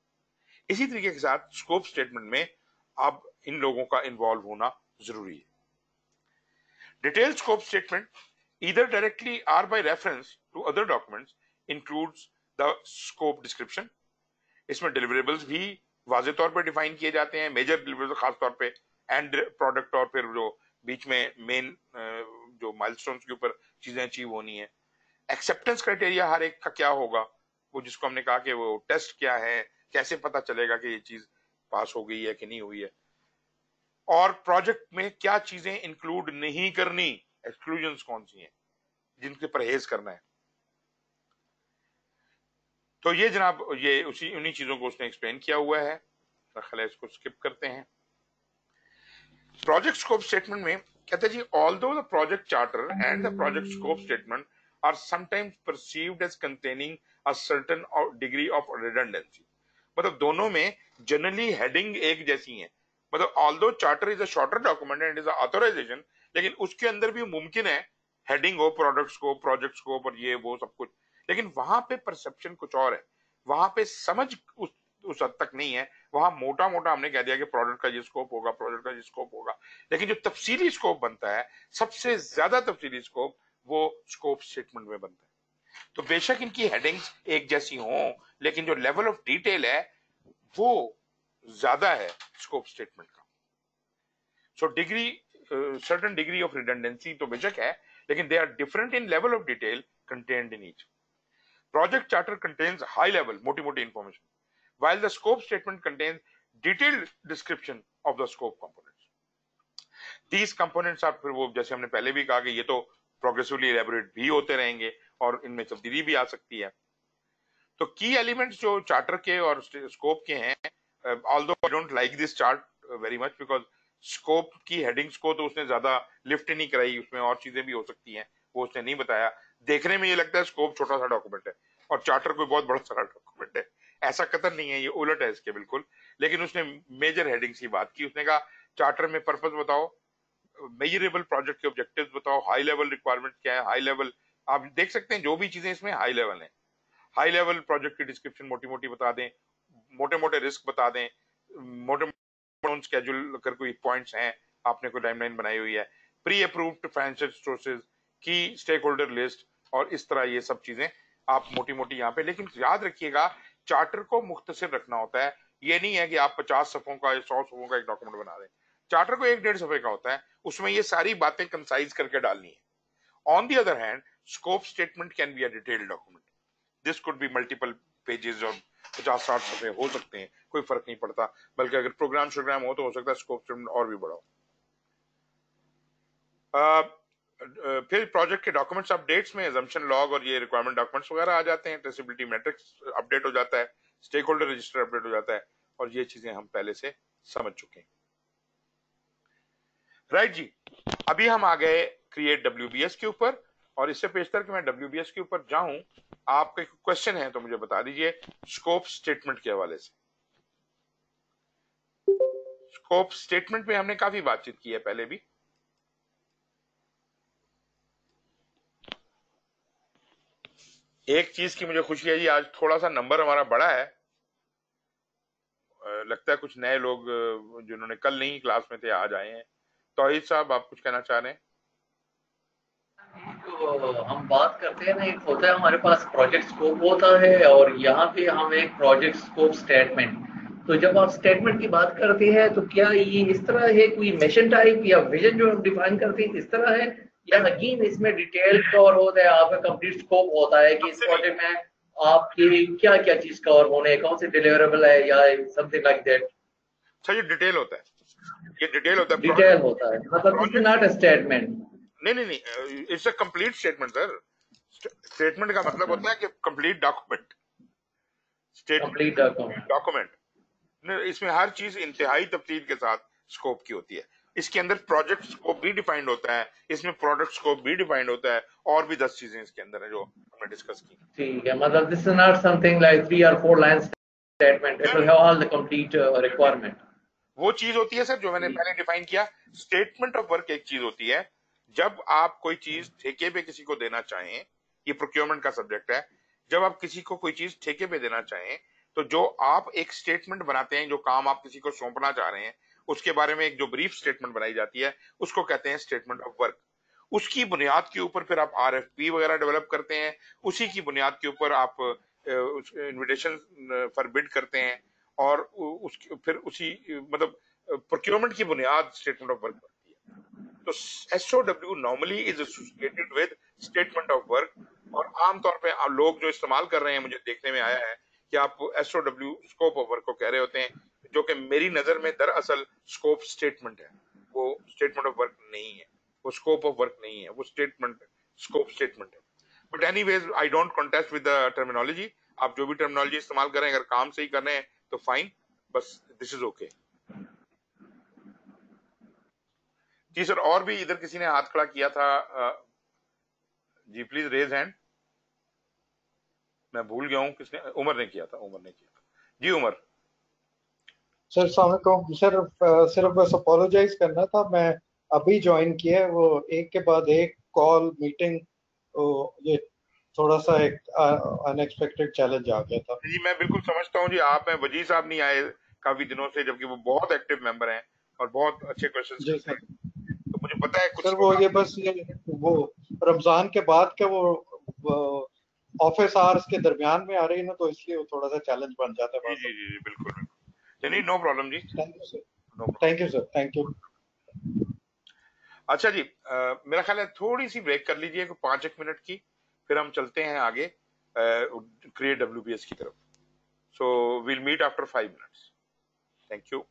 इसी तरीके के साथ स्कोप स्टेटमेंट में अब इन लोगों का इन्वॉल्व होना ज़रूरी है। डिटेल स्कोप स्टेटमेंट इधर directly or by reference to other documents includes the scope description इसमें डिलीवरेबल्स भी वाजे तौर पर डिफाइन किए जाते हैं मेजर डिलीवरेबल खास तौर पे एंड प्रोडक्ट और फिर जो बीच में मेन जो माइलस्टोन के ऊपर चीज़ें अचीव होनी है। एक्सेप्टेंस क्राइटेरिया हर एक का क्या होगा? वो जिसको हमने कहा कि वो टेस्ट क्या है कैसे पता चलेगा कि ये चीज़ पास हो गई है कि नहीं हुई है? और प्रोजेक्ट में क्या चीज़ें इंक्लूड नहीं करनी? एक्सक्लूजन कौन सी हैं? जिनसे परहेज करना है। तो ये जनाब, ये उसी, उन्हीं चीज़ों को उसने एक्सप्लेन किया हुआ है। ख्याल इसको स्किप करते हैं। प्रोजेक्ट स्कोप स्टेटमेंट में कहते जी although the project charter and the project scope statement are sometimes perceived as containing a certain degree of redundancy मतलब दोनों में जनरली हेडिंग एक जैसी है। मतलब although charter is a shorter document and is authorisation लेकिन उसके अंदर भी मुमकिन है हेडिंग हो प्रोडक्ट्स को प्रोजेक्ट्स को और ये, वो सब कुछ। लेकिन वहाँ पे परसेप्शन कुछ और है। वहाँ पे समझ उस उस हद तक नहीं है। वहाँ मोटा मोटा हमने कह दिया कि प्रोडक्ट का ये स्कोप होगा प्रोडक्ट का ये स्कोप होगा। लेकिन जो तफसीली स्कोप बनता है, सबसे ज़्यादा तफसीली स्कोप वो स्कोप स्टेटमेंट में बनता है। तो बेशक इनकी हेडिंग्स एक जैसी हों, लेकिन जो लेवल ऑफ़ डिटेल है, वो ज़्यादा है स्कोप स्टेटमेंट का। So degree certain degree of redundancy तो बेशक है, लेकिन they are different in level of detail contained in each project charter contains high level मोटी मोटी information the scope statement contains detailed description of the scope components. These components are फिर जैसे हमने पहले भी कहा कि ये तो प्रोग्रेसिवली एलेबोरेट भी होते रहेंगे और इनमें तब्दीली भी आ सकती है। तो की एलिमेंट्स जो चार्टर के और स्कोप के हैं although I don't like this chart very much because scope की हेडिंग्स को तो उसने ज़्यादा लिफ्ट नहीं कराई, उसमें और चीज़ें भी हो सकती हैं, वो उसने नहीं बताया। देखने में ये लगता है स्कोप छोटा सा डॉक्यूमेंट है और चार्टर कोई बहुत बड़ा सारा डॉक्यूमेंट है। ऐसा कतर नहीं है, ये उलट है इसके बिल्कुल। लेकिन उसने मेजर हेडिंग्स की बात की, उसने कहा चार्टर में पर्पज बताओ मेजरेबल प्रोजेक्ट के ऑब्जेक्टिव बताओ हाई लेवल रिक्वायरमेंट क्या है हाई लेवल आप देख सकते हैं जो भी चीज़ें इसमें हाई लेवल है। हाई लेवल प्रोजेक्ट की डिस्क्रिप्शन मोटी मोटी बता दें मोटे मोटे रिस्क बता दें मोटे स्केड्यूल अगर कोई पॉइंट्स हैं, आपने कोई टाइमलाइन बनाई हुई है प्री अप्रूव्ड फाइनेंशियल सोर्सेज की स्टेक होल्डर लिस्ट और इस तरह ये सब चीज़ें आप मोटी मोटी यहाँ पे। लेकिन याद रखिएगा चार्टर को मुख्तसर रखना होता है। ये नहीं है कि आप पचास सफों का सौ सफों का एक डॉक्यूमेंट बना दें। चार्टर को एक डेढ़ सफे का होता है, उसमें ये सारी बातें कंसाइज करके डालनी है। On the other hand scope statement can be a detailed document this could be multiple pages और पचास, साठ सफे हो सकते हैं, कोई फ़र्क नहीं पड़ता। बल्कि अगर प्रोग्राम शोग्राम हो तो हो सकता है स्कोप और भी हो फिर प्रोजेक्ट के डॉक्यूमेंट्स अपडेट्स में एजम्पशन लॉग और ये रिक्वायरमेंट डॉक्यूमेंट्स वगैरह आ जाते हैं। ट्रेसिबिलिटी मैट्रिक्स अपडेट हो जाता है स्टेक होल्डर रजिस्टर अपडेट हो जाता है और ये चीज़ें हम पहले से समझ चुके हैं। राइट जी, अभी हम आ गए क्रिएट डब्ल्यूबीएस के ऊपर। और इससे पेशतर कि मैं डब्ल्यूबीएस के ऊपर जाऊँ, आपका क्वेश्चन है तो मुझे बता दीजिए स्कोप स्टेटमेंट के हवाले से। स्कोप स्टेटमेंट में हमने काफ़ी बातचीत की है पहले भी। एक चीज़ की मुझे खुशी है जी, आज थोड़ा सा नंबर हमारा बड़ा है। लगता है कुछ नए लोग जिन्होंने कल नहीं क्लास में थे, आज आए हैं। तोहिद साहब, आप कुछ कहना चाह रहे हैं? हम बात करते हैं ना एक होता है हमारे पास प्रोजेक्ट स्कोप होता है और यहाँ पे हम एक प्रोजेक्ट स्कोप स्टेटमेंट तो जब आप स्टेटमेंट की बात करते हैं तो क्या ये इस तरह है कोई मिशन टाइप या विजन जो हम डिफाइन करते हैं इस तरह है? या अगेन इसमें डिटेल कवर होता है आपका कंप्लीट स्कोप होता है कि इस प्रोजेक्ट में आपकी क्या क्या चीज़ कवर होने कौन से डिलीवरेबल है या समथिंग लाइक दैट अच्छा ये डिटेल होता है। ये डिटेल होता है। डिटेल होता है। मतलब नॉट अ स्टेटमेंट नहीं नहीं नहीं it's a complete statement sir statement का मतलब होता है कि कंप्लीट डॉक्यूमेंट स्टेटमेंट डॉक्यूमेंट इसमें हर चीज़ इंतहाई तफसील के साथ स्कोप की होती है। इसके अंदर प्रोजेक्ट स्कोप भी डिफाइंड होता है इसमें प्रोडक्ट स्कोप भी डिफाइंड होता है और भी दस चीज़ें इसके अंदर है जो हमने डिस्कस की। ठीक है मतलब this is not something like three और four line statement it will have all the complete requirement वो चीज़ होती है सर जो मैंने पहले डिफाइन किया। स्टेटमेंट ऑफ़ वर्क एक चीज़ होती है जब आप कोई चीज़ ठेके पे किसी को देना चाहें, ये प्रोक्योरमेंट का सब्जेक्ट है, जब आप किसी को कोई चीज़ ठेके पे देना चाहें तो जो आप एक स्टेटमेंट बनाते हैं, जो काम आप किसी को सौंपना चाह रहे हैं, उसके बारे में एक जो ब्रीफ स्टेटमेंट बनाई जाती है, उसको कहते हैं स्टेटमेंट ऑफ़ वर्क उसकी बुनियाद के ऊपर फिर आप आरएफपी वगैरह डेवलप करते हैं, उसी की बुनियाद के ऊपर आप इन्विटेशन फॉर बिड करते हैं, और उस फिर उसी मतलब प्रोक्योरमेंट की बुनियाद स्टेटमेंट ऑफ़ वर्क तो S O W normally is associated with statement of work और आमतौर पे लोग जो इस्तेमाल कर रहे हैं, मुझे देखने में आया है कि आप S O W scope of work को कह रहे होते हैं, जो कि मेरी नज़र में दरअसल स्कोप स्टेटमेंट है। वो स्टेटमेंट ऑफ़ वर्क नहीं है। वो स्कोप ऑफ़ वर्क नहीं है। वो स्टेटमेंट स्कोप स्टेटमेंट है। But anyways I don't contest with the terminology आप जो भी टर्मिनोलॉजी इस्तेमाल करें अगर काम से ही कर रहे हैं तो फाइन बस दिस इज़ ओके जी सर और भी इधर किसी ने हाथ खड़ा किया था जी प्लीज़ रेज हैंड मैं भूल गया हूँ किसने उमर ने किया था उमर ने किया था। जी उमर। सर सलामकुम सर सिर्फ़ बस अपोलोजाइज करना था मैं अभी ज्वाइन किया है वो एक के बाद एक कॉल मीटिंग ये थोड़ा सा एक अनएक्सपेक्टेड चैलेंज आ गया था। जी मैं बिल्कुल समझता हूँ जी आप में वजी साहब नहीं आए काफ़ी दिनों से जबकि वो बहुत एक्टिव मेंबर हैं और बहुत अच्छे क्वेश्चन तो मुझे पता है कुछ सर वो ये बस ये वो रमज़ान के बाद के वो, ऑफ़िस आवर्स के दरमियान में आ रही है ना तो इसलिए वो थोड़ा सा चैलेंज बन जाता है जी जी जी बिल्कुल चलिए no problem ji. Thank you sir thank you sir thank you अच्छा जी आ, मेरा ख्याल है थोड़ी सी ब्रेक कर लीजिए पाँच एक मिनट की फिर हम चलते हैं आगे क्रिएट डब्ल्यू की तरफ़। So will meet after five minutes thank you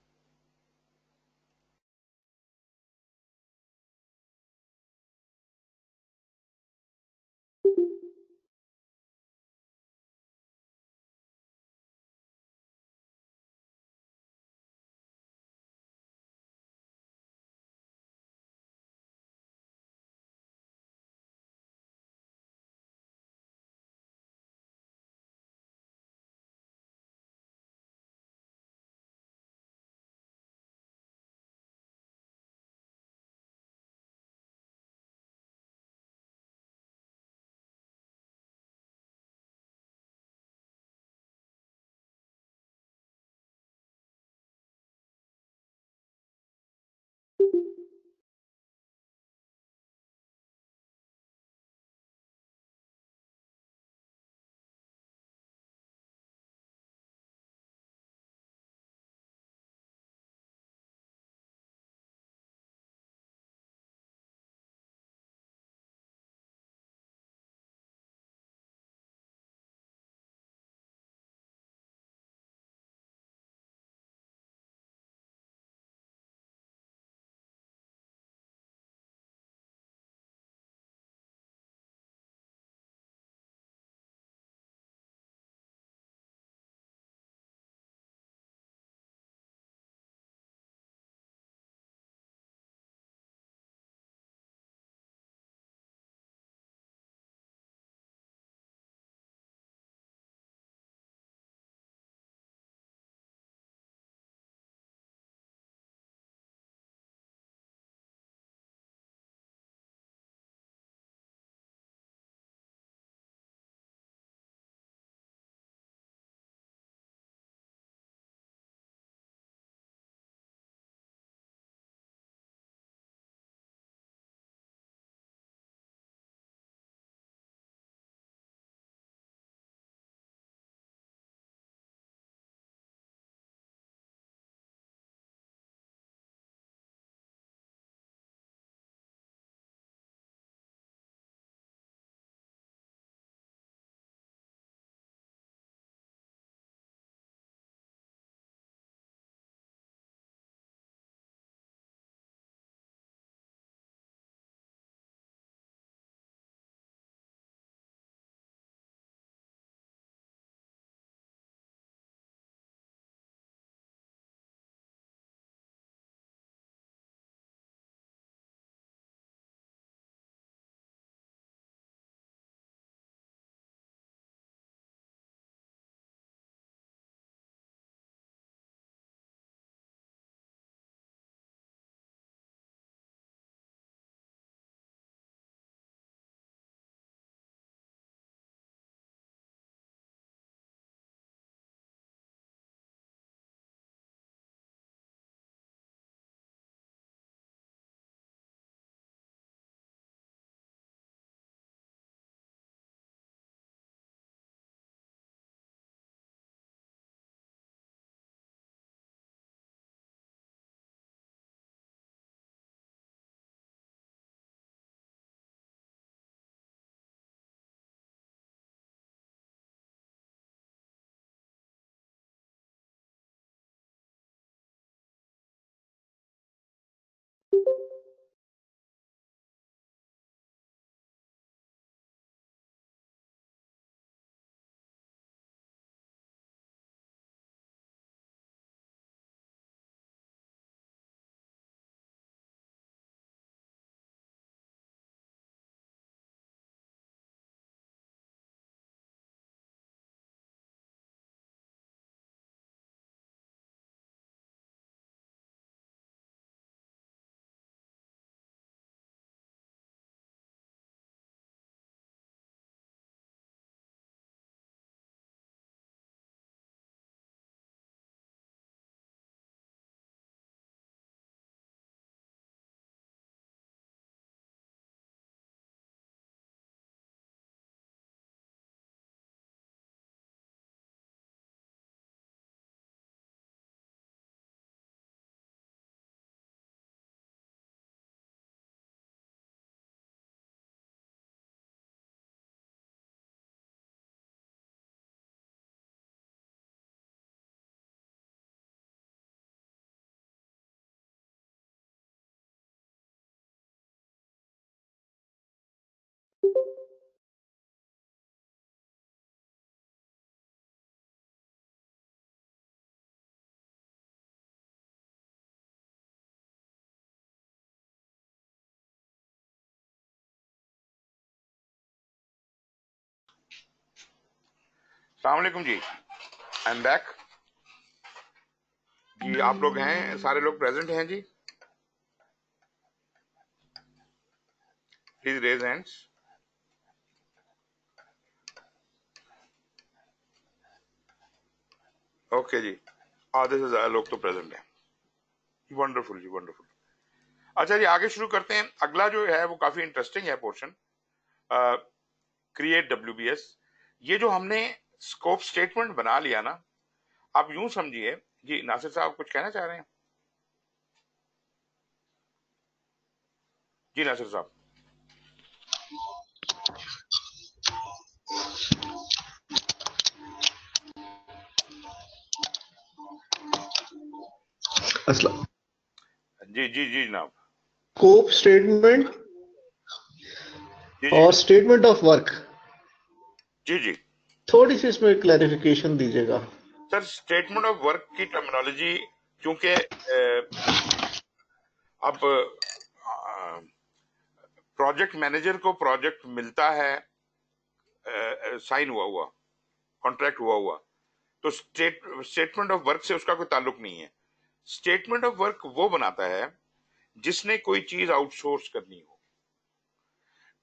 सलामकुम जी आई एम बैक जी, आप लोग हैं? सारे लोग प्रेजेंट हैं जी? प्लीज़ रेज हैंड्स ओके जी. आधे से ज़्यादा लोग तो प्रेजेंट हैं. वंडरफुल जी वंडरफुल अच्छा जी, आगे शुरू करते हैं. अगला जो है, वो काफ़ी इंटरेस्टिंग है पोर्शन क्रिएट डब्ल्यू ये जो हमने स्कोप स्टेटमेंट बना लिया ना आप यूँ समझिए जी नासिर साहब कुछ कहना चाह रहे हैं? जी नासिर साहब। जी जी जी जनाब। स्कोप स्टेटमेंट और स्टेटमेंट ऑफ़ वर्क जी जी। थोड़ी सी इसमें क्लैरिफिकेशन दीजिएगा। सर स्टेटमेंट ऑफ़ वर्क की टर्मिनोलॉजी क्योंकि अब प्रोजेक्ट मैनेजर को प्रोजेक्ट मिलता है साइन हुआ हुआ कॉन्ट्रैक्ट हुआ हुआ। तो स्टेट स्टेटमेंट ऑफ़ वर्क से उसका कोई ताल्लुक नहीं है। स्टेटमेंट ऑफ़ वर्क वो बनाता है, जिसने कोई चीज़ आउटसोर्स करनी हो।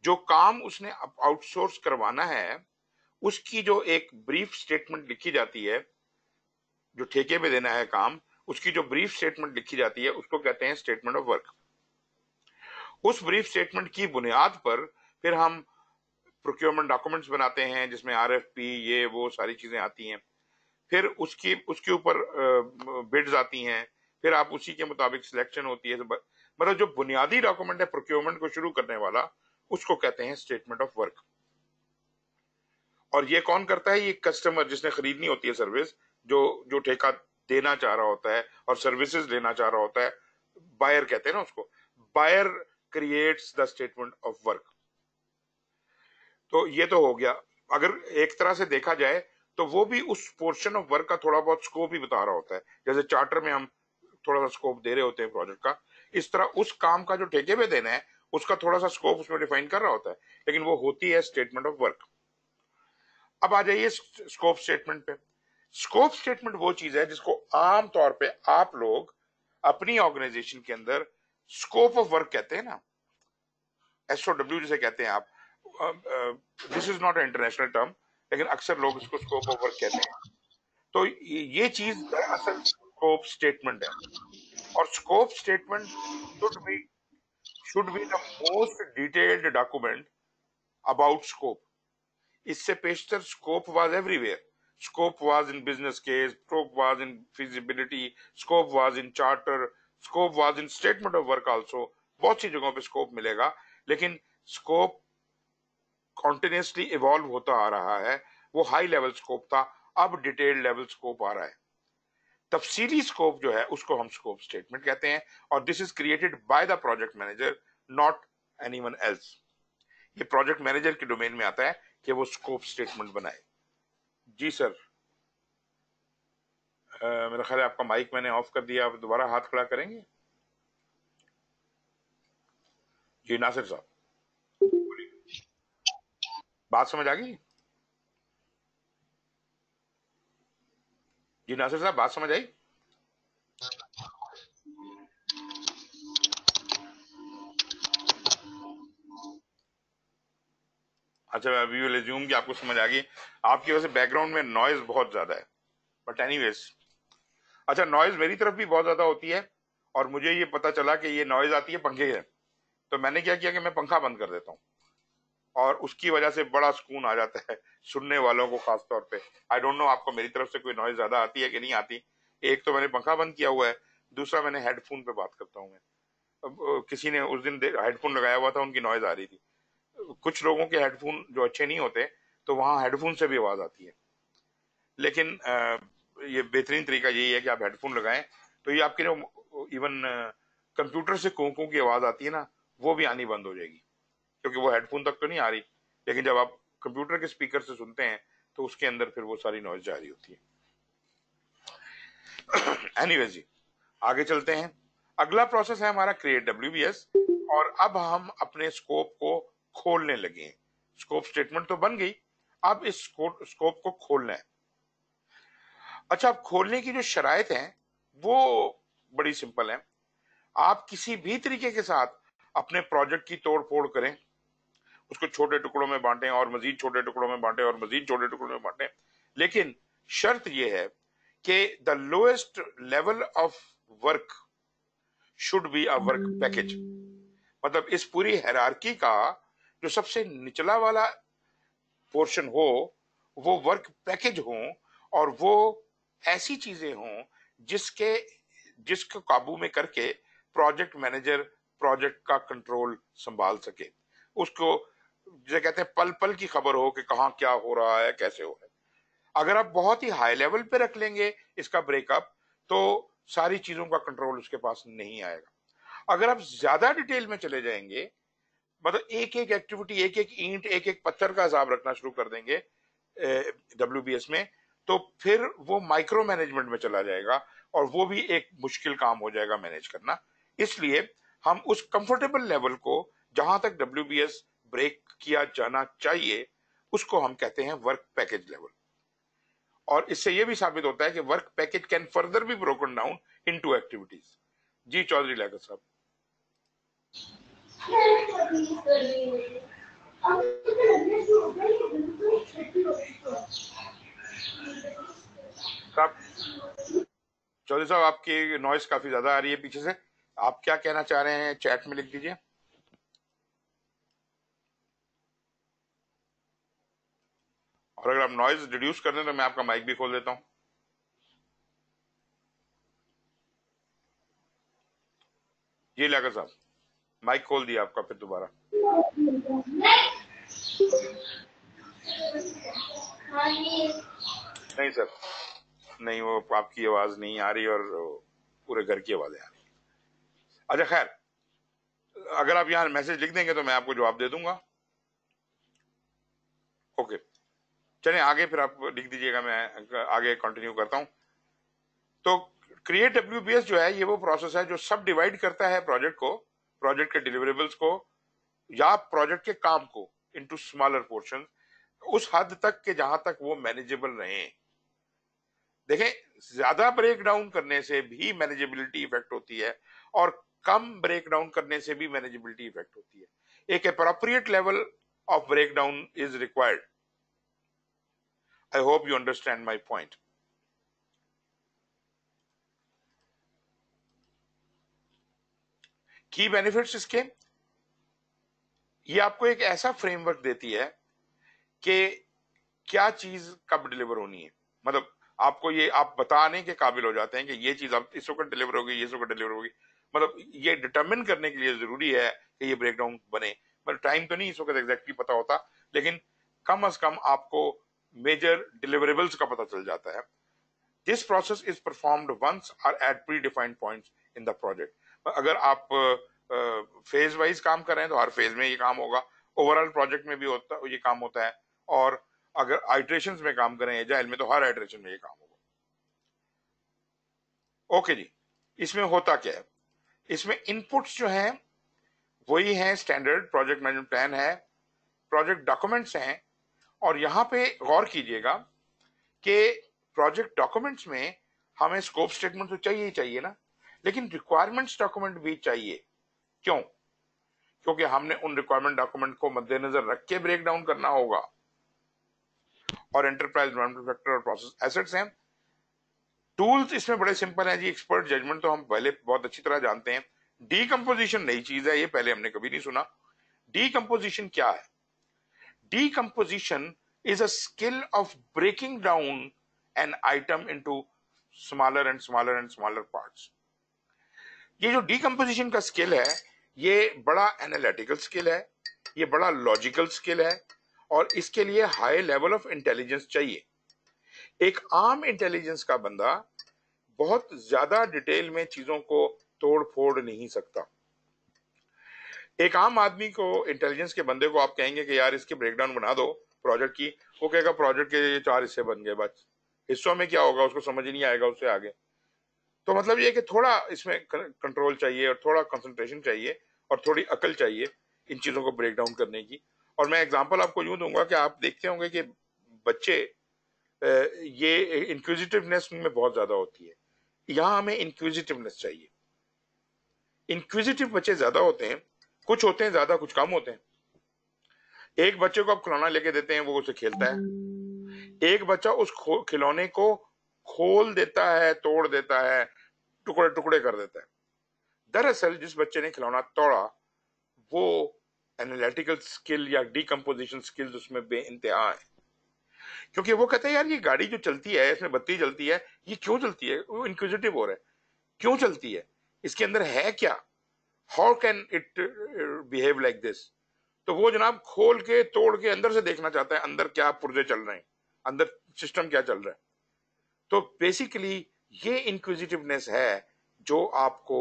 जो काम उसने आउटसोर्स करवाना है उसकी जो एक ब्रीफ स्टेटमेंट लिखी जाती है, जो ठेके पे देना है काम, उसकी जो ब्रीफ स्टेटमेंट लिखी जाती है, उसको कहते हैं स्टेटमेंट ऑफ़ वर्क उस ब्रीफ स्टेटमेंट की बुनियाद पर फिर हम प्रोक्योरमेंट डॉक्यूमेंट्स बनाते हैं, जिसमें आरएफपी ये, वो, सारी चीज़ें आती हैं। फिर उसकी, उसके ऊपर बिड्स आती हैं। फिर आप उसी के मुताबिक सिलेक्शन होती है। मतलब जो बुनियादी डॉक्यूमेंट है प्रोक्योरमेंट को शुरू करने वाला, उसको कहते हैं स्टेटमेंट ऑफ़ वर्क और ये कौन करता है? ये कस्टमर जिसने खरीदनी होती है सर्विस जो जो ठेका देना चाह रहा होता है और सर्विसेज़ लेना चाह रहा होता है। बायर कहते हैं ना उसको। Buyer creates the statement of work तो ये तो हो गया। अगर एक तरह से देखा जाए तो वो भी उस पोर्शन ऑफ़ वर्क का थोड़ा बहुत स्कोप ही बता रहा होता है। जैसे चार्टर में हम थोड़ा सा स्कोप दे रहे होते हैं प्रोजेक्ट का। इस तरह उस काम का जो ठेके पे देना है, उसका थोड़ा सा स्कोप उसमें डिफाइन कर रहा होता है। लेकिन वो होती है स्टेटमेंट ऑफ़ वर्क अब आ जाइए स्कोप स्टेटमेंट पे। स्कोप स्टेटमेंट वो चीज़ है जिसको आम तौर पे आप लोग अपनी ऑर्गेनाइजेशन के अंदर स्कोप ऑफ़ वर्क कहते हैं ना। एसओडब्ल्यू जिसे कहते हैं आप। This is not international term लेकिन अक्सर लोग इसको स्कोप ऑफ़ वर्क कहते हैं। तो ये चीज़ असल स्कोप स्टेटमेंट है। और scope statement should be should be the most detailed document about scope इससे पेशतर scope was everywhere scope was in business case scope was in feasibility scope was in charter scope was in statement of work also बहुत सी जगहों पे scope मिलेगा, लेकिन scope continuously evolve होता आ रहा है। वो हाई लेवल स्कोप था, अब डिटेल्ड लेवल स्कोप आ रहा है। तफसीली स्कोप जो है, उसको हम स्कोप स्टेटमेंट कहते हैं, और this is created by the project manager not anyone else ये प्रोजेक्ट मैनेजर के डोमेन में आता है। कि वो स्कोप स्टेटमेंट बनाए। जी सर मेरा ख्याल आपका माइक मैंने ऑफ़ कर दिया, आप दोबारा हाथ खड़ा करेंगे? जी, नासिर साहब। बात समझ आ गई? जी, नासिर साहब, बात समझ आई? अच्छा अभी विल एज्यूम कि आपको समझ आ गई। आपकी वजह से बैकग्राउंड में नॉइज़ बहुत ज़्यादा है। बट एनीवेज अच्छा नॉइज़ मेरी तरफ़ भी बहुत ज़्यादा होती है और मुझे ये पता चला कि ये नॉइज़ आती है, पंखे से तो मैंने क्या किया कि मैं पंखा बंद कर देता हूँ। और उसकी वजह से बड़ा सुकून आ जाता है सुनने वालों को खास तौर पे। आई डोंट नो आपको मेरी तरफ़ से कोई नॉइज़ ज़्यादा आती है कि नहीं आती। एक तो मैंने पंखा बंद किया हुआ है, दूसरा मैंने हेडफोन पे बात करता हूँ मैं। किसी ने उस दिन हेडफोन लगाया हुआ था, उनकी नॉइज़ आ रही थी। कुछ लोगों के हेडफोन जो अच्छे नहीं होते तो वहाँ हेडफोन से भी आवाज़ आती है। लेकिन ये बेहतरीन तरीका यही है कि आप हेडफोन लगाएँ तो ये आपके जो इवन कंप्यूटर से कोंकों की आवाज़ आती है ना, वो भी आनी बंद हो जाएगी। क्योंकि वो हेडफोन तक तो नहीं आ रही, लेकिन जब आप कंप्यूटर के स्पीकर से सुनते हैं तो उसके अंदर फिर वो सारी नॉइज़ जा रही होती है। एनीवे जी, आगे चलते हैं। अगला प्रोसेस है हमारा क्रिएट डब्ल्यूबीएस और अब हम अपने स्कोप को खोलने लगे हैं। स्कोप स्टेटमेंट तो बन गई। अब इस स्कोप को खोलना है। अच्छा अब खोलने की जो शराइत है, वो बड़ी सिंपल है। आप किसी भी तरीके के साथ अपने प्रोजेक्ट की तोड़ फोड़ करें। उसको छोटे टुकड़ों में बांटें और मजीद छोटे टुकड़ों में बांटें और मजीद छोटे टुकड़ों में बांटें। लेकिन शर्त यह है कि the lowest level of work should be a work package मतलब इस पूरी हैरारकी का जो सबसे निचला वाला पोर्शन हो, वो वर्क पैकेज हो और वो ऐसी चीज़ें हों जिसके, जिसको काबू में करके प्रोजेक्ट मैनेजर प्रोजेक्ट का कंट्रोल संभाल सके। उसको, जैसे कहते हैं पल पल की खबर हो कि कहा क्या हो रहा है, कैसे हो रहा है। अगर आप बहुत ही हाई लेवल पे रख लेंगे इसका ब्रेकअप तो सारी चीज़ों का कंट्रोल उसके पास नहीं आएगा। अगर आप ज़्यादा डिटेल में चले जाएँगे मतलब एक एक एक्टिविटी एक एक ईंट एक एक पत्थर का हिसाब रखना शुरू कर देंगे डब्ल्यूबीएस में तो फिर वो माइक्रो मैनेजमेंट में चला जाएगा और वो भी एक मुश्किल काम हो जाएगा मैनेज करना। इसलिए हम उस कंफर्टेबल लेवल को, जहाँ तक डब्ल्यूबीएस ब्रेक किया जाना चाहिए, उसको हम कहते हैं वर्क पैकेज लेवल और इससे यह भी साबित होता है कि work package can further be broken down into activities जी, चौधरी लागर साहब। चौधरी साहब, आपकी नॉइस काफ़ी ज़्यादा आ रही है पीछे से। आप क्या कहना चाह रहे हैं? चैट में लिख दीजिए। और अगर आप नॉइज़ रिड्यूस कर दें तो मैं आपका माइक भी खोल देता हूँ। ये लाकर साहब माइक खोल दिया आपका फिर दोबारा। नहीं सर, नहीं, वो आपकी आवाज़ नहीं आ रही और पूरे घर की आवाज़ें आ रही अच्छा खैर, अगर आप यहाँ मैसेज लिख देंगे तो मैं आपको जवाब दे दूँगा। ओके, चलिए आगे फिर आप लिख दीजिएगा, मैं आगे कंटिन्यू करता हूँ। तो क्रिएट डब्ल्यू जो है, ये वो प्रोसेस है जो सब डिवाइड करता है प्रोजेक्ट को। प्रोजेक्ट के डिलीवरेबल्स को या प्रोजेक्ट के काम को इनटू स्मॉलर पोर्शन उस हद तक के जहाँ तक वो मैनेजेबल रहे। देखें, ज़्यादा ब्रेक डाउन करने से भी मैनेजेबिलिटी इफ़ेक्ट होती है और कम ब्रेक डाउन करने से भी मैनेजेबिलिटी इफ़ेक्ट होती है। एक appropriate level of break down is required I hope you understand my point की बेनिफिट्स इसके ये आपको एक ऐसा फ्रेमवर्क देती है कि क्या चीज़ कब डिलीवर होनी है। मतलब आपको ये, आप बताने के काबिल हो जाते हैं कि ये चीज़ अब इस वक्त डिलीवर होगी, ये इस वक्त डिलीवर होगी। मतलब ये डिटर्मिन करने के लिए ज़रूरी है कि ये ब्रेकडाउन बने। मतलब टाइम तो नहीं इस वक्त एग्जैक्टली पता होता, लेकिन कम अज कम आपको मेजर डिलीवरेबल्स का पता चल जाता है। This process is performed once or at pre defined points in the project अगर आप फ़ेज़ वाइज काम कर रहे हैं तो हर फ़ेज़ में ये काम होगा। ओवरऑल प्रोजेक्ट में भी होता, ये काम होता है। और अगर आइट्रेशन में काम करें एजाइल में तो हर आइट्रेशन में ये काम होगा। ओके जी। इसमें होता क्या है? इसमें इनपुट्स जो हैं, वही हैं स्टैंडर्ड प्रोजेक्ट मैनेजमेंट प्लान है प्रोजेक्ट डॉक्यूमेंट्स हैं, और यहाँ पे गौर कीजिएगा कि प्रोजेक्ट डॉक्यूमेंट्स में हमें स्कोप स्टेटमेंट तो चाहिए ही चाहिए ना। लेकिन रिक्वायरमेंट्स डॉक्यूमेंट भी चाहिए। क्यों? क्योंकि हमने उन रिक्वायरमेंट डॉक्यूमेंट को मद्देनजर रख के ब्रेक डाउन करना होगा। और एंटरप्राइज फैक्टर और प्रोसेस एसेट्स हैं। टूल्स इसमें बड़े सिंपल हैं जी एक्सपर्ट जजमेंट तो हम पहले बहुत अच्छी तरह जानते हैं। डीकम्पोजिशन नई चीज़ है, ये पहले हमने कभी नहीं सुना। डीकम्पोजिशन क्या है? Decomposition is a skill of breaking down an item into smaller and smaller and smaller parts ये जो डीकम्पोजिशन का स्किल है, ये बड़ा एनालिटिकल स्किल है, ये बड़ा लॉजिकल स्किल है, और इसके लिए हाई लेवल ऑफ़ इंटेलिजेंस चाहिए। एक आम इंटेलिजेंस का बंदा बहुत ज़्यादा डिटेल में चीज़ों को तोड़ फोड़ नहीं सकता। एक आम आदमी को इंटेलिजेंस के बंदे को आप कहेंगे कि यार इसके ब्रेकडाउन बना दो प्रोजेक्ट की, वो कहेगा प्रोजेक्ट के चार हिस्से बन गए बस। हिस्सों में क्या होगा, उसको समझ नहीं आएगा उससे आगे। तो मतलब ये कि थोड़ा इसमें कंट्रोल चाहिए और थोड़ा कंसंट्रेशन चाहिए और थोड़ी अकल चाहिए इन चीज़ों को ब्रेक डाउन करने की। और मैं एग्जांपल आपको यूँ दूँगा कि आप देखते होंगे कि बच्चे ये इंक्विजिटिवनेस में बहुत ज़्यादा होती है। यहाँ हमें इंक्विजिटिवनेस चाहिए। इंक्विजिटिव बच्चे ज़्यादा होते हैं, कुछ होते हैं, ज़्यादा कुछ कम होते हैं। एक बच्चे को आप खिलौना लेके देते हैं, वो उसे खेलता है। एक बच्चा उस खिलौने को खोल देता है, तोड़ देता है टुकड़े टुकड़े कर देता है। दरअसल जिस बच्चे ने खिलौना तोड़ा, वो एनालिटिकल स्किल या डिकम्पोजिशन स्किल्स उसमें बे इंतहा है। क्योंकि वो कहते हैं, यार, ये गाड़ी जो चलती है, इसमें बत्ती जलती है, ये क्यों चलती है? वो इंक्विजिटिव हो रहा है। क्यों चलती है? इसके अंदर है क्या? How can it behave like this तो वो जनाब खोल के, तोड़ के अंदर से देखना चाहता है, अंदर क्या पुर्जे चल रहे हैं, अंदर सिस्टम क्या चल रहा है। तो बेसिकली ये इंक्विजिटिवनेस है जो आपको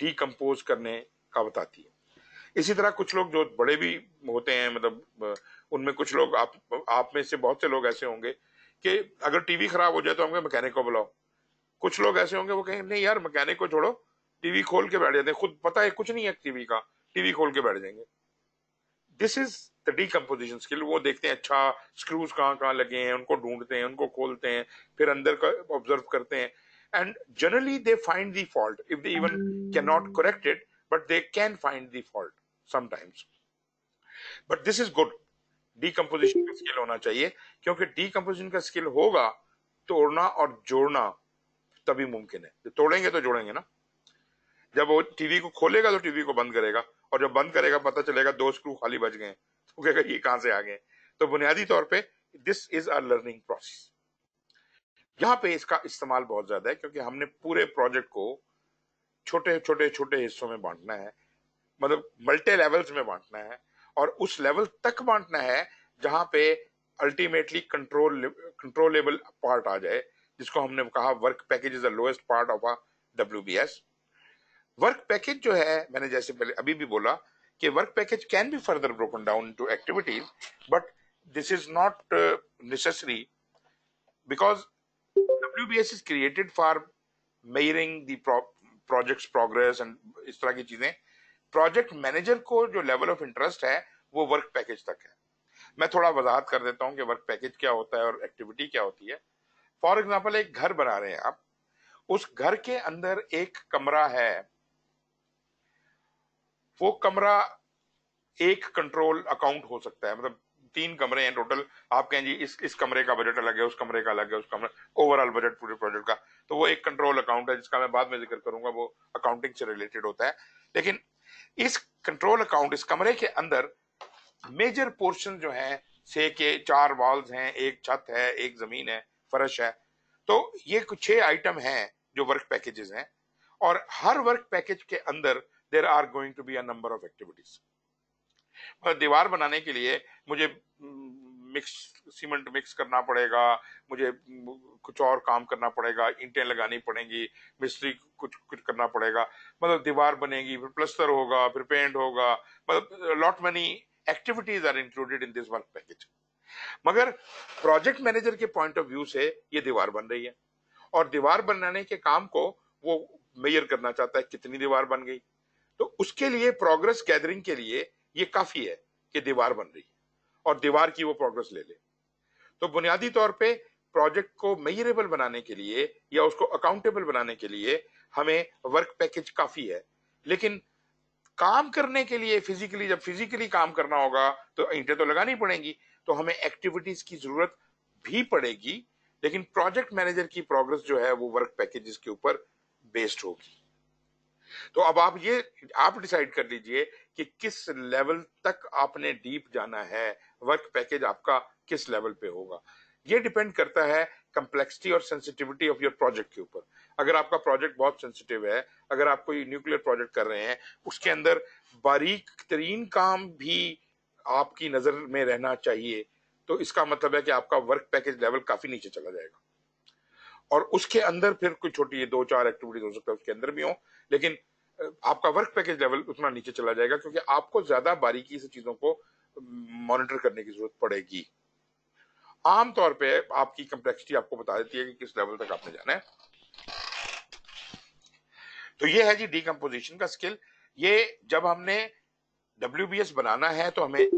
डिकम्पोज करने का बताती है। इसी तरह कुछ लोग जो बड़े भी होते हैं मतलब उनमें कुछ लोग, आप आप में से बहुत से लोग ऐसे होंगे कि अगर टीवी खराब हो जाए तो हम मैकेनिक को बुलाओ। कुछ लोग ऐसे होंगे वो कहें नहीं यार मैकेनिक को छोड़ो टीवी खोल के बैठ जाते हैं। खुद पता है, कुछ नहीं है टीवी का। टीवी खोल के बैठ जाएँगे। This is the decomposition skill वो देखते हैं अच्छा स्क्रूज कहाँ कहाँ लगे हैं उनको ढूंढते हैं उनको खोलते हैं फिर अंदर का ऑब्ज़र्व करते हैं। And generally they find the fault if they even can not correct it but they can find the fault sometimes but this is good decomposition का स्किल होना चाहिए क्योंकि डीकम्पोजिशन का स्किल होगा तोड़ना और जोड़ना तभी मुमकिन है। तोड़ेंगे तो जोड़ेंगे ना। जब वो टीवी को खोलेगा तो टीवी को बंद करेगा। और जब बंद करेगा, पता चलेगा दो स्क्रू खाली बच गए तो कहेगा, ये कहाँ से आ गए तो बुनियादी तौर पे this is a learning process यहाँ पे इसका इस्तेमाल बहुत ज़्यादा है, क्योंकि हमने पूरे प्रोजेक्ट को छोटे छोटे छोटे हिस्सों में बांटना है। मतलब मल्टी लेवल्स में बांटना है और उस लेवल तक बांटना है जहाँ पे अल्टीमेटली कंट्रोल कंट्रोलेबल पार्ट आ जाए, जिसको हमने कहा work package is the lowest part of a W B S work package जो है, मैंने जैसे पहले अभी भी बोला कि work package can be further broken down to activities but this is not necessary because W B S is created for measuring project progress and इस तरह की चीज़ें। प्रोजेक्ट मैनेजर को जो लेवल ऑफ़ इंटरेस्ट है, वो वर्क पैकेज तक है। मैं थोड़ा वजाहत कर देता हूँ कि वर्क पैकेज क्या होता है और एक्टिविटी क्या होती है। फॉर एग्ज़ाम्पल एक घर बना रहे हैं आप। उस घर के अंदर एक कमरा है वो कमरा एक कंट्रोल अकाउंट हो सकता है। मतलब तीन कमरे हैं टोटल आप कहें जी, इस इस कमरे का बजट अलग है, उस कमरे का अलग है, उस कमरे ओवरऑल बजट पूरे प्रोजेक्ट का। तो वो एक कंट्रोल अकाउंट है, जिसका मैं बाद में ज़िक्र करूँगा, वो अकाउंटिंग से रिलेटेड होता है। लेकिन इस कंट्रोल अकाउंट इस कमरे के अंदर मेजर पोर्शन जो है से के चार वॉल्स हैं, एक छत है, एक ज़मीन है, फर्श है। तो ये कुछ छह आइटम हैं जो वर्क पैकेजेस हैं। और हर वर्क पैकेज के अंदर there are going to be a number of activities दीवार बनाने के लिए मुझे मिक्स सीमेंट मिक्स करना पड़ेगा, मुझे कुछ और काम करना पड़ेगा, ईंटें लगानी पड़ेंगी, मिस्त्री कुछ कुछ करना पड़ेगा। मतलब दीवार बनेगी, फिर प्लस्तर होगा, फिर पेंट होगा मतलब lot many activities are included in this work package मगर प्रोजेक्ट मैनेजर के पॉइंट ऑफ़ व्यू से ये दीवार बन रही है। और दीवार बनाने के काम को वो मेयर करना चाहता है, कितनी दीवार बन गई। तो उसके लिए प्रोग्रेस गैदरिंग के लिए ये काफ़ी है कि दीवार बन रही है और दीवार की वो प्रोग्रेस ले ले। तो बुनियादी तौर पे प्रोजेक्ट को मेजरेबल बनाने के लिए या उसको अकाउंटेबल बनाने के लिए हमें वर्क पैकेज काफ़ी है। लेकिन काम करने के लिए फिजिकली जब फिजिकली काम करना होगा तो ईंटें तो लगानी पड़ेंगी तो हमें एक्टिविटीज़ की ज़रूरत भी पड़ेगी, लेकिन प्रोजेक्ट मैनेजर की प्रोग्रेस जो है वो वर्क पैकेजेस के ऊपर बेस्ड होगी। तो अब आप ये, आप डिसाइड कर लीजिए कि किस लेवल तक आपने डीप जाना है वर्क पैकेज आपका किस लेवल पे होगा। ये डिपेंड करता है कम्प्लेक्सिटी और सेंसिटिविटी ऑफ़ योर प्रोजेक्ट के ऊपर। अगर आपका प्रोजेक्ट बहुत सेंसिटिव है, अगर आप कोई न्यूक्लियर प्रोजेक्ट कर रहे हैं, उसके अंदर बारीक तरीन काम भी आपकी नज़र में रहना चाहिए। तो इसका मतलब है कि आपका वर्क पैकेज लेवल काफ़ी नीचे चला जाएगा। और उसके अंदर फिर कोई छोटी दो चार एक्टिविटीज़ हो सकता है उसके अंदर भी हो, लेकिन आपका वर्क पैकेज लेवल उतना नीचे चला जाएगा क्योंकि आपको ज़्यादा बारीकी से चीज़ों को मॉनिटर करने की ज़रूरत पड़ेगी। आमतौर पे आपकी कम्प्लेक्सिटी आपको बता देती है कि किस लेवल तक आपने जाना है। तो ये है जी डीकम्पोजिशन का स्किल ये जब हमने डब्ल्यूबीएस बनाना है तो हमें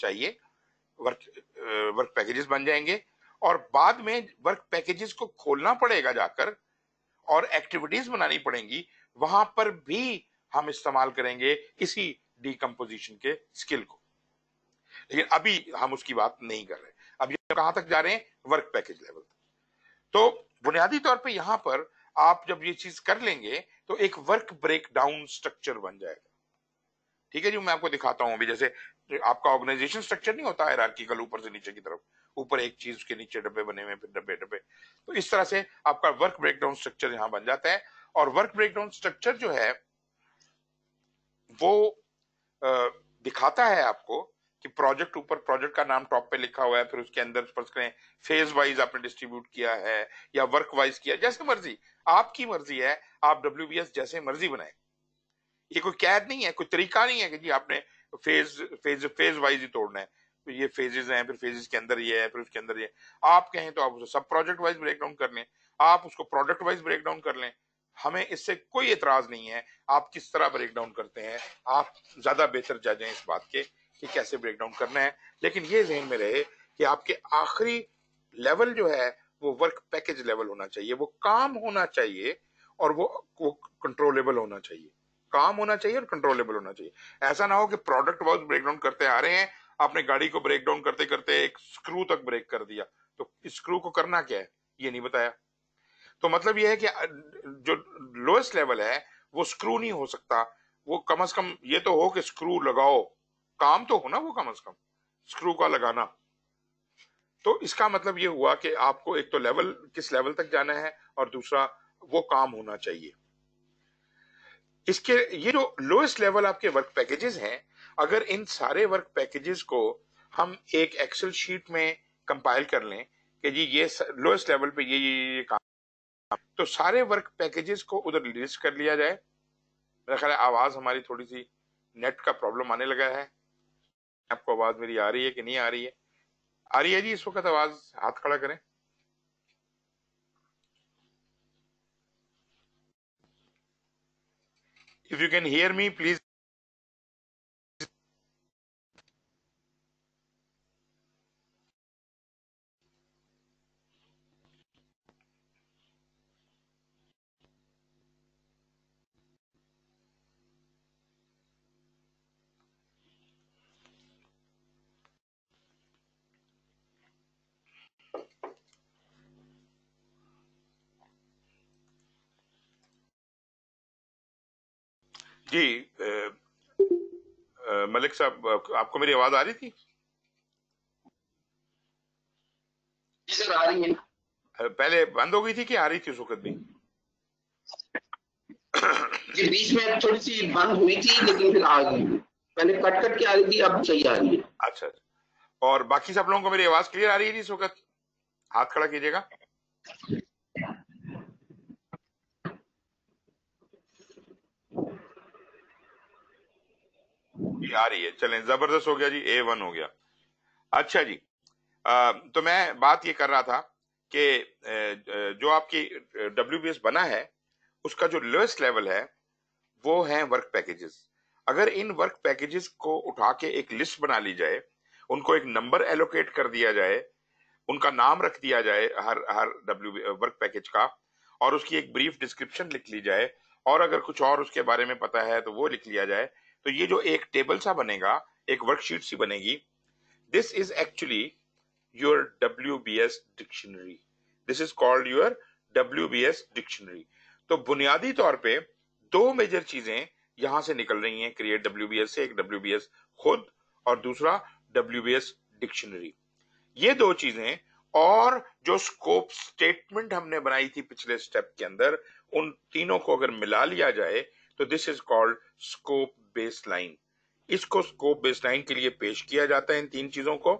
चाहिए वर्क वर्क पैकेजेस बन जाएँगे। और बाद में वर्क पैकेजेस को खोलना पड़ेगा जाकर और एक्टिविटीज़ बनानी पड़ेंगी, वहाँ पर भी हम इस्तेमाल करेंगे इसी डीकम्पोजिशन के स्किल को। लेकिन अभी हम उसकी बात नहीं कर रहे अभी कहाँ तक जा रहे हैं? वर्क पैकेज लेवल तो बुनियादी तौर पे यहाँ पर आप जब ये चीज़ कर लेंगे तो एक वर्क ब्रेक डाउन स्ट्रक्चर बन जाएगा। ठीक है जी, मैं आपको दिखाता हूँ अभी। जैसे आपका ऑर्गेनाइजेशन स्ट्रक्चर नहीं होता है ऊपर से नीचे की तरफ़। ऊपर एक चीज़ के नीचे डब्बे बने हुए फिर डब्बे डब्बे। तो इस तरह से आपका वर्क ब्रेकडाउन स्ट्रक्चर यहाँ बन जाता है। और वर्क ब्रेकडाउन स्ट्रक्चर जो है, वो दिखाता है आपको कि प्रोजेक्ट ऊपर प्रोजेक्ट का नाम टॉप पे लिखा हुआ है, फिर उसके अंदर करें फ़ेज़ वाइज आपने डिस्ट्रीब्यूट किया है, या वर्क वाइज किया, जैसे मर्ज़ी। आपकी मर्ज़ी है, आप डब्ल्यूबीएस जैसे मर्ज़ी बनाए। ये कोई कैद नहीं है, कोई तरीका नहीं है कि जी आपने फ़ेज़ फ़ेज़ फ़ेज़ वाइज ही तोड़ना है। तो ये फेजेस हैं, फिर फेजेस के अंदर ये है, फिर उसके अंदर ये आप कहें तो आप उसे सब प्रोजेक्ट वाइज ब्रेक डाउन कर लें। आप उसको प्रोडक्ट वाइज ब्रेक डाउन कर लें। हमें इससे कोई एतराज़ नहीं है। आप किस तरह ब्रेक डाउन करते हैं, आप ज़्यादा बेहतर जज हैं इस बात के कि कैसे ब्रेक डाउन करना है। लेकिन ये जहन में रहे कि आपके आखिरी लेवल जो है, वो वर्क पैकेज लेवल होना चाहिए। वो काम होना चाहिए और वो वो कंट्रोलेबल होना चाहिए। काम होना चाहिए और कंट्रोलेबल होना चाहिए। ऐसा ना हो कि प्रोडक्ट वाइज ब्रेक डाउन करते आ रहे हैं आपने गाड़ी को ब्रेक डाउन करते करते एक स्क्रू तक ब्रेक कर दिया। तो स्क्रू को करना क्या है? ये नहीं बताया। तो मतलब ये है कि, जो लोएस्ट लेवल है, वो स्क्रू नहीं हो सकता। वो कम अज कम ये तो हो कि स्क्रू लगाओ। काम तो हो ना वो कम अज कम स्क्रू का लगाना। तो इसका मतलब ये हुआ कि आपको एक तो लेवल किस लेवल तक जाना है और दूसरा वो काम होना चाहिए। इसके, ये जो लोएस्ट लेवल आपके वर्क पैकेजेस हैं अगर इन सारे वर्क पैकेजेस को हम एक एक्सेल शीट में कंपाइल कर लें कि जी ये लोएस्ट लेवल पे ये ये ये काम तो सारे वर्क पैकेजेस को उधर लिस्ट कर लिया जाए। मेरा ख्याल आवाज़ हमारी थोड़ी सी नेट का प्रॉब्लम आने लगा है। आपको आवाज़ मेरी आ रही है कि नहीं आ रही है? आ रही है जी इस वक्त आवाज़ हाथ खड़ा करें। If you can hear me, please जी मलिक साहब आपको मेरी आवाज़ आ रही थी? जी सर आ रही है पहले बंद हो गई थी कि आ रही थी उस वक्त भी? जी बीच में थोड़ी सी बंद हुई थी लेकिन फिर आ गई। पहले कट कट के आ रही थी अब सही आ रही है। अच्छा और बाकी सब लोगों को मेरी आवाज़ क्लियर आ रही है इस वक्त? हाथ खड़ा कीजिएगा। आ रही है। चलें ज़बरदस्त हो गया जी ए वन हो गया। अच्छा जी आ, तो मैं बात ये कर रहा था कि जो आपकी डब्ल्यू बना है उसका जो लोएस्ट लेवल है वो है वर्क पैकेजेस अगर इन वर्क पैकेजेस को उठा के एक लिस्ट बना ली जाए उनको एक नंबर एलोकेट कर दिया जाए उनका नाम रख दिया जाए हर हर डब्ल्यू वर्क पैकेज का और उसकी एक ब्रीफ डिस्क्रिप्शन लिख ली जाए और अगर कुछ और उसके बारे में पता है तो वो लिख लिया जाए तो ये जो एक टेबल सा बनेगा, एक वर्कशीट सी बनेगी this is actually your W B S dictionary this is called your W B S dictionary तो बुनियादी तौर पे दो मेजर चीज़ें यहाँ से निकल रही हैं क्रिएट डब्ल्यू बी एस से एक डब्ल्यू बी एस खुद और दूसरा डब्ल्यू बी एस डिक्शनरी ये दो चीज़ें और जो स्कोप स्टेटमेंट हमने बनाई थी पिछले स्टेप के अंदर, उन तीनों को अगर मिला लिया जाए तो this is called scope base line इसको स्कोप बेस लाइन के लिए पेश किया जाता है इन तीन चीज़ों को,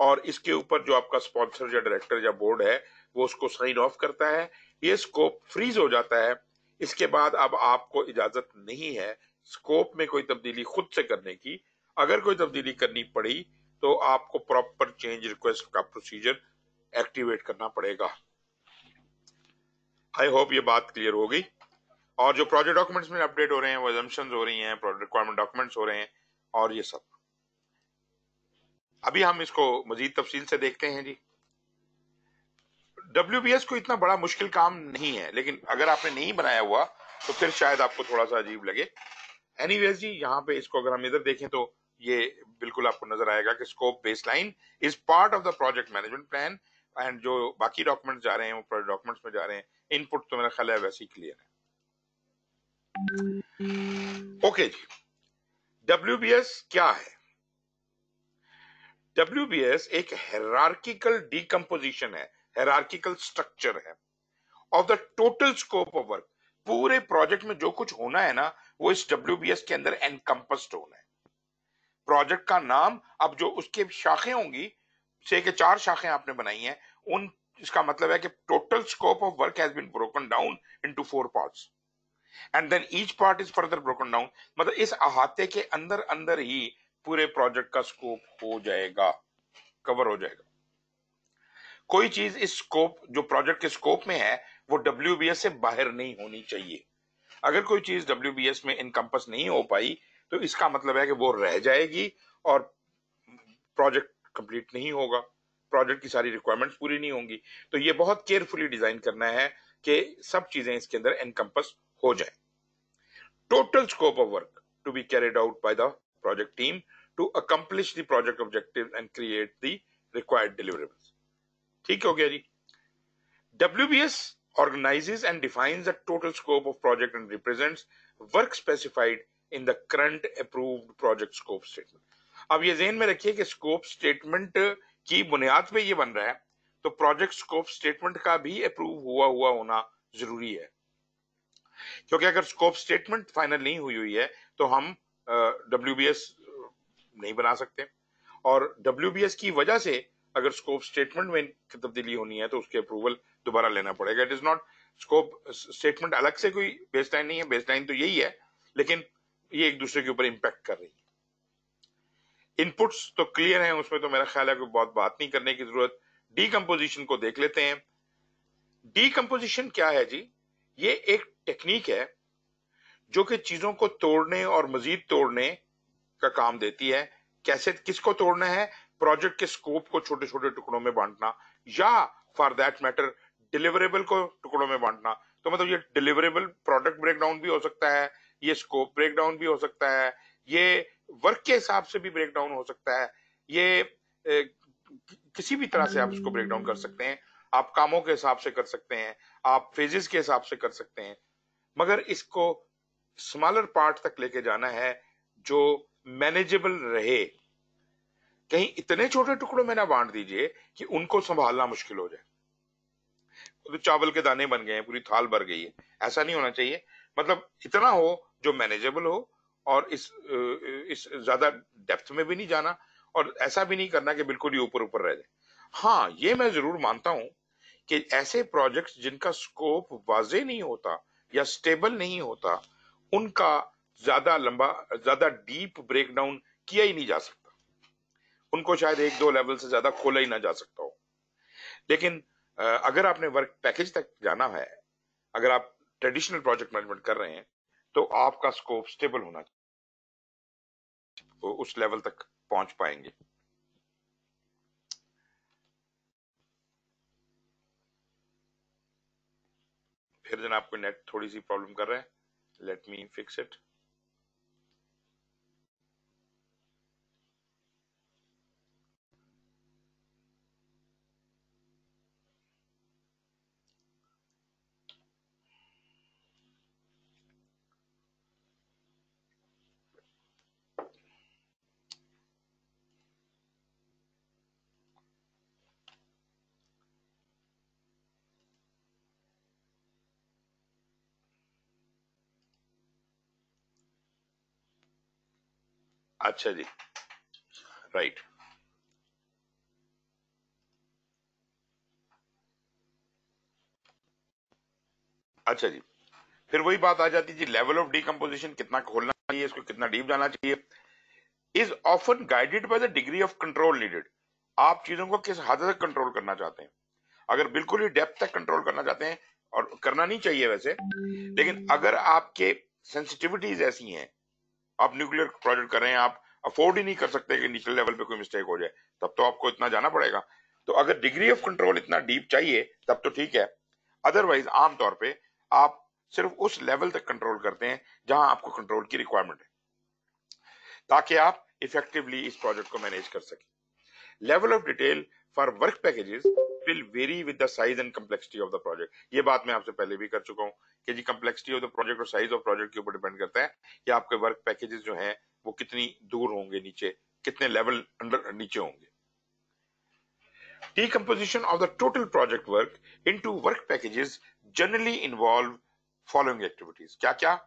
और इसके ऊपर जो आपका स्पॉन्सर या डायरेक्टर या बोर्ड है, वो उसको साइन ऑफ़ करता है। ये स्कोप फ्रीज हो जाता है। इसके बाद अब आपको इजाज़त नहीं है स्कोप में कोई तब्दीली खुद से करने की। अगर कोई तब्दीली करनी पड़ी तो आपको प्रॉपर चेंज रिक्वेस्ट का प्रोसीजर एक्टिवेट करना पड़ेगा। आई होप ये बात क्लियर हो गई। और जो प्रोजेक्ट डॉक्यूमेंट्स में अपडेट हो रहे हैं, वो एजम्पन हो रही हैं रिक्वायरमेंट डॉक्यूमेंट्स हो रहे हैं, और ये सब। अभी हम इसको मजीद तफसील से देखते हैं जी। डब्ल्यू को इतना बड़ा मुश्किल काम नहीं है, लेकिन अगर आपने नहीं बनाया हुआ तो फिर शायद आपको थोड़ा सा अजीब लगे। एनी जी, यहाँ पे इसको अगर हम इधर देखें तो ये बिल्कुल आपको नज़र आएगा कि scope base line is part of the project management plan and जो बाकी डॉक्यूमेंट्स जा रहे हैं, वो डॉक्यूमेंट्स में जा रहे हैं। इनपुट तो मेरा ख्याल है वैसे ही क्लियर है। ओके जी। डब्ल्यू क्या है? डब्ल्यूबीएस एक हेरार्किकल डिकम्पोजिशन है हेरार्किकल स्ट्रक्चर है। Of the total scope of work पूरे प्रोजेक्ट में जो कुछ होना है ना, वो इस डब्ल्यूबीएस के अंदर एनकम्पस्ड होना है। प्रोजेक्ट का नाम, अब जो उसके शाखें होंगी से के चार शाखें आपने बनाई हैं, उन, इसका मतलब है कि total scope of work has been broken down into four parts and then each part is further broken down मतलब इस अहाते के अंदर अंदर ही पूरे प्रोजेक्ट का स्कोप हो जाएगा कवर हो जाएगा। कोई चीज़ इस स्कोप जो प्रोजेक्ट के स्कोप में है, वो डब्ल्यू से बाहर नहीं होनी चाहिए। अगर कोई चीज़ डब्ल्यूबीएस में इनकम्पस नहीं हो पाई तो इसका मतलब है कि वो रह जाएगी और प्रोजेक्ट कंप्लीट नहीं होगा। प्रोजेक्ट की सारी रिक्वायरमेंट्स पूरी नहीं होंगी। तो ये बहुत केयरफुली डिज़ाइन करना है कि सब चीज़ें इसके अंदर एनकम्पस हो जाए। Total scope of work to be carried out by the project team to accomplish the project objective and create the required deliverables ठीक हो गया जी। WBS organizes and defines the total scope of project and represents work specified in the current approved project scope statement. अब ये जेन में रखिए कि scope statement की बुनियाद पे ये बन रहा है तो प्रोजेक्ट स्कोप स्टेटमेंट का भी अप्रूव हुआ हुआ होना ज़रूरी है। क्योंकि अगर स्कोप स्टेटमेंट फाइनल नहीं हुई हुई है तो हम डब्ल्यूबीएस नहीं बना सकते। और डब्ल्यूबीएस की वजह से अगर स्कोप स्टेटमेंट में तब्दीली होनी है तो उसके अप्रूवल दोबारा लेना पड़ेगा। It is not scope statement अलग से कोई बेस लाइन नहीं है। बेस लाइन तो यही है, लेकिन ये एक दूसरे के ऊपर इंपैक्ट कर रही है। इनपुट्स तो क्लियर है, उसमें तो मेरा ख्याल है कोई बहुत बात नहीं करने की ज़रूरत। डीकम्पोजिशन को देख लेते हैं। डीकम्पोजिशन क्या है जी? ये एक टेक्निक है जो कि चीज़ों को तोड़ने और मजीद तोड़ने का काम देती है। कैसे किसको तोड़ना है? प्रोजेक्ट के स्कोप को छोटे छोटे टुकड़ों में बांटना या फॉर दैट मैटर डिलीवरेबल को टुकड़ों में बांटना। तो मतलब ये डिलीवरेबल प्रोडक्ट ब्रेकडाउन भी हो सकता है ये स्कोप ब्रेकडाउन भी हो सकता है ये वर्क के हिसाब से भी ब्रेकडाउन हो सकता है ये ए, किसी भी तरह से आप उसको ब्रेकडाउन कर सकते हैं। आप कामों के हिसाब से कर सकते हैं, आप फेजेस के हिसाब से कर सकते हैं, मगर इसको स्मॉलर पार्ट तक लेके जाना है जो मैनेजेबल रहे। कहीं इतने छोटे टुकड़ों में ना बांट दीजिए कि उनको संभालना मुश्किल हो जाए। तो चावल के दाने बन गए हैं, पूरी थाल भर गई है। ऐसा नहीं होना चाहिए। मतलब इतना हो जो मैनेजेबल हो और इस इस ज़्यादा डेप्थ में भी नहीं जाना और ऐसा भी नहीं करना कि बिल्कुल ही ऊपर ऊपर रह जाए। हाँ ये मैं ज़रूर मानता हूँ कि ऐसे प्रोजेक्ट्स जिनका स्कोप वाजे नहीं होता या स्टेबल नहीं होता, उनका ज़्यादा लंबा, ज़्यादा डीप ब्रेकडाउन किया ही नहीं जा सकता। उनको शायद एक दो लेवल से ज़्यादा खोला ही ना जा सकता हो। लेकिन अगर आपने वर्क पैकेज तक जाना है, अगर आप ट्रेडिशनल प्रोजेक्ट मैनेजमेंट कर रहे हैं तो आपका स्कोप स्टेबल होना चाहिए। उस लेवल तक पहुँच पाएँगे। फिर जनाब कोई नेट थोड़ी सी प्रॉब्लम कर रहा है। लेट मी फिक्स इट अच्छा जी राइट अच्छा जी फिर वही बात आ जाती है जी लेवल ऑफ़ डीकम्पोजिशन कितना खोलना चाहिए, इसको कितना डीप जाना चाहिए। Is often guided by the degree of control needed आप चीज़ों को किस हद तक कंट्रोल करना चाहते हैं? अगर बिल्कुल ही डेप्थ तक कंट्रोल करना चाहते हैं, और करना नहीं चाहिए वैसे, लेकिन अगर आपके सेंसिटिविटीज ऐसी हैं, आप न्यूक्लियर प्रोजेक्ट कर रहे हैं, आप अफोर्ड ही नहीं कर सकते कि निचले लेवल पे कोई मिस्टेक हो जाए। तब तो आपको इतना जाना पड़ेगा। तो अगर डिग्री ऑफ़ कंट्रोल इतना डीप चाहिए, तब तो ठीक है। अदरवाइज़ आमतौर पर आप सिर्फ़ उस लेवल तक कंट्रोल करते हैं जहाँ आपको कंट्रोल की रिक्वायरमेंट है। ताकि आप इफेक्टिवली इस प्रोजेक्ट को मैनेज कर सके। Level of detail for work packages will vary with the size and complexity of the project ये बात मैं आपसे पहले भी कर चुका हूँ कि जी कम्प्लेक्सिटी ऑफ़ द प्रोजेक्ट और साइज़ ऑफ़ प्रोजेक्ट के ऊपर डिपेंड करता है कि आपके वर्क पैकेजेस जो हैं वो कितनी दूर होंगे नीचे, कितने लेवल अंडर नीचे होंगे Decomposition of the total project work into work packages generally involve following activities. क्या क्या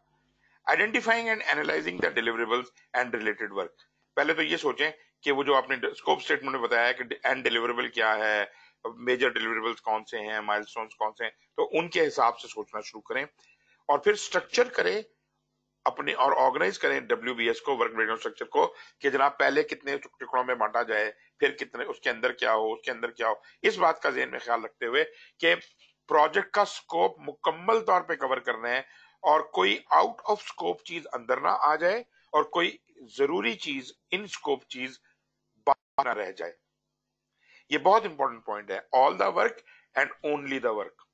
Identifying and analyzing the deliverables and related work. पहले तो ये सोचें कि वो जो आपने स्कोप स्टेटमेंट में बताया कि एंड डिलीवरेबल क्या है मेजर डिलीवरेबल्स कौन से हैं माइलस्टोन्स कौन से हैं तो उनके हिसाब से सोचना शुरू करें और फिर स्ट्रक्चर करें अपने और ऑर्गेनाइज करें डब्ल्यू बी एस को वर्क ब्रेकडाउन स्ट्रक्चर को कि जनाब पहले कितने टुकड़ों में बांटा जाए, फिर कितने, उसके अंदर क्या हो, उसके अंदर क्या हो। इस बात का जेन में ख्याल रखते हुए कि प्रोजेक्ट का स्कोप मुकम्मल तौर पे कवर करना है और कोई आउट ऑफ़ स्कोप चीज़ अंदर ना आ जाए और कोई ज़रूरी चीज़ इन स्कोप चीज़ ना रह जाए। ये बहुत इंपॉर्टेंट पॉइंट है। All the work and only the work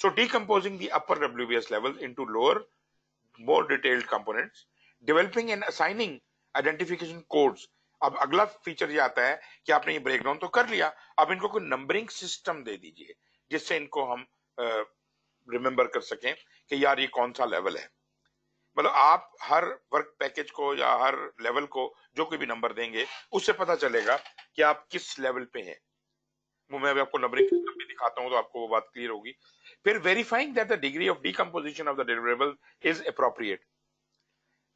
so decomposing the upper W B S level into lower more detailed components, developing and assigning identification codes. अब अगला फीचर ये आता है कि आपने ये ब्रेकडाउन तो कर लिया अब इनको कोई नंबरिंग सिस्टम दे दीजिए जिससे इनको हम रिमेंबर कर सकें कि यार ये कौन सा लेवल है। मतलब आप हर वर्क पैकेज को या हर लेवल को, जो कोई भी नंबर देंगे, उससे पता चलेगा कि आप किस लेवल पे हैं। मैं आपको नंबरिंग सिस्टम भी दिखाता हूँ तो आपको वो बात क्लियर होगी। फिर verifying that the degree of decomposition of the deliverable is appropriate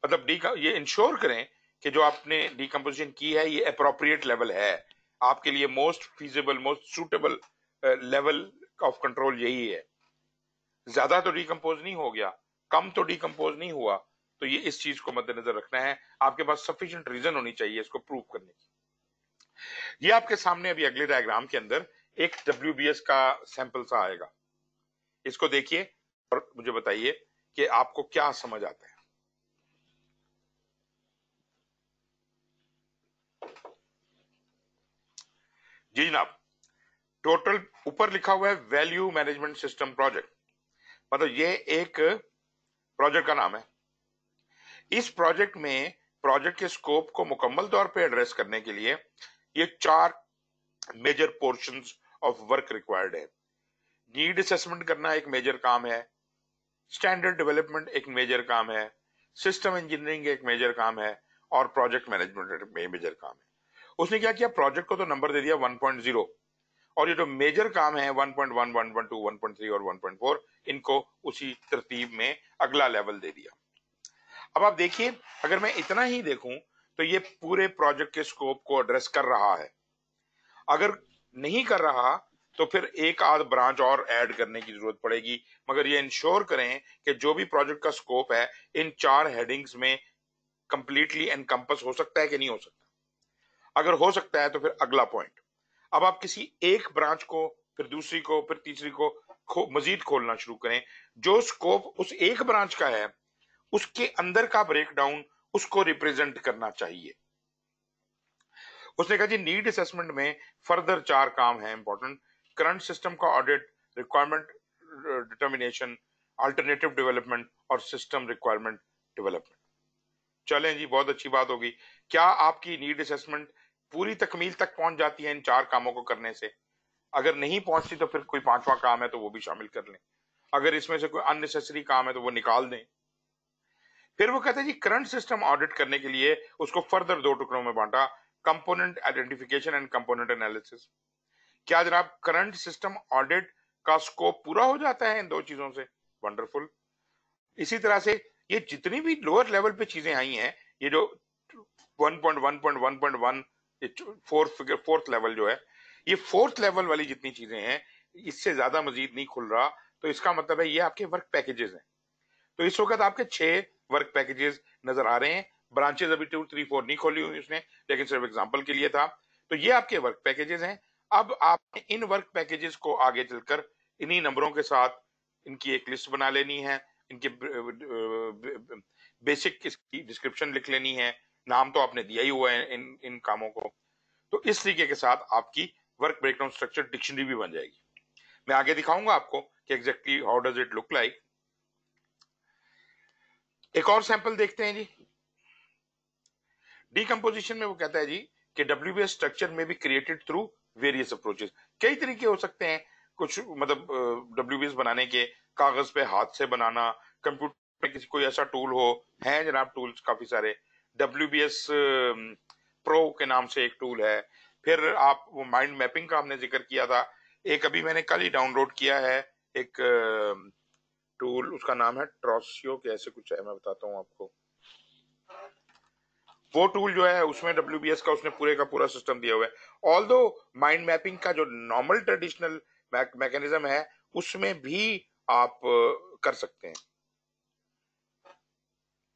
मतलब ये इंश्योर करें कि जो आपने डीकम्पोजिशन की है, ये अप्रोप्रिएट लेवल है। आपके लिए most feasible most suitable level of control यही है। ज़्यादा तो डीकम्पोज नहीं हो गया। कम तो डीकम्पोज नहीं हुआ तो ये इस चीज़ को मद्देनजर रखना है। आपके पास सफिशियंट रीजन होनी चाहिए इसको प्रूव करने की। ये आपके सामने अभी अगले डायग्राम के अंदर एक डब्ल्यू का सैंपल सा आएगा। इसको देखिए और मुझे बताइए कि आपको क्या समझ आता है। जी जनाब टोटल ऊपर लिखा हुआ है वैल्यू मैनेजमेंट सिस्टम प्रोजेक्ट मतलब ये एक प्रोजेक्ट का नाम है। इस प्रोजेक्ट में, प्रोजेक्ट के स्कोप को मुकम्मल तौर पे एड्रेस करने के लिए ये चार major portions of work required है। नीड असेसमेंट करना एक मेजर काम है। स्टैंडर्ड डेवलपमेंट एक मेजर काम है। सिस्टम इंजीनियरिंग एक मेजर काम है। और प्रोजेक्ट मैनेजमेंट मेजर काम है। उसने क्या किया? प्रोजेक्ट को तो नंबर दे दिया 1.0 और ये जो मेजर काम है 1.1, 1.2, 1.3 और 1.4 इनको उसी तरतीब में अगला लेवल दे दिया। अब आप देखिए अगर मैं इतना ही देखूँ तो ये पूरे प्रोजेक्ट के स्कोप को एड्रेस कर रहा है। अगर नहीं कर रहा तो फिर एक आध ब्रांच और ऐड करने की ज़रूरत पड़ेगी। मगर ये इंश्योर करें कि जो भी प्रोजेक्ट का स्कोप है इन चार हेडिंग्स में कंप्लीटली एनकम्पस हो सकता है कि नहीं हो सकता। अगर हो सकता है तो फिर अगला पॉइंट अब आप किसी एक ब्रांच को फिर दूसरी को फिर तीसरी को खो, मजीद खोलना शुरू करें। जो स्कोप उस एक ब्रांच का है उसके अंदर का ब्रेकडाउन उसको रिप्रेजेंट करना चाहिए। उसने कहा जी नीड असेसमेंट में फर्दर चार काम है इंपॉर्टेंट करंट सिस्टम का audit requirement determination alternative development और सिस्टम रिक्वायरमेंट डेवलपमेंट चलें जी बहुत अच्छी बात होगी। क्या आपकी नीड असेसमेंट पूरी तकमील तक पहुँच जाती है इन चार कामों को करने से। अगर नहीं पहुँचती तो फिर कोई पांचवा काम है तो वो भी शामिल कर लें। अगर इसमें से कोई अननेसेसरी काम है तो वो निकाल दें। फिर वो कहते हैं जी करंट सिस्टम ऑडिट करने के लिए उसको फर्दर दो टुकड़ों में बांटा component identification and component analysis क्या जनाब करंट सिस्टम ऑडिट का स्कोप पूरा हो जाता है इन दो चीज़ों से? वंडरफुल इसी तरह से ये जितनी भी लोअर लेवल पे चीज़ें आई हैं, ये जो 1.1.1.1 फोर्थ फिगर फोर्थ लेवल जो है, ये फोर्थ लेवल वाली जितनी चीज़ें हैं, इससे ज़्यादा मजीद नहीं खुल रहा। तो इसका मतलब है ये आपके वर्क पैकेजेस हैं। तो इस वक्त आपके छह वर्क पैकेजेस नज़र आ रहे हैं। ब्रांचेस अभी टू थ्री फोर नहीं खोली हुई उसने, लेकिन सिर्फ़ एग्ज़ाम्पल के लिए था। तो ये आपके वर्क पैकेजेस हैं। अब आपने इन वर्क पैकेजेस को आगे चलकर इन्हीं नंबरों के साथ इनकी एक लिस्ट बना लेनी है। इनके बेसिक इसकी डिस्क्रिप्शन लिख लेनी है। नाम तो आपने दिया ही हुआ है इन इन कामों को। तो इस तरीके के साथ आपकी वर्क ब्रेकडाउन स्ट्रक्चर डिक्शनरी भी बन जाएगी। मैं आगे दिखाऊँगा आपको कि exactly how does it look like एक और सैंपल देखते हैं जी। डीकम्पोजिशन में वो कहता है जी कि डब्ल्यूबीएस स्ट्रक्चर में भी क्रिएटेड थ्रू वेरियस अप्रोचेस कई तरीके हो सकते हैं। कुछ मतलब डब्ल्यूबीएस बनाने के, कागज़ पे हाथ से बनाना कंप्यूटर पे किसी कोई ऐसा टूल हो, है जनाब टूल्स काफ़ी सारे। डब्ल्यू बी एस प्रो के नाम से एक टूल है। फिर आप वो माइंड मैपिंग का हमने ज़िक्र किया था। एक अभी मैंने कल ही डाउनलोड किया है एक टूल उसका नाम है ट्रॉसियो के ऐसे कुछ है मैं बताता हूँ आपको। वो टूल जो है, उसमें डब्ल्यूबीएस का उसने पूरे का पूरा सिस्टम दिया हुआ है। ऑल दो माइंड मैपिंग का जो नॉर्मल ट्रेडिशनल मैकेनिज्म है, उसमें भी आप कर सकते हैं।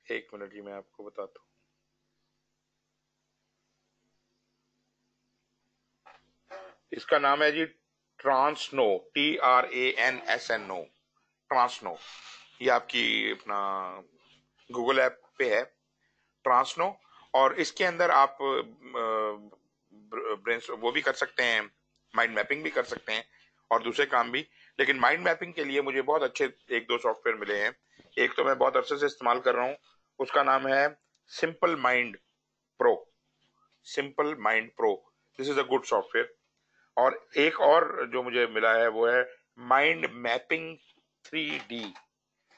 एक मिनट ही मैं आपको बताता हूँ। इसका नाम है जी Transno T R A N S N no Transno. ये आपकी अपना गूगल ऐप पे है, ट्रांसनो। और इसके अंदर आप ब्रेन वो भी कर सकते हैं, माइंड मैपिंग भी कर सकते हैं, और दूसरे काम भी। लेकिन माइंड मैपिंग के लिए मुझे बहुत अच्छे एक दो सॉफ्टवेयर मिले हैं। एक तो मैं बहुत अरसे से इस्तेमाल कर रहा हूँ, उसका नाम है simple mind pro. Simple mind pro. This is a good software और एक और जो मुझे मिला है वो है mind mapping three D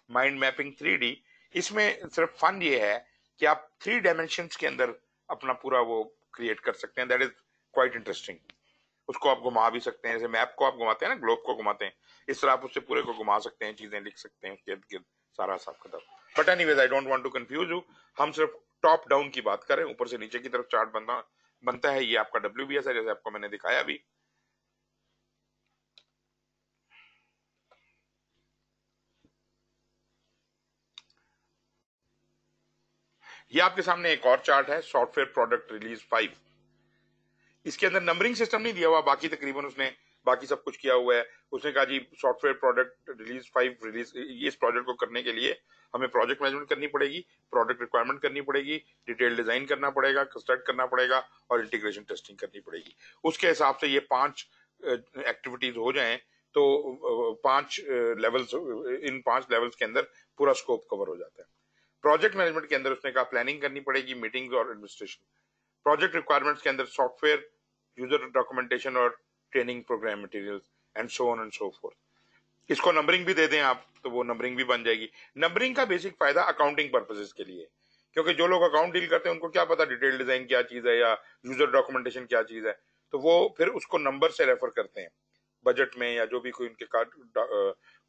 mind mapping three D इसमें सिर्फ़ फन ये है कि आप थ्री डायमेंशन के अंदर अपना पूरा वो क्रिएट कर सकते हैं। दैट इज़ क्वाइट इंटरेस्टिंग उसको आप घुमा भी सकते हैं। जैसे मैप को आप घुमाते हैं ना ग्लोब को घुमाते हैं। इस तरह आप उससे पूरे को घुमा सकते हैं, चीज़ें लिख सकते हैं उसके गिर्द सारा हिसाब किताब। But any I don't want to confuse you हम सिर्फ़ टॉप डाउन की बात करें ऊपर से नीचे की तरफ़ चार्ट बनता बनता है। ये आपका डब्ल्यू बी एस है, जैसे आपको मैंने दिखाया अभी। ये आपके सामने एक और चार्ट है, सॉफ्टवेयर प्रोडक्ट रिलीज़ फाइव। इसके अंदर नंबरिंग सिस्टम नहीं दिया हुआ, बाकी तकरीबन उसने, बाकी सब कुछ किया हुआ है। उसने कहा जी, software product release five, release इस प्रोजेक्ट को करने के लिए हमें प्रोजेक्ट मैनेजमेंट करनी पड़ेगी, प्रोडक्ट रिक्वायरमेंट करनी पड़ेगी, डिटेल डिज़ाइन करना पड़ेगा, कंस्ट्रक्ट करना पड़ेगा और इंटीग्रेशन टेस्टिंग करनी पड़ेगी। उसके हिसाब से ये पाँच एक्टिविटीज़ हो जाएँ तो पाँच लेवल्स इन पाँच लेवल्स के अंदर पूरा स्कोप कवर हो जाता है। प्रोजेक्ट मैनेजमेंट के अंदर उसने कहा प्लानिंग करनी पड़ेगी मीटिंग्स और एडमिनिस्ट्रेशन प्रोजेक्ट रिक्वायरमेंट्स के अंदर सॉफ्टवेयर यूज़र डॉक्यूमेंटेशन और training program materials and so on and so forth इसको नंबरिंग भी दे दें आप तो वो नंबरिंग भी बन जाएगी। नंबरिंग का बेसिक फ़ायदा अकाउंटिंग पर्पजेस के लिए क्योंकि जो लोग अकाउंट डील करते हैं, उनको क्या पता डिटेल डिज़ाइन क्या चीज़ है या यूज़र डॉक्यूमेंटेशन क्या चीज़ है। तो वो फिर उसको नंबर से रेफर करते हैं। बजट में या जो भी कोई उनके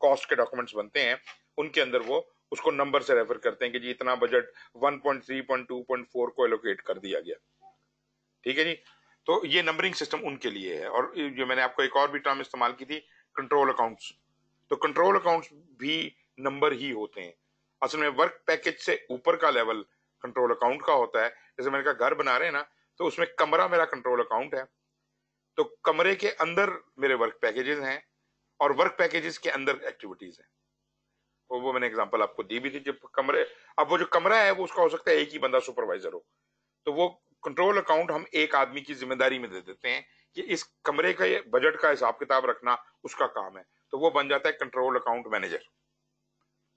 कॉस्ट के डॉक्यूमेंट्स बनते हैं, उनके अंदर वो उसको नंबर से रेफर करते हैं कि जी इतना बजट 1.3.2.4 को एलोकेट कर दिया गया। ठीक है जी? तो ये नंबरिंग सिस्टम उनके लिए है। और जो मैंने आपको एक और भी टर्म इस्तेमाल की थी कंट्रोल अकाउंट्स तो कंट्रोल अकाउंट्स भी नंबर ही होते हैं। असल में वर्क पैकेज से ऊपर का लेवल कंट्रोल अकाउंट का होता है। जैसे मैंने कहा, घर बना रहे हैं ना तो उसमें कमरा मेरा कंट्रोल अकाउंट है। तो कमरे के अंदर मेरे वर्क पैकेजेस हैं और वर्क पैकेजेस के अंदर एक्टिविटीज़ हैं। वो वो मैंने एग्जांपल आपको दी भी थी, जब कमरे, अब वो जो कमरा है, वो उसका हो सकता है एक ही बंदा सुपरवाइजर हो। तो वो कंट्रोल अकाउंट हम एक आदमी की ज़िम्मेदारी में दे देते हैं कि इस कमरे का बजट का हिसाब किताब रखना उसका काम है। तो वो बन जाता है control account manager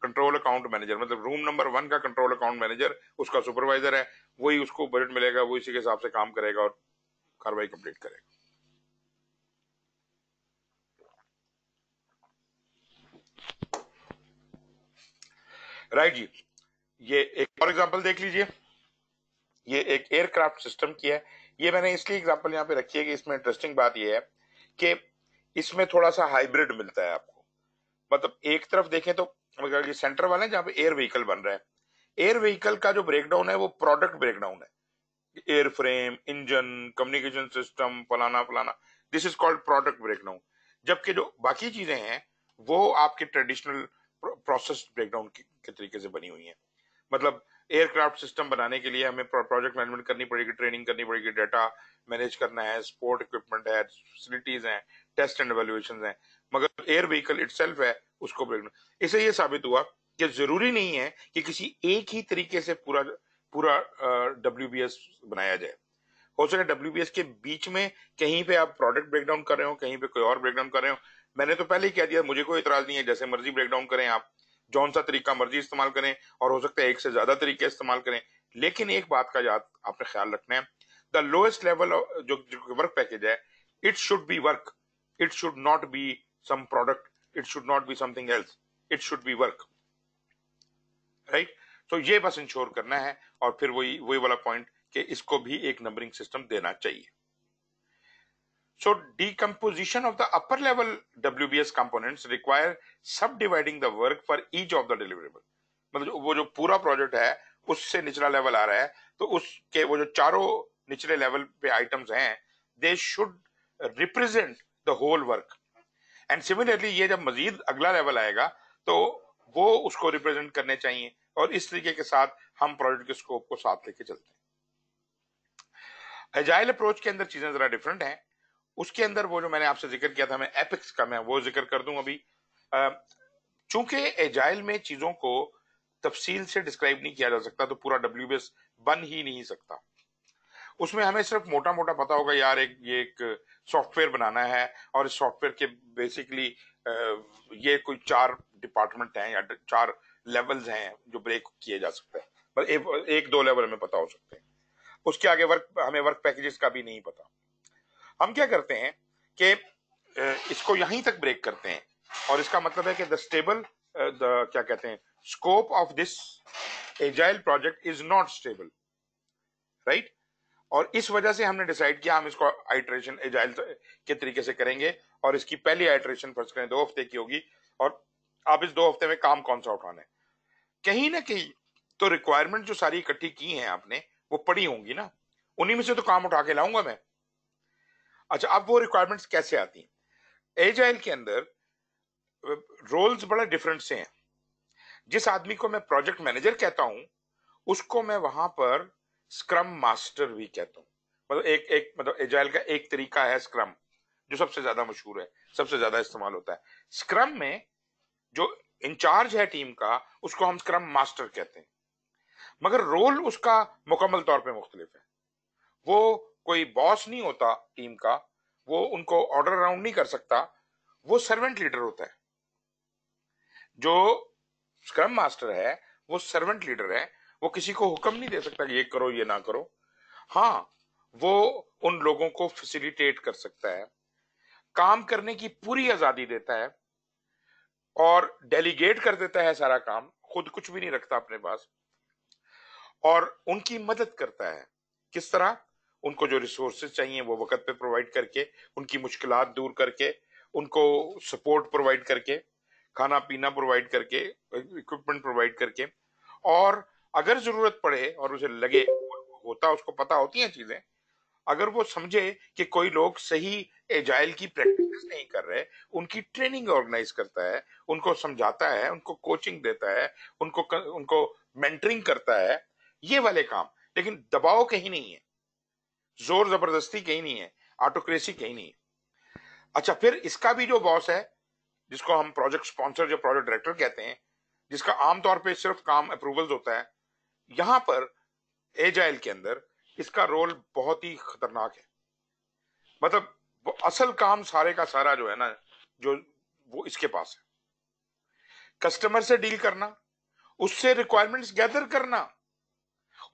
control account manager मतलब रूम नंबर वन का कंट्रोल अकाउंट मैनेजर उसका सुपरवाइजर है, वही उसको बजट मिलेगा, वो इसी के हिसाब से काम करेगा और कार्रवाई कंप्लीट करेगा। राइट जी, ये एक और एग्जांपल देख लीजिए। ये एक एयरक्राफ्ट सिस्टम की है। ये मैंने इसलिए एग्जांपल यहाँ पे रखी है कि इसमें इंटरेस्टिंग बात ये है कि इसमें थोड़ा सा हाइब्रिड मिलता है आपको। मतलब एक तरफ़ देखें तो ये सेंटर वाले जहाँ पे एयर व्हीकल बन रहा है। एयर व्हीकल का जो ब्रेकडाउन है वो प्रोडक्ट ब्रेकडाउन है। Air frame engine communication system फलाना फलाना। This is called product breakdown जबकि जो बाकी चीज़ें हैं, वो आपके ट्रेडिशनल प्रोसेस ब्रेकडाउन के तरीके से बनी हुई है। मतलब एयरक्राफ्ट सिस्टम बनाने के लिए हमें प्रोजेक्ट मैनेजमेंट करनी पड़ेगी ट्रेनिंग करनी पड़ेगी डाटा मैनेज करना है स्पोर्ट इक्विपमेंट है फैसिलिटीज़ हैं टेस्ट एंड एवेल्युएशन हैं। मगर एयर व्हीकल इट है, उसको ब्रेक इससे ये साबित हुआ कि ज़रूरी नहीं है कि किसी एक ही तरीके से पूरा पूरा डब्ल्यूबीएस बनाया जाए। हो सके डब्ल्यू के बीच में कहीं पे आप प्रोडक्ट ब्रेकडाउन कर रहे हो, कहीं पे कोई और ब्रेकडाउन कर रहे हो मैंने तो पहले ही कह दिया मुझे कोई इतराज नहीं है जैसे मर्ज़ी ब्रेकडाउन करें आप जौन सा तरीका मर्ज़ी इस्तेमाल करें और हो सकता है एक से ज़्यादा तरीके इस्तेमाल करें। लेकिन एक बात का याद आपने ख्याल रखना है द लोएस्ट लेवल जो, वर्क पैकेज है it should be work it should not be some product it should not be something else it should be work right तो ये बस इंश्योर करना है और फिर वही वही वाला पॉइंट कि इसको भी एक नंबरिंग सिस्टम देना चाहिए। So, decomposition of the upper level WBS components require subdividing the work for each of the deliverable. मतलब वो जो पूरा प्रोजेक्ट है, उससे निचला लेवल आ रहा है तो उसके वो जो चारों निचले लेवल पे आइटम्स हैं they should represent the whole work and similarly ये जब मजीद अगला लेवल आएगा तो वो उसको रिप्रेजेंट करने चाहिए, और इस तरीके के साथ हम प्रोजेक्ट के स्कोप को साथ लेके चलते हैं। एजाइल अप्रोच के अंदर चीज़ें जरा डिफरेंट हैं। उसके अंदर वो जो मैंने आपसे ज़िक्र किया था मैं एपिक्स का मैं वो ज़िक्र कर दूँ अभी। चूँकि एजाइल में चीज़ों को तफसील से डिस्क्राइब नहीं किया जा सकता तो पूरा डब्ल्यू बन ही नहीं सकता। उसमें हमें सिर्फ़ मोटा मोटा पता होगा यार एक ये एक सॉफ्टवेयर बनाना है और इस सॉफ्टवेयर के बेसिकली ये कोई चार डिपार्टमेंट हैं या चार लेवल्स हैं जो ब्रेक किए जा सकते हैं। एक, एक दो लेवल में पता हो सकते हैं। उसके आगे वर्क हमें वर्क पैकेजेस का भी नहीं पता। हम क्या करते हैं कि इसको यहीं तक ब्रेक करते हैं। और इसका मतलब है कि द स्टेबल द क्या कहते हैं scope of this agile project is not stable right और इस वजह से हमने डिसाइड किया, हम इसको आइट्रेशन एजाइल के तरीके से करेंगे। और इसकी पहली आइट्रेशन फ़र्स्ट करें, दो हफ़्ते की होगी। और आप इस दो हफ़्ते में काम कौन सा उठाना है? कहीं ना कहीं तो रिक्वायरमेंट जो सारी इकट्ठी की है आपने, वो पड़ी होंगी ना। उन्हीं में से तो काम उठा के लाऊँगा मैं। अच्छा अब वो रिक्वायरमेंट्स कैसे आती हैं? एजाइल के अंदर रोल्स बड़ा डिफरेंट से हैं। जिस आदमी को मैं प्रोजेक्ट मैनेजर कहता हूँ, उसको मैं वहाँ पर स्क्रम मास्टर भी कहता हूँ। मतलब एक एक मतलब एजाइल का एक तरीका है स्क्रम जो सबसे ज़्यादा मशहूर है, सबसे ज़्यादा इस्तेमाल होता है। स्क्रम में जो इंचार्ज है टीम का, उसको हम स्क्रम मास्टर कहते हैं। मगर रोल उसका मुकम्मल तौर पे मुख्तलिफ़ है। वो कोई बॉस नहीं होता टीम का, वो उनको ऑर्डर अराउंड नहीं कर सकता, वो सर्वेंट लीडर होता है। जो स्क्रम मास्टर है, वो सर्वेंट लीडर है, वो किसी को हुक्म नहीं दे सकता ये करो, ये ना करो। हाँ वो उन लोगों को फैसिलिटेट कर सकता है, काम करने की पूरी आज़ादी देता है, और डेलीगेट कर देता है सारा काम, खुद कुछ भी नहीं रखता अपने पास, और उनकी मदद करता है। किस तरह? उनको जो रिसोर्सेज चाहिए वो वक्त पे प्रोवाइड करके, उनकी मुश्किल दूर करके, उनको सपोर्ट प्रोवाइड करके, खाना पीना प्रोवाइड करके इक्विपमेंट प्रोवाइड करके। और अगर ज़रूरत पड़े और उसे लगे, होता उसको पता होती हैं चीज़ें, अगर वो समझे कि कोई लोग सही एजाइल की प्रैक्टिस नहीं कर रहे, उनकी ट्रेनिंग ऑर्गेनाइज करता है, उनको समझाता है, उनको कोचिंग देता है, उनको उनको मेंटरिंग करता है, ये वाले काम। लेकिन दबाव कहीं नहीं है। ज़ोर ज़बरदस्ती कहीं नहीं है ऑटोक्रेसी कहीं नहीं है। अच्छा फिर इसका भी जो बॉस है, जिसको हम प्रोजेक्ट स्पॉन्सर या प्रोजेक्ट डायरेक्टर कहते हैं, जिसका आमतौर पे सिर्फ़ काम अप्रूवल्स होता है, यहाँ पर एजाइल के अंदर इसका रोल बहुत ही खतरनाक है। मतलब वो असल काम सारे का सारा जो है ना, जो, वो इसके पास है। कस्टमर से डील करना, उससे रिक्वायरमेंट्स गैदर करना,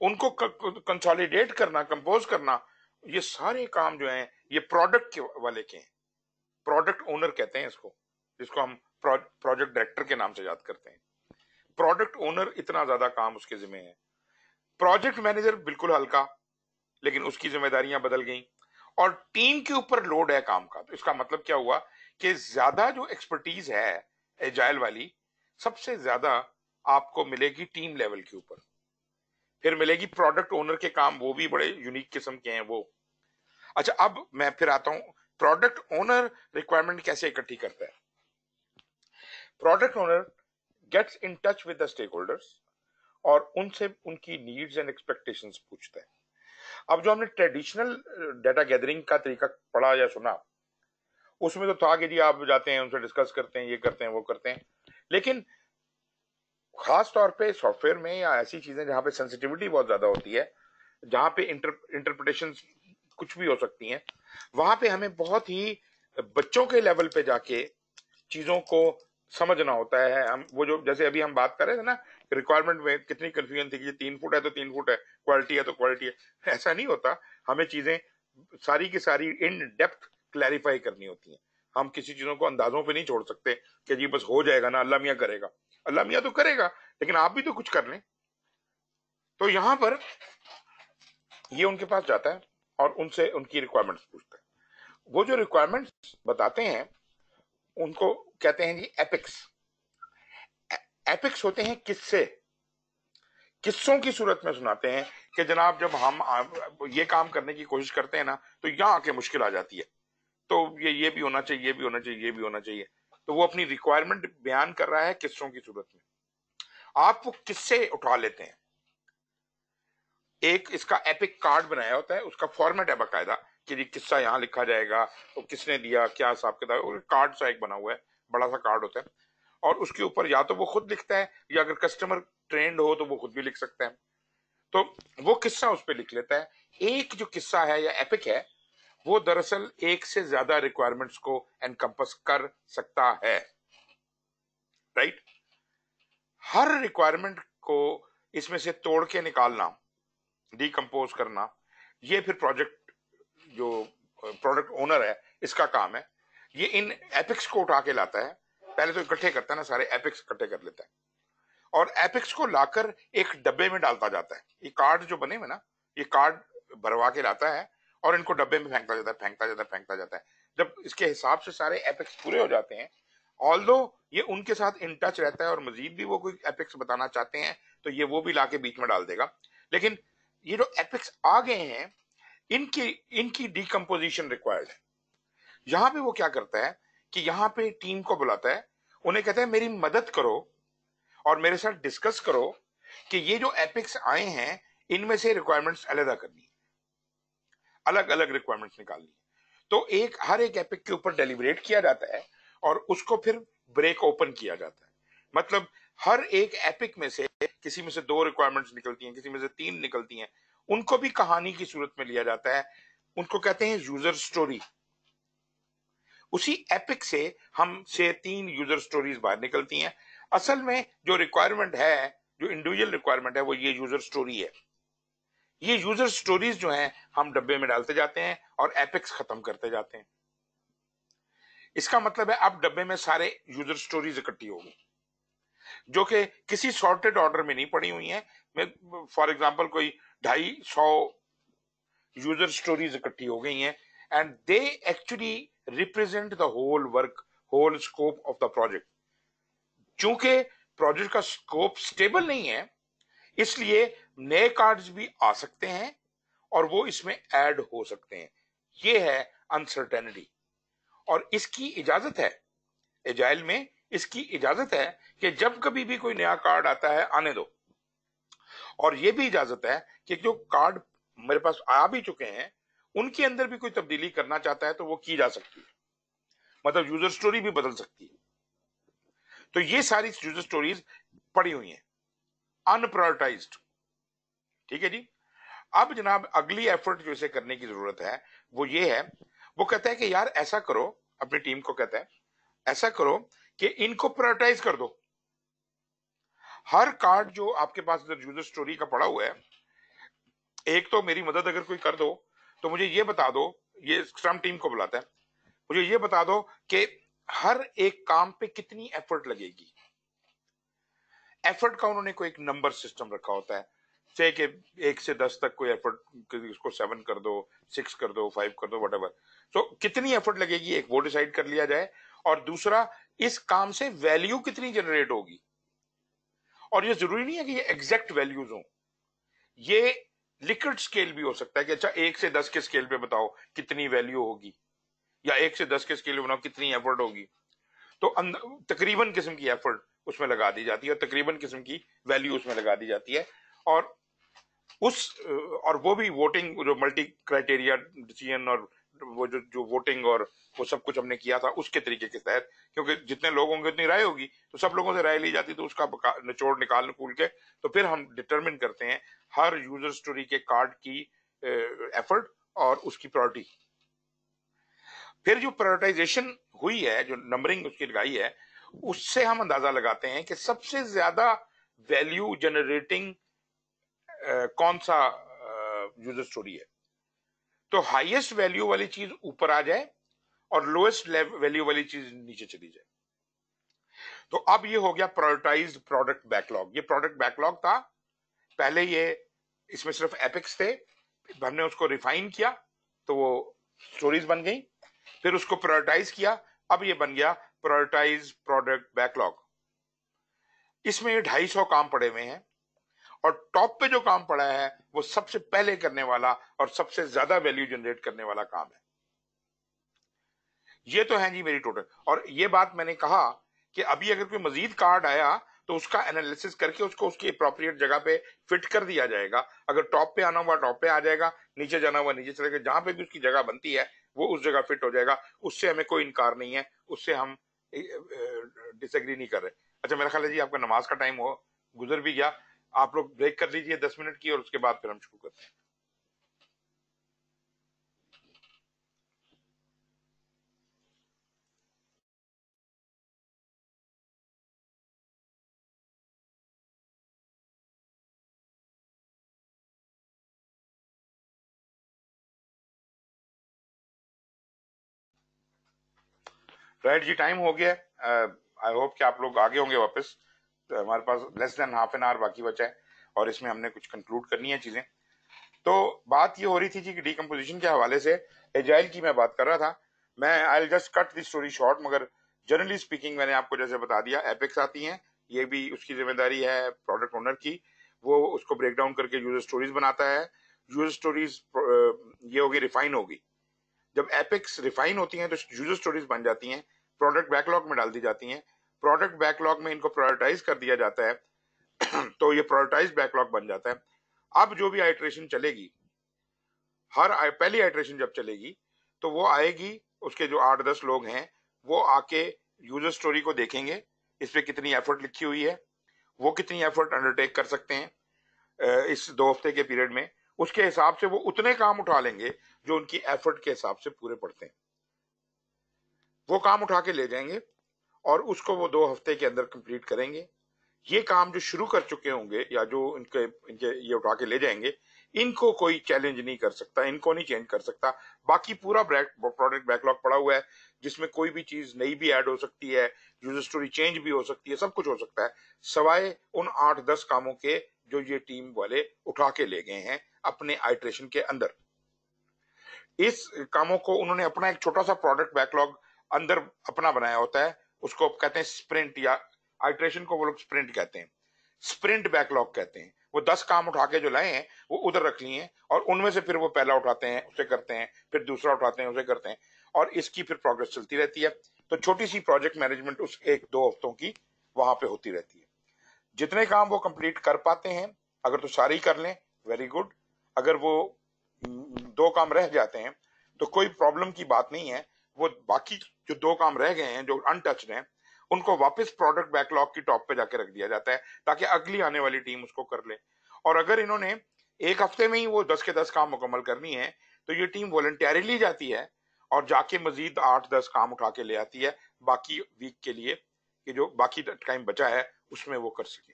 उनको कंसोलिडेट करना कंपोज करना ये सारे काम जो हैं, ये प्रोडक्ट के वाले के हैं। प्रोडक्ट ओनर कहते हैं इसको, जिसको हम प्रोजेक्ट डायरेक्टर के नाम से याद करते हैं। प्रोडक्ट ओनर इतना ज़्यादा काम उसके जिम्मे है। प्रोजेक्ट मैनेजर बिल्कुल हल्का, लेकिन उसकी जिम्मेदारियाँ बदल गई। और टीम के ऊपर लोड है काम का। तो इसका मतलब क्या हुआ कि ज़्यादा जो एक्सपर्टीज है एजाइल वाली, सबसे ज़्यादा आपको मिलेगी टीम लेवल के ऊपर। फिर मिलेगी प्रोडक्ट ओनर के काम, वो भी बड़े यूनिक किस्म के हैं वो। अच्छा अब मैं फिर आता हूँ प्रोडक्ट ओनर रिक्वायरमेंट कैसे इकट्ठी करता है? Product owner gets in touch with the stakeholders और उनसे उनकी नीड्स एंड एक्सपेक्टेशंस पूछता है। अब जो हमने ट्रेडिशनल डाटा गैदरिंग का तरीका पढ़ा या सुना, उसमें तो था कि जी आप जाते हैं, उनसे डिस्कस करते हैं, ये करते हैं, वो करते हैं। लेकिन खास तौर पे सॉफ्टवेयर में या ऐसी चीज़ें जहाँ पे सेंसिटिविटी बहुत ज़्यादा होती है, जहाँ पे इंटरप्रिटेशन कुछ भी हो सकती हैं, वहाँ पे हमें बहुत ही बच्चों के लेवल पे जाके चीज़ों को समझना होता है। हम, वो जो, जैसे अभी हम बात कर रहे थे ना रिक्वायरमेंट में कितनी कंफ्यूजन थी कि तीन फुट है तो तीन फुट है क्वालिटी है तो क्वालिटी है। ऐसा नहीं होता। हमें चीज़ें सारी की सारी इन डेप्थ क्लैरिफाई करनी होती है। हम किसी चीज़ों को अंदाजों पे नहीं छोड़ सकते कि जी बस हो जाएगा ना, अल्लाह मियाँ करेगा। अल्लाह मियाँ तो करेगा, लेकिन आप भी तो कुछ कर लें। तो यहाँ पर ये उनके पास जाता है और उनसे उनकी रिक्वायरमेंट्स पूछता है। वो जो रिक्वायरमेंट्स बताते हैं, उनको कहते हैं जी एपिक्स एपिक्स होते हैं किस्से। किस्सों की सूरत में सुनाते हैं कि जनाब जब हम ये काम करने की कोशिश करते हैं ना तो यहाँ आके मुश्किल आ जाती है। तो ये ये भी होना चाहिए, ये भी होना चाहिए, ये भी होना चाहिए। तो वो अपनी रिक्वायरमेंट बयान कर रहा है किस्सों की सूरत में। आप वो किस्से उठा लेते हैं। एक इसका एपिक कार्ड बनाया होता है, उसका फॉर्मेट है बाकायदा, कि जी किस्सा यहाँ लिखा जाएगा तो किसने दिया, क्या हिसाब किताब कार्ड सा एक बना हुआ है, बड़ा सा कार्ड होता है। और उसके ऊपर या तो वो खुद लिखता है, या अगर कस्टमर ट्रेंड हो तो वो खुद भी लिख सकता है। तो वो किस्सा उस पर लिख लेता है। एक जो किस्सा है या एपिक है वो दरअसल एक से ज़्यादा रिक्वायरमेंट्स को एनकम्पस कर सकता है। राइट हर रिक्वायरमेंट को इसमें से तोड़ के निकालना डिकम्पोज करना, ये फिर प्रोजेक्ट जो प्रोडक्ट ओनर है, इसका काम है। ये इन एपिक्स को उठा के लाता है। पहले तो इकट्ठे करता है ना, सारे एपिक्स इकट्ठे कर लेता है। और एपिक्स को लाकर एक डब्बे में डालता जाता है। ये कार्ड जो बने हुए ना, ये कार्ड भरवा के लाता है। और इनको डब्बे में फेंकता जाता है, फेंकता जाता है, फेंकता जाता है। जब इसके हिसाब से सारे एपिक्स पूरे हो जाते हैं ऑल ये उनके साथ इन टच रहता है और मजीद भी वो कोई एपिक्स बताना चाहते हैं तो ये वो भी लाके बीच में डाल देगा। लेकिन ये जो एपिक्स आ गए हैं, इनकी इनकी डिकम्पोजिशन रिक्वायर्ड है। यहाँ पे वो क्या करता है कि यहाँ पे टीम को बुलाता है, उन्हें कहता है, मेरी मदद करो और मेरे साथ डिस्कस करो कि ये जो एपिक्स आए हैं, इनमें से रिक्वायरमेंट्स अलहदा करनी अलग अलग रिक्वायरमेंट्स निकालनी है। तो एक, हर एक एपिक के ऊपर डेलीबरेट किया जाता है और उसको फिर ब्रेक ओपन किया जाता है। मतलब हर एक एपिक में से किसी में से दो रिक्वायरमेंट्स निकलती हैं, किसी में से तीन निकलती हैं, उनको भी कहानी की सूरत में लिया जाता है। उनको कहते हैं यूज़र स्टोरी उसी एपिक से हम से तीन यूज़र स्टोरीज बाहर निकलती हैं। असल में जो रिक्वायरमेंट है, जो इंडिविजुअल रिक्वायरमेंट है, वो ये यूज़र स्टोरी है। ये यूज़र स्टोरीज जो हैं, हम डब्बे में डालते जाते हैं और एपिक्स खत्म करते जाते हैं। इसका मतलब है अब डब्बे में सारे यूज़र स्टोरीज इकट्ठी होगी जो कि किसी सॉर्टेड ऑर्डर में नहीं पड़ी हुई है। फॉर एग्ज़ाम्पल कोई ढाई सौ यूज़र स्टोरीज इकट्ठी हो गई हैं and they actually represent the whole work whole scope of the project चूँकि प्रोजेक्ट का स्कोप स्टेबल नहीं है, इसलिए नए कार्ड्स भी आ सकते हैं और वो इसमें ऐड हो सकते हैं। ये है अनसर्टेनिटी और इसकी इजाज़त है एजाइल में इसकी इजाज़त है कि जब कभी भी कोई नया कार्ड आता है, आने दो। और ये भी इजाज़त है कि जो कार्ड मेरे पास आ भी चुके हैं, उनके अंदर भी कोई तब्दीली करना चाहता है तो वो की जा सकती है। मतलब यूज़र स्टोरी भी बदल सकती है। तो ये सारी यूज़र स्टोरीज पड़ी हुई हैं। अनप्रायोरिटाइज ठीक है जी? अब जनाब, अगली एफर्ट जो इसे करने की ज़रूरत है, वो ये है, वो कहता है कि यार ऐसा करो, अपनी टीम को कहता है, ऐसा करो कि इनको प्रायोरिटाइज कर दो। हर कार्ड जो आपके पास इधर यूज़र स्टोरी का पड़ा हुआ है, एक तो मेरी मदद अगर कोई कर दो तो मुझे ये बता दो, ये स्क्रम टीम को बुलाता है, मुझे ये बता दो कि हर एक काम पे कितनी एफर्ट लगेगी। एफर्ट का उन्होंने कोई एक नंबर सिस्टम रखा होता है से कि एक से दस तक कोई एफर्ट इसको सेवन कर दो सिक्स कर दो फाइव कर दो वट एवर तो कितनी एफर्ट लगेगी? एक वो डिसाइड कर लिया जाए। और दूसरा, इस काम से वैल्यू कितनी जनरेट होगी? और ये ज़रूरी नहीं है कि ये एग्जैक्ट वैल्यूज़ हो। ये लिक्विड स्केल भी हो सकता है कि अच्छा एक से दस के स्केल पे बताओ कितनी वैल्यू होगी। या एक से दस के स्केल पे बनाओ कितनी एफर्ट होगी। तो तकरीबन किस्म की एफर्ट उसमें लगा दी जाती है और तकरीबन किस्म की वैल्यू उसमें लगा दी जाती है। और उस और वो भी वोटिंग जो मल्टी क्राइटेरिया डिसीज़न और वो जो जो वोटिंग और वो सब कुछ हमने किया था, उसके तरीके के तहत, क्योंकि जितने लोग होंगे उतनी राय होगी। तो सब लोगों से राय ली जाती तो उसका निचोड़ निकाल निकूल के तो फिर हम डिटरमिन करते हैं हर यूज़र स्टोरी के कार्ड की एफर्ट और उसकी प्रायोरिटी फिर जो प्रायोरिटाइजेशन हुई है, जो नंबरिंग उसकी लगाई है, उससे हम अंदाज़ा लगाते हैं कि सबसे ज़्यादा वैल्यू जनरेटिंग कौन सा यूज़र स्टोरी है? तो हाईएस्ट वैल्यू वाली चीज़ ऊपर आ जाए और लोएस्ट वैल्यू वाली चीज़ नीचे चली जाए। तो अब ये हो गया प्रायोरिटाइज प्रोडक्ट बैकलॉग ये प्रोडक्ट बैकलॉग था। पहले ये, इसमें सिर्फ़ एपिक्स थे। हमने उसको रिफाइन किया तो वो स्टोरीज बन गई। फिर उसको प्रायोरिटाइज किया, अब ये बन गया प्रायोरिटाइज प्रोडक्ट बैकलॉग इसमें ढाई सौ काम पड़े हुए हैं। और टॉप पे जो काम पड़ा है, वो सबसे पहले करने वाला और सबसे ज़्यादा वैल्यू जनरेट करने वाला काम है। ये तो है जी मेरी टोटल और ये बात मैंने कहा कि अभी अगर कोई मजीद कार्ड आया तो उसका एनालिसिस करके उसको उसकी अप्रोप्रिएट जगह पे फिट कर दिया जाएगा। अगर टॉप पे आना हुआ टॉप पे आ जाएगा, नीचे जाना हुआ, नीचे चलेगा जहाँ पे भी उसकी जगह बनती है, वो उस जगह फिट हो जाएगा। उससे हमें कोई इनकार नहीं है, उससे हम डिसएग्री नहीं कर रहे। अच्छा मेरा ख्याल है जी, आपका नमाज़ का टाइम हो, गुजर भी गया। आप लोग ब्रेक कर लीजिए दस मिनट की और उसके बाद फिर हम शुरू करते हैं। राइट जी, टाइम हो गया आई होप कि आप लोग आगे होंगे वापस। हमारे पास less than half an hour बाकी बचा है और इसमें हमने कुछ कंक्लूड करनी है चीज़ें। तो बात ये हो रही थी कि डीकम्पोजिशन के हवाले से एजाइल की मैं बात कर रहा था। मैं I just cut the story short मगर जनरली स्पीकिंग मैंने आपको जैसे बता दिया एपिक्स आती हैं, ये भी उसकी ज़िम्मेदारी है प्रोडक्ट ओनर की। वो उसको ब्रेक डाउन करके यूज़र स्टोरीज बनाता है। यूज़र स्टोरीज ये होगी रिफाइन होगी। जब एपिक्स रिफाइन होती हैं तो यूज़र स्टोरीज बन जाती हैं प्रोडक्ट बैकलॉग में डाल दी जाती हैं। प्रोडक्ट बैकलॉग में इनको प्रायोरिटाइज कर दिया जाता है (clears throat) तो ये प्रायोरिटाइज बैकलॉग बन जाता है। अब जो भी आइट्रेशन चलेगी, हर पहली आइट्रेशन जब चलेगी तो वो आएगी, उसके जो आठ दस लोग हैं, वो आके यूज़र स्टोरी को देखेंगे, इस पर कितनी एफर्ट लिखी हुई है, वो कितनी एफर्ट अंडरटेक कर सकते हैं इस दो हफ़्ते के पीरियड में। उसके हिसाब से वो उतने काम उठा लेंगे, जो उनकी एफर्ट के हिसाब से पूरे पड़ते हैं। वो काम उठा के ले जाएँगे और उसको वो दो हफ़्ते के अंदर कंप्लीट करेंगे। ये काम जो शुरू कर चुके होंगे या जो इनके इनके, ये उठा के ले जाएँगे, इनको कोई चैलेंज नहीं कर सकता, इनको नहीं चेंज कर सकता। बाकी पूरा प्रोडक्ट बैकलॉग पड़ा हुआ है, जिसमें कोई भी चीज़ नई भी ऐड हो सकती है यूज़र स्टोरी चेंज भी हो सकती है, सब कुछ हो सकता है। सवाए उन आठ दस कामों के जो ये टीम वाले उठा के ले गए हैं अपने आइट्रेशन के अंदर। इस कामों को उन्होंने अपना एक छोटा सा प्रोडक्ट बैकलॉग अंदर अपना बनाया होता है। उसको कहते हैं स्प्रिंट या आइट्रेशन को वो लोग स्प्रिंट कहते हैं। स्प्रिंट बैकलॉग कहते हैं। वो दस काम उठा के जो लाए हैं, वो उधर रख लिए हैं और उनमें से फिर वो पहला उठाते हैं, उसे करते हैं, फिर दूसरा उठाते हैं, उसे करते हैं और इसकी फिर प्रोग्रेस चलती रहती है। तो छोटी सी प्रोजेक्ट मैनेजमेंट उस एक दो हफ्तों की वहाँ पे होती रहती है। जितने काम वो कंप्लीट कर पाते हैं, अगर तो सारे ही कर लें वेरी गुड अगर वो दो काम रह जाते हैं तो कोई प्रॉब्लम की बात नहीं है। वो बाकी जो दो काम रह गए हैं, जो अनटच्ड हैं, उनको वापस प्रोडक्ट बैकलॉग की टॉप पे जाके रख दिया जाता है, ताकि अगली आने वाली टीम उसको कर ले। और अगर इन्होंने एक हफ़्ते में ही वो दस के दस काम मुकम्मल करनी है तो ये टीम वॉलंटियरली जाती है और जाके मजीद आठ दस काम उठा के ले आती है, बाकी वीक के लिए, कि जो बाकी टाइम बचा है, उसमें वो कर सके।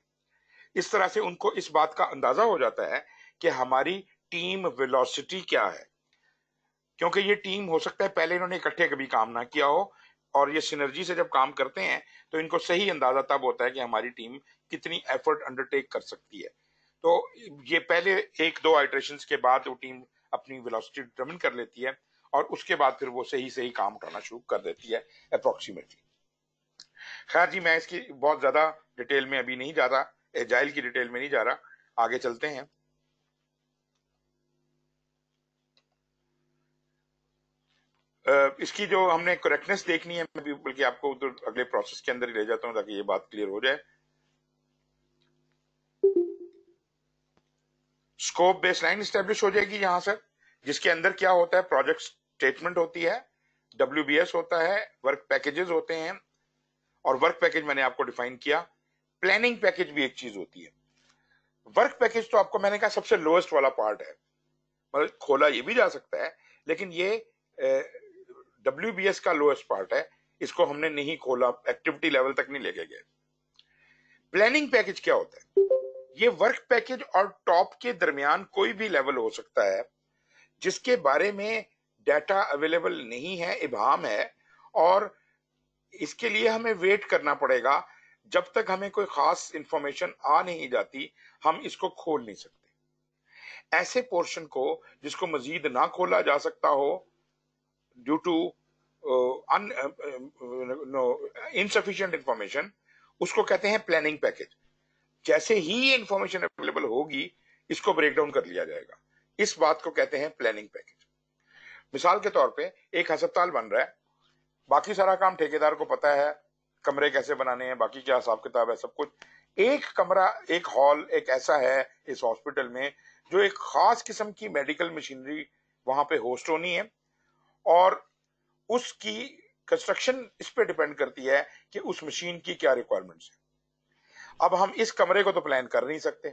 इस तरह से उनको इस बात का अंदाज़ा हो जाता है कि हमारी टीम वेलोसिटी क्या है। क्योंकि ये टीम हो सकता है पहले इन्होंने इकट्ठे कभी काम ना किया हो, और ये सिनर्जी से जब काम करते हैं तो इनको सही अंदाज़ा तब होता है कि हमारी टीम कितनी एफर्ट अंडरटेक कर सकती है। तो ये पहले एक दो आइट्रेशन के बाद वो टीम अपनी वेलोसिटी डिटर्मिन कर लेती है, और उसके बाद फिर वो सही सही काम उठाना शुरू कर देती है अप्रोक्सीमेटली खैर जी, मैं इसकी बहुत ज़्यादा डिटेल में अभी नहीं जा रहा एजाइल की डिटेल में नहीं जा रहा, आगे चलते हैं। इसकी जो हमने करेक्टनेस देखनी है, मैं बल्कि आपको उधर अगले प्रोसेस के अंदर ही ले जाता हूँ ताकि ये बात क्लियर हो जाए। स्कोप बेसलाइन स्टेब्लिश हो जाएगी यहाँ से, जिसके अंदर क्या होता है प्रोजेक्ट स्टेटमेंट होती है डब्ल्यूबीएस होता है वर्क पैकेजेस होते हैं, और वर्क पैकेज मैंने आपको डिफाइन किया। प्लानिंग पैकेज भी एक चीज़ होती है। वर्क पैकेज तो आपको मैंने कहा सबसे लोएस्ट वाला पार्ट है। मतलब खोला ये भी जा सकता है, लेकिन ये डब्ल्यूबीएस का लोएस्ट पार्ट है, इसको हमने नहीं खोला एक्टिविटी लेवल तक नहीं लेके गए। प्लानिंग पैकेज क्या होता है? ये वर्क पैकेज और टॉप के दरमियान कोई भी लेवल हो सकता है, जिसके बारे में डाटा अवेलेबल नहीं है इबाम है, और इसके लिए हमें वेट करना पड़ेगा। जब तक हमें कोई खास इंफॉर्मेशन आ नहीं जाती, हम इसको खोल नहीं सकते। ऐसे पोर्शन को जिसको मजीद ना खोला जा सकता हो ड्यू टू इनसफिशियंट इंफॉर्मेशन उसको कहते हैं प्लानिंग पैकेज जैसे ही इंफॉर्मेशन अवेलेबल होगी, इसको ब्रेक डाउन कर लिया जाएगा. इस बात को कहते हैं प्लानिंग पैकेज मिसाल के तौर पे, एक अस्पताल बन रहा है. बाकी सारा काम ठेकेदार को पता है, कमरे कैसे बनाने हैं, बाकी क्या हिसाब किताब है, सब कुछ. एक कमरा, एक हॉल, एक ऐसा है इस हॉस्पिटल में, जो एक खास किस्म की मेडिकल मशीनरी वहाँ पे होस्ट होनी है. और उसकी कंस्ट्रक्शन इस पे डिपेंड करती है कि उस मशीन की क्या रिक्वायरमेंट्स है। अब हम इस कमरे को तो प्लान कर नहीं सकते।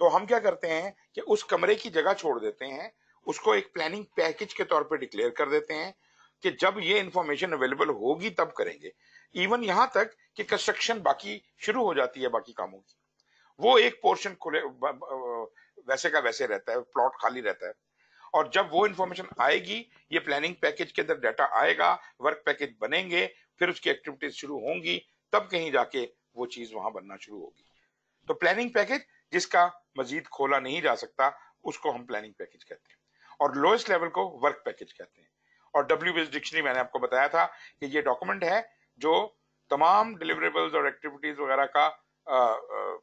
तो हम क्या करते हैं कि उस कमरे की जगह छोड़ देते हैं, उसको एक प्लानिंग पैकेज के तौर पे डिक्लेयर कर देते हैं कि जब ये इंफॉर्मेशन अवेलेबल होगी तब करेंगे। इवन यहाँ तक कि कंस्ट्रक्शन बाकी शुरू हो जाती है बाकी कामों की। वो एक पोर्शन खुले वैसे का वैसे रहता है प्लॉट खाली रहता है। और जब वो इंफॉर्मेशन आएगी ये प्लानिंग पैकेज के अंदर डाटा आएगा वर्क पैकेज बनेंगे फिर उसकी एक्टिविटीज़ शुरू होंगी तब कहीं जाके वो चीज़ वहाँ बनना शुरू होगी। तो प्लानिंग पैकेज जिसका मजीद खोला नहीं जा सकता उसको हम प्लानिंग पैकेज कहते हैं। और लोएस्ट लेवल को वर्क पैकेज कहते हैं। और डब्ल्यू डिक्शनरी मैंने आपको बताया था कि ये डॉक्यूमेंट है जो तमाम डिलीवरेबल्स और एक्टिविटीज़ वगैरह का आ, आ,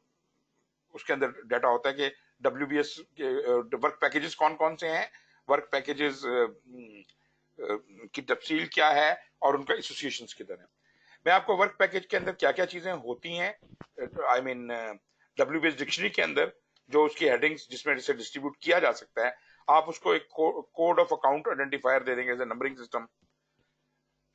उसके अंदर डाटा होता है कि डब्ल्यू बी एस के वर्क पैकेजेस कौन कौन से हैं? वर्क पैकेजेस की तफसील क्या है और उनका एसोसिएशन किधर है? मैं आपको वर्क पैकेज के अंदर क्या क्या चीज़ें होती हैं I mean W B S dictionary के अंदर जो उसकी हेडिंग्स जिसमें इसे डिस्ट्रीब्यूट किया जा सकता है, आप उसको एक कोड ऑफ़ अकाउंट आइडेंटिफायर दे देंगे numbering system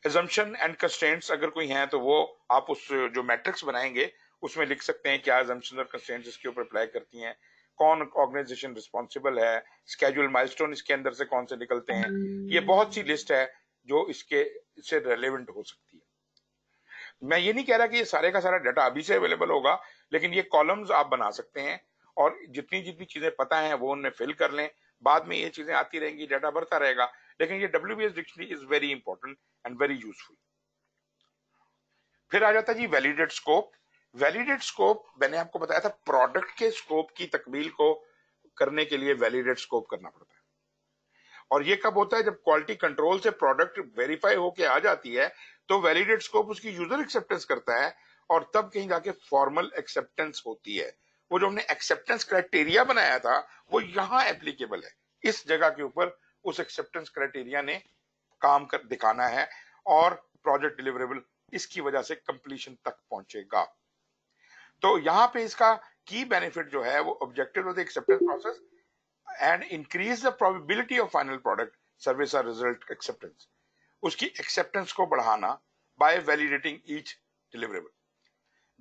assumption and constants अगर कोई हैं तो वो आप उस जो मैट्रिक्स बनाएँगे, उसमें लिख सकते हैं क्या एजम्पन और कंस्टेंट्स इसके ऊपर अप्लाई करती हैं। कौन ऑर्गेनाइजेशन रिस्पॉन्सिबल है स्केड्यूल माइलस्टोन इसके अंदर से कौन से निकलते हैं ये बहुत सी लिस्ट है जो इसके से रेलेवेंट हो सकती है। मैं ये नहीं कह रहा कि ये सारे का सारा डाटा अभी से अवेलेबल होगा लेकिन ये कॉलम्स आप बना सकते हैं और जितनी जितनी चीज़ें पता है वो उनमें फिल कर लें। बाद में ये चीज़ें आती रहेंगी डाटा बढ़ता रहेगा लेकिन ये W B S dictionary is very important and very useful फिर आ जाता है जी वैलिडेट स्कोप वैलिडेट स्कोप मैंने आपको बताया था प्रोडक्ट के स्कोप की तकमील को करने के लिए वैलिडेट स्कोप करना पड़ता है। और ये कब होता है? जब क्वालिटी कंट्रोल से प्रोडक्ट वेरीफाई होके आ जाती है तो वैलिडेट स्कोप उसकी यूज़र एक्सेप्टेंस करता है और तब कहीं जाके फॉर्मल एक्सेप्टेंस होती है। वो जो हमने एक्सेप्टेंस क्राइटेरिया बनाया था, वो यहाँ एप्लीकेबल है। इस जगह के ऊपर उस एक्सेप्टेंस क्राइटेरिया ने काम कर दिखाना है और प्रोजेक्ट डिलीवरेबल इसकी वजह से कंप्लीशन तक पहुंचेगा। तो यहाँ पे इसका की बेनिफिट जो है, वो objective of the acceptance process and increase the probability of final product service और रिज़ल्ट एक्सेप्टेंस उसकी एक्सेप्टेंस को बढ़ाना by validating each deliverable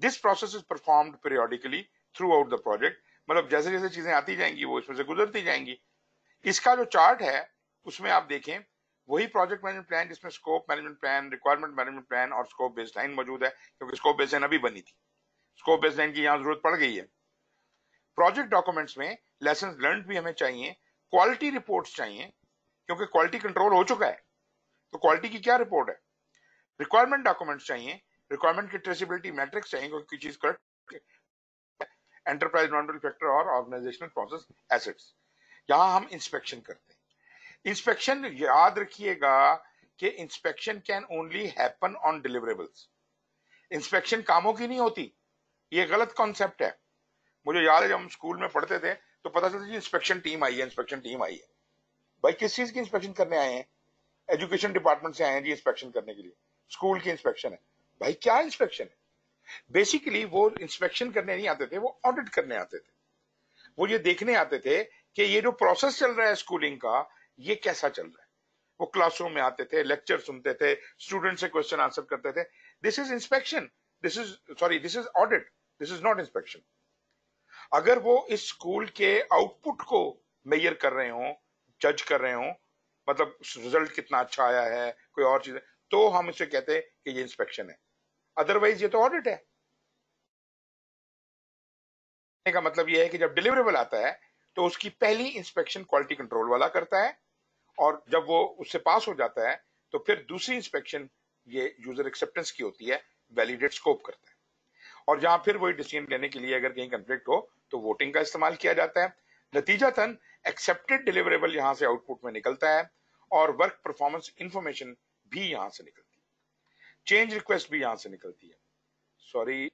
this process is performed periodically throughout the project मतलब जैसे जैसे चीज़ें आती जाएँगी, वो इसमें से गुजरती जाएँगी। इसका जो चार्ट है, उसमें आप देखें, वही प्रोजेक्ट मैनेजमेंट प्लान जिसमें scope management plan requirement management plan और स्कोप बेस्ड बेसलाइन मौजूद है, क्योंकि स्कोप बेसलाइन अभी बनी थी। स्कोप बेसलाइन की यहाँ ज़रूरत पड़ गई है। प्रोजेक्ट डॉक्यूमेंट्स में लेसन लर्न भी हमें चाहिए क्वालिटी रिपोर्ट्स चाहिए, क्योंकि क्वालिटी कंट्रोल हो चुका है। तो क्वालिटी की क्या रिपोर्ट है? रिक्वायरमेंट डॉक्यूमेंट्स चाहिए रिक्वायरमेंट की ट्रेसिबिलिटी मैट्रिक्स चाहिए क्योंकि चीज़ करेक्ट एंटरप्राइज नॉन फैक्टर और ऑर्गेनाइजेशनल प्रोसेस एसेट्स यहाँ हम इंस्पेक्शन करते हैं। इंस्पेक्शन याद रखिएगा कि inspection can only happen on deliverables inspection कामों की नहीं होती। ये गलत कॉन्सेप्ट है। मुझे याद है जब हम स्कूल में पढ़ते थे तो पता चलता जी इंस्पेक्शन टीम आई है इंस्पेक्शन टीम आई है। भाई, किस चीज़ की इंस्पेक्शन करने आए हैं? एजुकेशन डिपार्टमेंट से आए हैं जी इंस्पेक्शन करने के लिए। स्कूल की इंस्पेक्शन है। भाई, क्या इंस्पेक्शन है? बेसिकली वो इंस्पेक्शन करने नहीं आते थे, वो ऑडिट करने आते थे। वो ये देखने आते थे कि ये जो प्रोसेस चल रहा है स्कूलिंग का, ये कैसा चल रहा है। वो क्लासरूम में आते थे लेक्चर सुनते थे स्टूडेंट से क्वेश्चन आंसर करते थे। This is inspection this is sorry this is audit this is not inspection अगर वो इस स्कूल के आउटपुट को मेयर कर रहे हो जज कर रहे हो मतलब रिज़ल्ट कितना अच्छा आया है, कोई और चीज़ तो हम इसे कहते हैं कि ये इंस्पेक्शन है। अदरवाइज़ ये तो ऑडिट है। का मतलब ये है कि जब डिलीवरेबल आता है तो उसकी पहली इंस्पेक्शन क्वालिटी कंट्रोल वाला करता है, और जब वो उससे पास हो जाता है तो फिर दूसरी इंस्पेक्शन ये यूज़र एक्सेप्टेंस की होती है वैलिडेट स्कोप करता है। और जहाँ फिर वही डिसीज़न लेने के लिए अगर कहीं कंफ्लिक्ट हो तो वोटिंग का इस्तेमाल किया जाता है। नतीजातन एक्सेप्टेड डिलीवरेबल यहाँ से आउटपुट में निकलता है और वर्क परफॉर्मेंस इंफॉर्मेशन भी यहाँ से निकलती है। चेंज रिक्वेस्ट भी यहाँ से निकलती है। सॉरी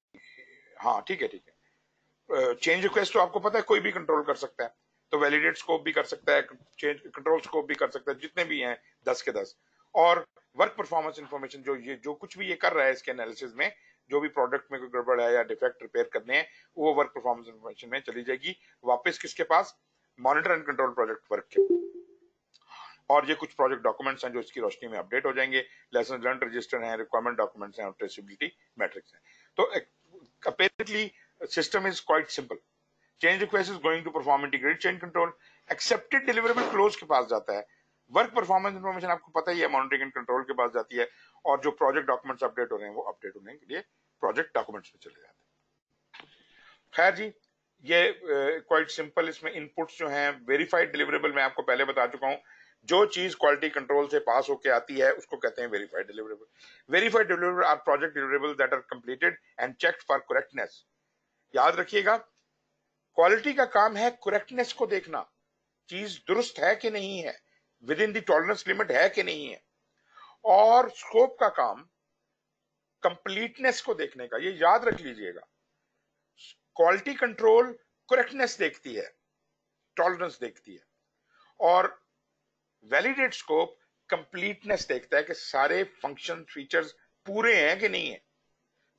हाँ ठीक है ठीक है। चेंज रिक्वेस्ट तो आपको पता है, कोई भी कंट्रोल कर सकता है। तो वैलिडेट स्कोप भी कर सकता है चेंज कंट्रोल स्कोप भी कर सकता है, जितने भी हैं, दस के दस। और वर्क परफॉर्मेंस इंफॉर्मेशन जो ये, जो कुछ भी ये कर रहा है इसके एनालिसिस में जो भी प्रोडक्ट में कोई गड़बड़ है या डिफेक्ट रिपेयर करने हैं, वो वर्क परफॉर्मेंस इंफॉर्मेशन में चली जाएगी। वापस किसके पास? Monitor and control project work के। और ये कुछ प्रोजेक्ट डॉक्यूमेंट्स हैं जो इसकी रोशनी में अपडेट हो जाएँगे। लेसन लर्न रजिस्टर हैं रिक्वायरमेंट डॉक्यूमेंट्स हैं, और ट्रेसिबिलिटी मैट्रिक्स हैं। तो apparently system is quite simple. Change request is going to perform integrated change control. Accepted deliverable close के पास जाता है। वर्क परफॉर्मेंस इन्फॉर्मेशन आपको पता ही है मॉनिटरिंग एंड कंट्रोल के पास जाती है। और जो प्रोजेक्ट डॉक्यूमेंट्स अपडेट हो रहे हैं, वो अपडेट होने के लिए प्रोजेक्ट डॉक्यूमेंट्स में चले जाते हैं। खैर जी, ये क्वाइट सिंपल इसमें इनपुट्स जो हैं वेरीफाइड डिलीवरेबल मैं आपको पहले बता चुका हूँ। जो चीज़ क्वालिटी कंट्रोल से पास होकर आती है, उसको कहते हैं verified deliverable verified deliverable are project deliverable that are completed and checked for correctness याद रखिएगा क्वालिटी का काम है करेक्टनेस को देखना। चीज़ दुरुस्त है कि नहीं है? Within the tolerance limit है कि नहीं है? और स्कोप का काम कंप्लीटनेस को देखने का। ये याद रख लीजिएगा। क्वालिटी कंट्रोल करेक्टनेस देखती है टॉलरेंस देखती है। और वैलिडेट स्कोप कंप्लीटनेस देखता है कि सारे फ़ंक्शन फीचर्स पूरे हैं कि नहीं है।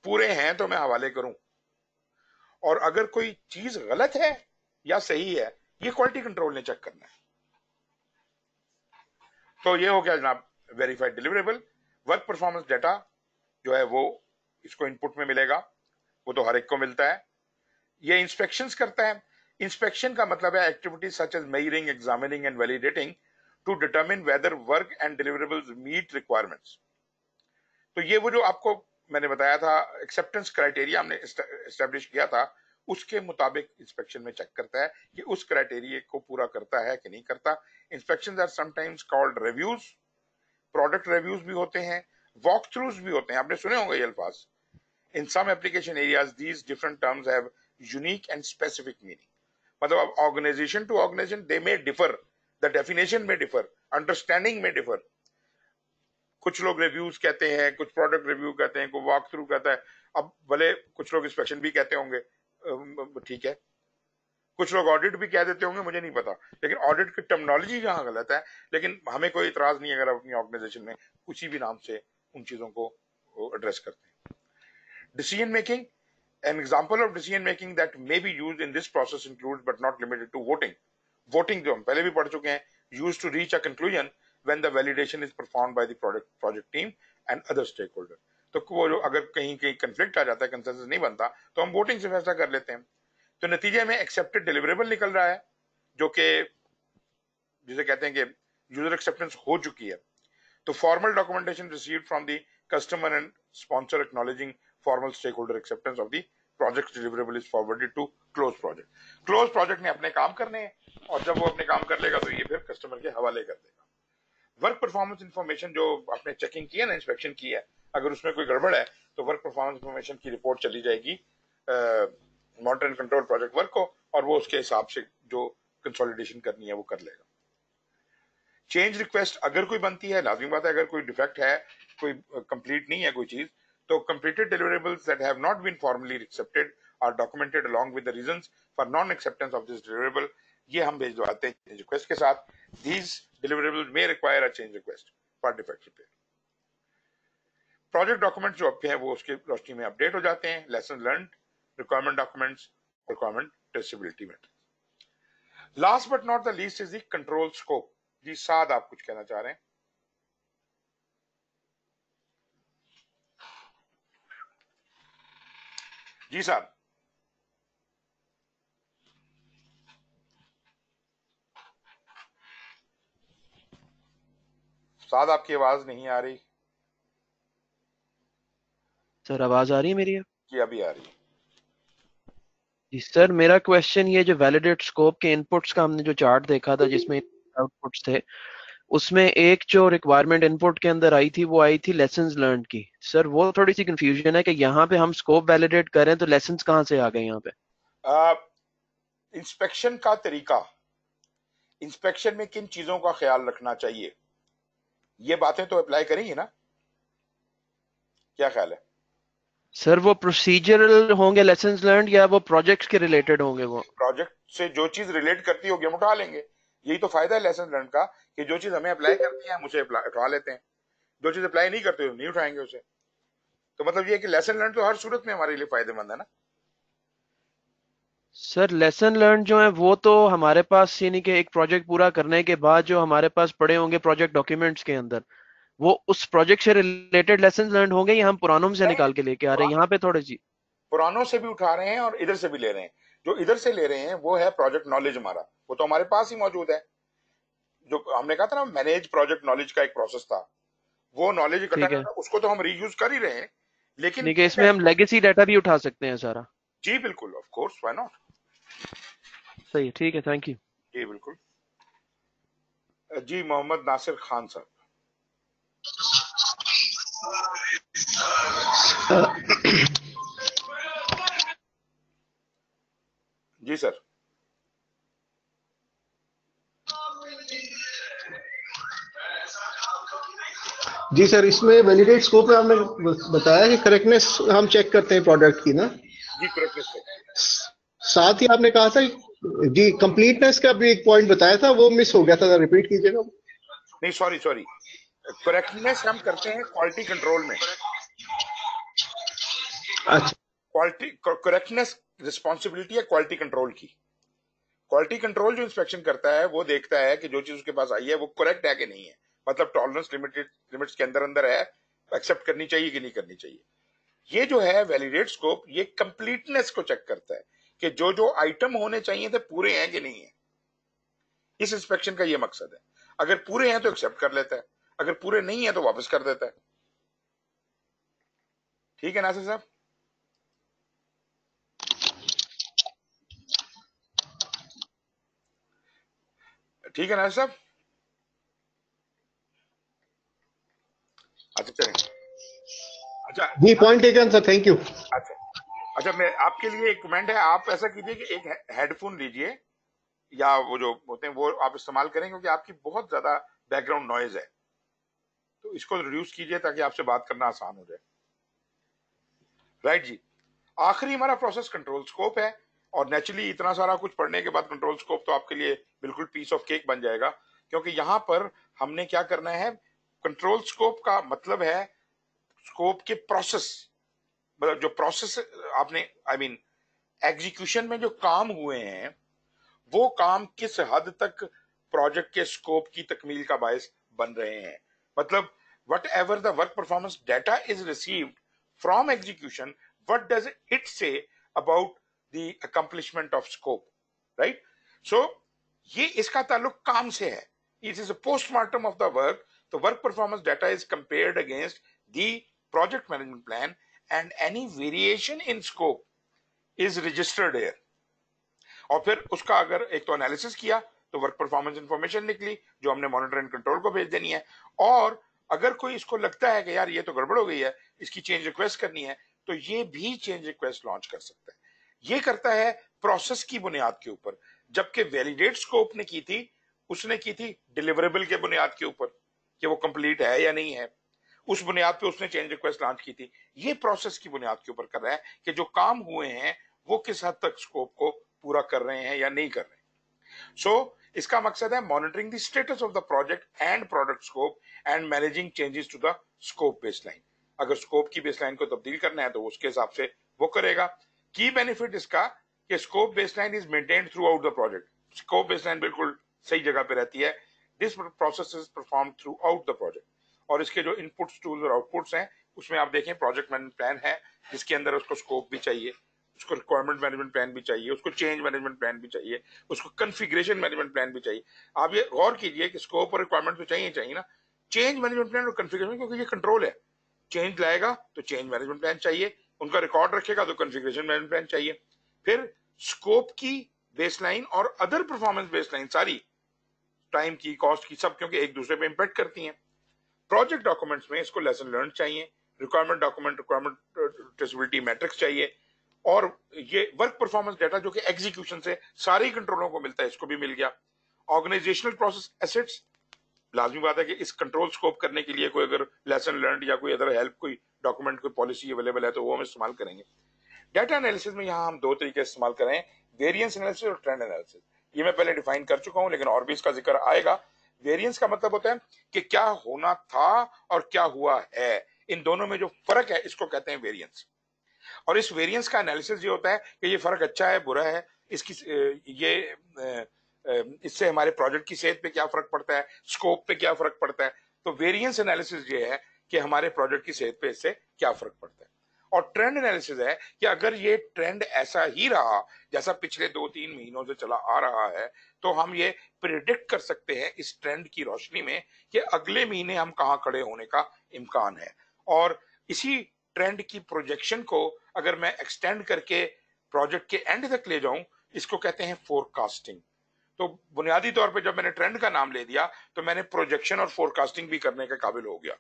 पूरे हैं तो मैं हवाले करूँ। और अगर कोई चीज़ गलत है या सही है, ये क्वालिटी कंट्रोल ने चेक करना है। तो ये हो गया जनाब verified deliverable work performance data जो है वो इसको इनपुट में मिलेगा। वो तो हर एक को मिलता है। ये इंस्पेक्शन करता है। इंस्पेक्शन का मतलब है activities such as measuring examining and validating to determine whether work and deliverables meet requirements तो ये वो जो आपको मैंने बताया था एक्सेप्टेंस क्राइटेरिया हमने स्टेब्लिश किया था, उसके मुताबिक इंस्पेक्शन में चेक करता है कि उस क्राइटेरिया को पूरा करता है कि नहीं करता। Inspection are sometimes called reviews product reviews भी होते हैं वॉक थ्रूज भी होते हैं। आपने सुने होंगे ये अल्फाज? In some application areas these different terms have unique and specific meaning मतलब अब organization to organization they may differ the definition में डिफर अंडरस्टैंडिंग में डिफर कुछ लोग रिव्यूज़ कहते हैं, कुछ प्रोडक्ट रिव्यू कहते हैं कोई वॉक थ्रू कहता है। अब भले कुछ लोग इंस्पेक्शन भी कहते होंगे ठीक है। कुछ लोग ऑडिट भी कह देते होंगे, मुझे नहीं पता। लेकिन ऑडिट की टर्मिनोलॉजी जहाँ गलत है, लेकिन हमें कोई इतराज नहीं अगर अपनी ऑर्गेनाइजेशन में उसी भी नाम से उन चीज़ों को एड्रेस करते हैं। Decision making an example of decision making that may be use in this process include but not limited to voting voting जो हम पहले भी पढ़ चुके हैं use to reach a conclusion when the validation is perform by product project team and other stakeholder तो वो अगर कहीं कहीं कंफ्लिक्ट आ जाता है कंसेंसस नहीं बनता तो हम वोटिंग से फैसला कर लेते हैं। तो नतीजे में एक्सेप्टेड डिलीवरेबल निकल रहा है, जो कि, जिसे कहते हैं कि यूज़र एक्सेप्टेंस हो चुकी है। तो formal documentation receive from the customer and sponsor acknowledging formal stakeholder acceptance of the project deliverable is forwarded to close project Close project ने अपने काम करने हैं, और जब वो अपने काम कर लेगा तो ये फिर कस्टमर के हवाले कर देगा। वर्क परफॉर्मेंस इन्फॉर्मेशन जो आपने चेकिंग की है ना इंस्पेक्शन की है, अगर उसमें कोई गड़बड़ है तो वर्क परफॉर्मेंस इंफॉर्मेशन की रिपोर्ट चली जाएगी मॉनिटर कंट्रोल प्रोजेक्ट वर्क को और वो उसके हिसाब से जो कंसोलिडेशन करनी है वो कर लेगा। चेंज रिक्वेस्ट अगर कोई बनती है, लाजमी बात है, अगर कोई डिफेक्ट है, कोई कंप्लीट नहीं है कोई चीज़ तो completed deliverables that have not been formally accepted are documented along with reason for non acceptance of this deliverable ये हम भेजवाते हैं चेंज रिक्वेस्ट के साथ। These deliverable may require a change request for defect repair project document जो आपके हैं, वो उसके रोशनी में अपडेट हो जाते हैं lesson learn requirement documents requirement traceability method last but not the least is the control scope जी साद आप कुछ कहना चाह रहे हैं जी सर साद आपकी आवाज़ नहीं आ रही सर आवाज़ आ रही है मेरी जी अभी आ रही है जी सर, मेरा क्वेश्चन ये जो वैलिडेट स्कोप के इनपुट्स का हमने जो चार्ट देखा था, जिसमें आउटपुट्स थे, उसमें एक जो रिक्वायरमेंट इनपुट के अंदर आई थी, वो आई थी लेसन लर्न की। सर, वो थोड़ी सी कंफ्यूजन है कि यहाँ पे हम स्कोप वैलिडेट करें तो लेसन कहाँ से आ गए यहाँ पे? इंस्पेक्शन का तरीका। इंस्पेक्शन में किन चीज़ों का ख्याल रखना चाहिए? ये बातें तो अप्लाई करेंगी ना? क्या ख्याल है? सर वो प्रोसीजरल होंगे लेसन लर्न या वो प्रोजेक्ट के रिलेटेड होंगे वो? प्रोजेक्ट से जो चीज़ रिलेट करती होगी हम उठा लेंगे। यही तो फ़ायदा है लेसन लर्न का कि जो चीज़ हमें अप्लाई करती है हम उसे उठा लेते हैं। जो चीज़ अप्लाई नहीं करते नहीं उठाएँगे उसे। तो मतलब ये कि लेसन लर्न तो हर सूरत में हमारे लिए फ़ायदेमंद है ना? सर लेसन लर्न जो है वो तो हमारे पास यानी कि एक प्रोजेक्ट पूरा करने के बाद जो हमारे पास पड़े होंगे प्रोजेक्ट डॉक्यूमेंट्स के अंदर। वो उस प्रोजेक्ट से रिलेटेड लेसन लर्न होंगे या हम पुरानों से निकाल के लेके आ रहे हैं। यहाँ पे थोड़ी सी पुरानों से भी उठा रहे हैं और इधर से भी ले रहे हैं। जो इधर से ले रहे हैं वो है प्रोजेक्ट नॉलेज हमारा। वो तो हमारे पास ही मौजूद है। जो हमने कहा था ना मैनेज प्रोजेक्ट नॉलेज का एक प्रोसेस था। वो नॉलेज इकट्ठा उसको तो हम रीयूज कर ही रहे हैं लेकिन इसमें हम लेगेसी डाटा भी उठा सकते हैं सारा। जी बिल्कुल ऑफ़ कोर्स व्हाई नॉट सही ठीक है थैंक यू जी बिल्कुल। जी मोहम्मद नासिर खान साहब जी सर। जी सर इसमें वैलिडेट स्कोप में आपने बताया कि करेक्टनेस हम चेक करते हैं प्रोडक्ट की ना? जी करेक्टनेस साथ ही आपने कहा था जी कंप्लीटनेस का भी एक पॉइंट बताया था वो मिस हो गया था रिपीट कीजिएगा। नहीं सॉरी सॉरी करेक्टनेस हम करते हैं क्वालिटी कंट्रोल में। अच्छा। क्वालिटी करेक्टनेस रिस्पॉन्सिबिलिटी है क्वालिटी कंट्रोल की। क्वालिटी कंट्रोल जो इंस्पेक्शन करता है वो देखता है कि जो चीज़ उसके पास आई है वो करेक्ट है कि नहीं है। मतलब टॉलरेंस लिमिटेड लिमिट्स के अंदर अंदर है एक्सेप्ट करनी चाहिए कि नहीं करनी चाहिए। ये जो है वैलिडेट स्कोप ये कंप्लीटनेस को चेक करता है कि जो जो आइटम होने चाहिए थे पूरे हैं कि नहीं है। इस इंस्पेक्शन का ये मकसद है। अगर पूरे हैं तो एक्सेप्ट कर लेता है। अगर पूरे नहीं है तो वापस कर देता है। ठीक है नासिर साहब? ठीक है नासिर साहब? अच्छा चलें। अच्छा जी point taken sir thank you अच्छा अच्छा मैं आपके लिए एक कमेंट है। आप ऐसा कीजिए कि एक हेडफोन लीजिए या वो जो होते हैं वो आप इस्तेमाल करें क्योंकि आपकी बहुत ज़्यादा बैकग्राउंड नॉइज़ है। तो इसको रिड्यूस कीजिए ताकि आपसे बात करना आसान हो जाए। राइट जी। आखिरी हमारा प्रोसेस कंट्रोल स्कोप है और नेचुरली इतना सारा कुछ पढ़ने के बाद कंट्रोल स्कोप तो आपके लिए बिल्कुल पीस ऑफ़ केक बन जाएगा, क्योंकि यहाँ पर हमने क्या करना है कंट्रोल स्कोप का मतलब है स्कोप के प्रोसेस मतलब जो प्रोसेस आपने आई मीन एग्जीक्यूशन में जो काम हुए हैं, वो काम किस हद तक प्रोजेक्ट के स्कोप की तकमील का बायस बन रहे हैं। मतलब whatever the performance data is received from execution what does it say about the of scope right so ये इसका ताल्लुक काम से है। It is postmortem of the work तो work performance data is compared against the project management plan and any variation in scope is registered here और फिर उसका अगर एक तो एनालिसिस किया तो वर्क परफॉर्मेंस इन्फॉर्मेशन निकली जो हमने मॉनिटर एंड कंट्रोल को भेज देनी है। और अगर कोई इसको लगता है कि यार ये तो गड़बड़ हो गई है इसकी चेंज रिक्वेस्ट करनी है तो ये भी चेंज रिक्वेस्ट लॉन्च कर सकता है। ये करता है प्रोसेस की बुनियाद के ऊपर। जबकि वैलिडेट स्कोप ने की थी उसने की थी डिलीवरेबल के बुनियाद के ऊपर कि वो कंप्लीट है या नहीं है। उस बुनियाद पे उसने चेंज रिक्वेस्ट लॉन्च की थी। ये प्रोसेस की बुनियाद के ऊपर कर रहा है कि जो काम हुए हैं वो किस हद तक स्कोप को पूरा कर रहे हैं या नहीं कर रहे सो so, इसका मकसद है monitoring the status of the project and product scope and managing changes to the scope baseline अगर स्कोप की बेसलाइन को तब्दील करना है तो उसके हिसाब से वो करेगा। की बेनिफिट इसका कि scope baseline is maintain throughout the project scope baseline बिल्कुल सही जगह पे रहती है। This process is perform throughout the project और इसके जो इनपुट्स टूल्स और आउटपुट्स हैं, उसमें आप देखें प्रोजेक्ट मैनेजमेंट प्लान है, जिसके अंदर उसको स्कोप भी चाहिए। उसको रिक्वायरमेंट मैनेजमेंट प्लान भी चाहिए, उसको चेंज मैनेजमेंट प्लान भी चाहिए, उसको कन्फिग्रेशन मैनेजमेंट प्लान भी चाहिए। आप ये गौर कीजिए कि स्कोप और रिक्वायरमेंट तो चाहिए चाहिए ना। चेंज मैनेजमेंट प्लान और कन्फिग्रेशन क्योंकि ये कंट्रोल है। चेंज लाएगा तो चेंज मैनेजमेंट प्लान चाहिए, उनका रिकॉर्ड रखेगा तो कन्फिग्रेशन मैनेजमेंट प्लान चाहिए। फिर स्कोप की बेसलाइन और अदर परफॉर्मेंस बेसलाइन सारी टाइम की कॉस्ट की, सब क्योंकि एक दूसरे पे इंपेक्ट करती हैं। प्रोजेक्ट डॉक्यूमेंट्स में इसको लेसन लर्न चाहिए requirement document requirement traceability matrix चाहिए और ये वर्क परफॉर्मेंस डेटा जो कि एग्जीक्यूशन से सारे कंट्रोलों को मिलता है, इसको भी मिल गया। ऑर्गेनाइजेशनल प्रोसेस एसेट्स लाजमी बात है कि इस कंट्रोल स्कोप करने के लिए कोई अगर लेसन लर्न या कोई अदर हेल्प कोई डॉक्यूमेंट कोई पॉलिसी अवेलेबल है तो वो हम इस्तेमाल करेंगे। डेटा एनालिसिस में यहाँ हम दो तरीके इस्तेमाल करें वेरियंस एनालिसिस और ट्रेंड एनालिसिस ये मैं पहले डिफाइन कर चुका हूँ, लेकिन और भी इसका ज़िक्र आएगा। वेरियंस का मतलब होता है कि क्या होना था और क्या हुआ है। इन दोनों में जो फ़र्क है, इसको कहते हैं वेरियंस और इस वेरियंस का एनालिसिस ये होता है कि ये फ़र्क अच्छा है, बुरा है, इसकी ये इससे हमारे प्रोजेक्ट की सेहत पे क्या फ़र्क पड़ता है स्कोप पे क्या फ़र्क पड़ता है। तो वेरियंस एनालिसिस ये है कि हमारे प्रोजेक्ट की सेहत पे इससे क्या फ़र्क पड़ता है। और ट्रेंड एनालिसिस है कि अगर ये ट्रेंड ऐसा ही रहा, जैसा पिछले दो तीन महीनों से चला आ रहा है तो हम ये प्रिडिक्ट कर सकते हैं इस ट्रेंड की रोशनी में कि अगले महीने हम कहाँ खड़े होने का इम्कान है। और इसी ट्रेंड की प्रोजेक्शन को अगर मैं एक्सटेंड करके प्रोजेक्ट के एंड तक ले जाऊँ इसको कहते हैं फोरकास्टिंग तो बुनियादी तौर पे जब मैंने ट्रेंड का नाम ले दिया तो मैंने प्रोजेक्शन और फोरकास्टिंग भी करने के काबिल हो गया.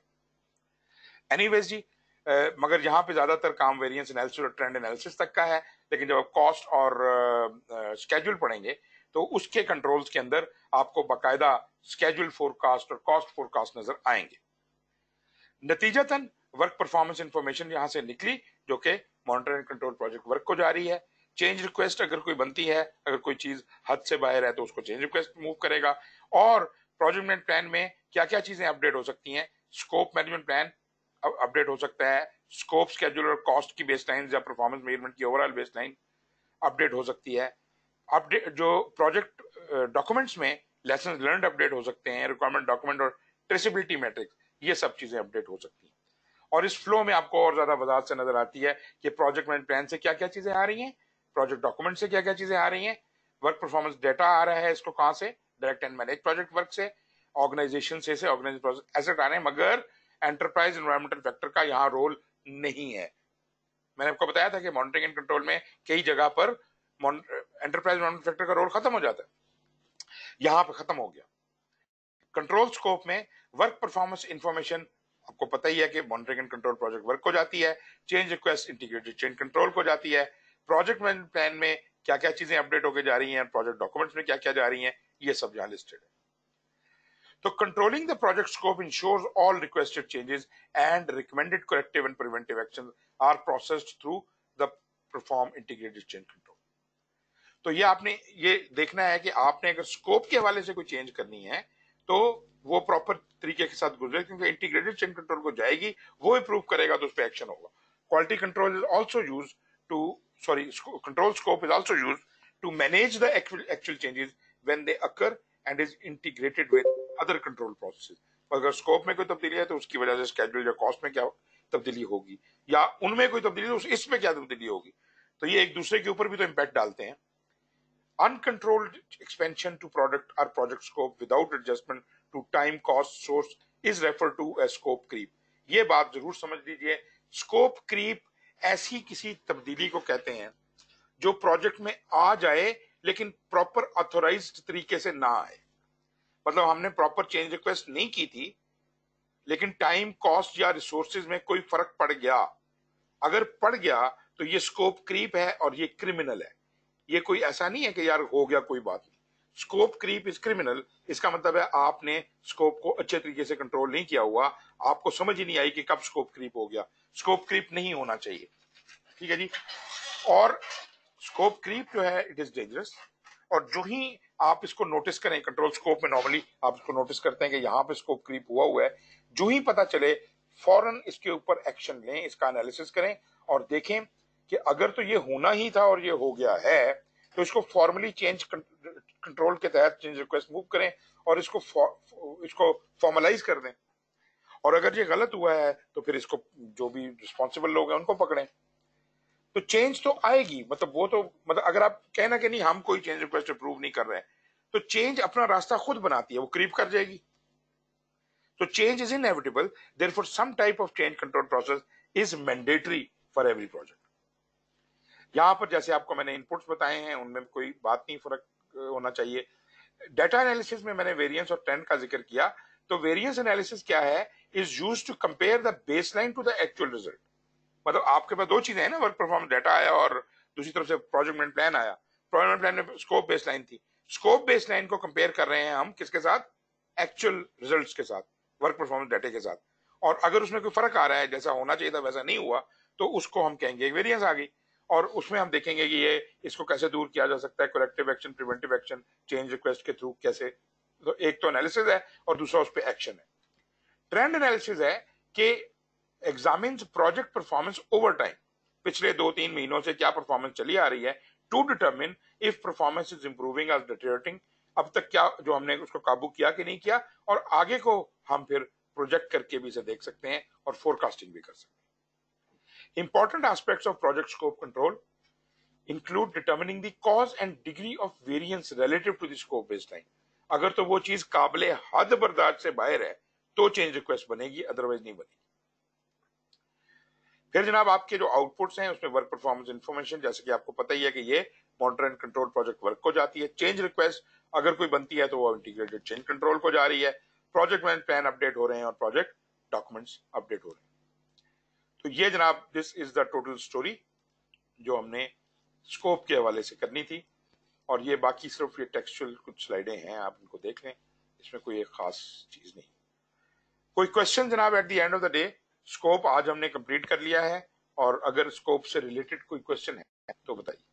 एनीवेज जी आ, मगर यहाँ पे ज़्यादातर काम वेरिएंस एनालिसिस और ट्रेंड एनालिसिस तक का है लेकिन जब आप कॉस्ट और स्केड्यूल पढ़ेंगे तो उसके कंट्रोल्स के अंदर आपको बाकायदा स्केड्यूल फोरकास्ट और कॉस्ट फोरकास्ट नज़र आएँगे. नतीजतन वर्क परफॉर्मेंस इंफॉर्मेशन यहाँ से निकली, जो कि monitor and control project work को जा रही है। चेंज रिक्वेस्ट अगर कोई बनती है, अगर कोई चीज़ हद से बाहर है तो उसको चेंज रिक्वेस्ट मूव करेगा। और प्रोजेक्ट प्लान में क्या क्या चीज़ें अपडेट हो सकती हैं? स्कोप मैनेजमेंट प्लान अपडेट हो सकता है। स्कोप स्केड्यूल और कॉस्ट की बेसलाइन या परफॉर्मेंस मेज़रमेंट की ओवरऑल बेसलाइन अपडेट हो सकती है। अपडेट जो प्रोजेक्ट डॉक्यूमेंट्स में लेसन लर्न अपडेट हो सकते हैं रिक्वायरमेंट डॉक्यूमेंट और ट्रेसिबिलिटी मैट्रिक्स ये सब चीज़ें अपडेट हो सकती हैं। और इस फ्लो में आपको और ज़्यादा वजात से नज़र आती है कि प्रोजेक्ट मैनेज प्लान से क्या क्या चीज़ें आ रही हैं प्रोजेक्ट डॉक्यूमेंट से क्या क्या चीज़ें आ रही हैं वर्क परफॉर्मेंस डेटा आ रहा है इसको कहाँ से direct and manage project work से ऑर्गेनाइजेशन से, ऑर्गेनाइज एसेट आ रहे हैं मगर एंटरप्राइज एनवायरमेंटल फैक्टर का यहाँ रोल नहीं है। मैंने आपको बताया था कि मॉनिटरिंग एंड कंट्रोल में कई जगह पर एंटरप्राइज फैक्टर का रोल खत्म हो जाता है। यहाँ पर खत्म हो गया। कंट्रोल स्कोप में वर्क परफॉर्मेंस इंफॉर्मेशन आपको पता ही है कि monitoring and control project work को जाती है change request integrated change control को जाती है। प्रोजेक्ट मैनेजमेंट प्लान में क्या क्या चीज़ें अपडेट होकर जा रही हैं प्रोजेक्ट डॉक्यूमेंट्स में क्या क्या जा रही हैं, ये सब यहाँ लिस्टेड है। तो controlling the project scope ensures all requested changes and recommended corrective and preventive action are processed through the perform integrated change control तो ये आपने ये देखना है कि आपने अगर स्कोप के हवाले से कोई चेंज करनी है तो वो प्रॉपर तरीके के साथ गुजरे, क्योंकि इंटीग्रेटेड चेंज कंट्रोल को जाएगी, वो अप्रूव करेगा तो उस पर एक्शन होगा। Quality control is also use to sorry control scope is also use to manage the actual changes when they occur and is integrated with other control processes. अगर scope में कोई तब्दीली है तो उसकी वजह से स्केड्यूल या कॉस्ट में क्या तब्दीली होगी, या उनमें कोई तब्दीली तो इसमें क्या तब्दीली होगी। तो ये एक दूसरे के ऊपर भी तो इम्पैक्ट डालते हैं। Uncontrolled expansion to product or project scope without adjustment to time cost source is refer to a scope creep ये बात ज़रूर समझ लीजिए। स्कोप क्रीप ऐसी किसी तब्दीली को कहते हैं जो प्रोजेक्ट में आ जाए, लेकिन प्रॉपर ऑथोराइज तरीके से ना आए। मतलब हमने प्रॉपर चेंज रिक्वेस्ट नहीं की थी, लेकिन टाइम कॉस्ट या रिसोर्सेज में कोई फ़र्क पड़ गया। अगर पड़ गया तो ये स्कोप क्रीप है और ये क्रिमिनल है। ये कोई ऐसा नहीं है कि यार हो गया कोई बात नहीं। स्कोप क्रीप इज़ क्रिमिनल इसका मतलब है आपने स्कोप को अच्छे तरीके से कंट्रोल नहीं किया हुआ। आपको समझ ही नहीं आई कि कब स्कोप क्रीप हो गया। स्कोप क्रीप नहीं होना चाहिए। ठीक है जी? और स्कोप क्रीप जो है इट इज़ डेंजरस और जो ही आप इसको नोटिस करें कंट्रोल स्कोप में नॉर्मली आप इसको नोटिस करते हैं कि यहाँ पे स्कोप क्रीप हुआ हुआ है। जो ही पता चले फ़ौरन इसके ऊपर एक्शन लें, इसका एनालिसिस करें और देखें कि अगर तो ये होना ही था और ये हो गया है तो इसको फॉर्मली चेंज कंट्रोल के तहत चेंज रिक्वेस्ट मूव करें और इसको इसको फॉर्मलाइज कर दें। और अगर ये गलत हुआ है तो फिर इसको जो भी रिस्पॉन्सिबल लोग हैं, उनको पकड़ें। तो चेंज तो आएगी मतलब वो तो मतलब अगर आप कहना कि नहीं, हम कोई चेंज रिक्वेस्ट अप्रूव नहीं कर रहे हैं तो चेंज अपना रास्ता खुद बनाती है, वो करीब कर जाएगी। तो change is inevitable there for some type of change control process is mandatory for every project यहाँ पर जैसे आपको मैंने इनपुट्स बताए हैं, उनमें कोई बात नहीं, फ़र्क होना चाहिए। डाटा एनालिसिस में मैंने वेरिएंस और ट्रेंड का ज़िक्र किया। तो वेरिएंस एनालिसिस क्या है? Is use to compare the baseline to the actual result मतलब आपके पास दो चीज़ें हैं ना वर्क परफॉर्मेंस डाटा आया और दूसरी तरफ़ से प्रोजेक्ट प्लान आया। प्रोजेक्ट प्लान में स्कोप बेसलाइन थी। स्कोप बेसलाइन को कंपेयर कर रहे हैं हम किसके साथ? एक्चुअल रिजल्ट्स के साथ वर्क परफॉर्मेंस डाटे के साथ। और अगर उसमें कोई फ़र्क आ रहा है, जैसा होना चाहिए था, वैसा नहीं हुआ तो उसको हम कहेंगे वेरियंस आ गई। और उसमें हम देखेंगे कि ये, इसको कैसे दूर किया जा सकता है corrective action preventive action change request के थ्रू कैसे तो एक तो एनालिसिस है और दूसरा उस पर एक्शन है। ट्रेंड एनालिसिस है कि examine project performance over time पिछले दो तीन महीनों से क्या परफॉर्मेंस चली आ रही है? To determine if performance is improving as deteriorating अब तक क्या, जो हमने उसको काबू किया कि नहीं किया? और आगे को हम फिर प्रोजेक्ट करके भी इसे देख सकते हैं और फोरकास्टिंग भी कर सकते हैं। Important aspects of project scope control include determining the cause and degree of variance relative to the scope based अगर तो वो चीज़ काबिल हद बर्दाश्त से बाहर है तो चेंज रिक्वेस्ट बनेगी अदरवाइज़ नहीं बनेगी। फिर जनाब, आपके जो आउटपुट्स हैं, उसमें वर्क परफॉर्मेंस इन्फॉर्मेशन जैसे कि आपको पता ही है कि ये monitor and control project work को जाती है। चेंज रिक्वेस्ट अगर कोई बनती है तो वो इंटीग्रेटेड चेंज कंट्रोल को जा रही है। प्रोजेक्ट मैनेज प्लान अपडेट हो रहे हैं और प्रोजेक्ट डॉक्यूमेंट्स अपडेट हो रहे हैं। तो ये जनाब this is the total story जो हमने स्कोप के हवाले से करनी थी। और ये बाकी सिर्फ़ ये टेक्सचुअल कुछ स्लाइडें हैं, आप इनको देख लें। इसमें कोई एक खास चीज़ नहीं। कोई क्वेश्चन जनाब at the end of the day scope आज हमने कंप्लीट कर लिया है। और अगर स्कोप से रिलेटेड कोई क्वेश्चन है तो बताइए।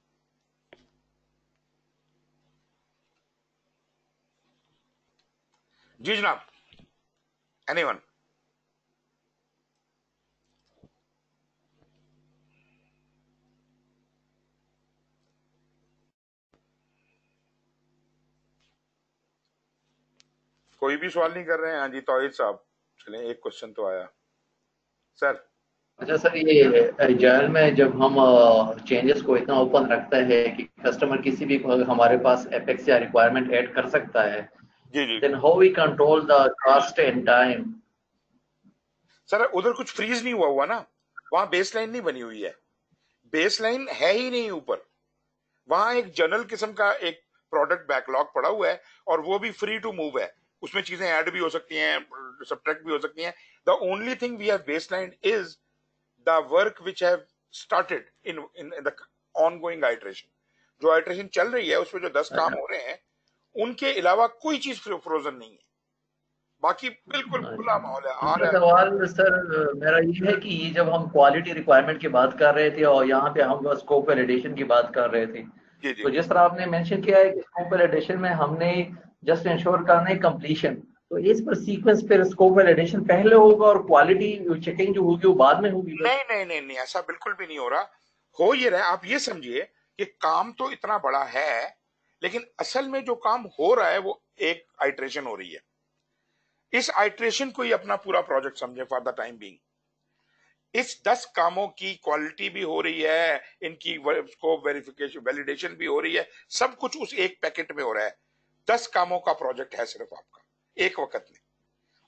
जी जनाब एनीवन कोई भी सवाल नहीं कर रहे हैं। हाँ जी तोहिद साहब। चले एक क्वेश्चन तो आया। सर अच्छा सर ये एजाइल में जब हम चेंजेस को इतना ओपन रखता है कि कस्टमर किसी भी हमारे पास एपेक्स या रिक्वायरमेंट ऐड कर सकता है जी जी। Then how we control the cost and time sir उधर कुछ फ्रीज नहीं हुआ हुआ ना? वहाँ बेसलाइन नहीं बनी हुई है। बेसलाइन है ही नहीं ऊपर। वहाँ एक जनरल किस्म का एक प्रोडक्ट बैकलॉग पड़ा हुआ है और वो भी फ्री टू मूव है। उसमें चीज़ें ऐड भी हो सकती हैं सब्ट्रैक्ट भी हो सकती हैं। The only thing we have baselined is the work which have started in, in, in the ongoing iteration. जो आइट्रेशन चल रही है उसमें जो दस काम हो रहे हैं उनके अलावा कोई चीज़ फ्रोजन नहीं है। बाकी बिल्कुल खुला माहौल है आ रहा सवाल सर मेरा ये है कि ये जब हम क्वालिटी रिक्वायरमेंट की बात कर रहे थे और यहाँ पे हम स्कोप वैलिडेशन की बात कर रहे थे जी जी। तो जिस तरह आपने मेंशन किया है कि स्कोप वैलिडेशन में हमने जस्ट इंश्योर करना है कंप्लीशन तो इस पर सीक्वेंस फिर स्कोप वैलिडेशन पहले होगा और क्वालिटी चेकिंग जो होगी वो बाद में होगी नहीं नहीं नहीं नहीं, ऐसा बिल्कुल भी नहीं हो रहा। हो ये रहा आप ये समझिए कि काम तो इतना बड़ा है, लेकिन असल में जो काम हो रहा है, वो एक आइट्रेशन हो रही है। इस आइट्रेशन को ही अपना पूरा प्रोजेक्ट समझे फॉर द टाइम बींग इस दस कामों की क्वालिटी भी हो रही है, इनकी स्कोप वेरिफिकेशन वैलिडेशन भी हो रही है, सब कुछ उस एक पैकेट में हो रहा है। दस कामों का प्रोजेक्ट है सिर्फ़ आपका, एक वक्त में।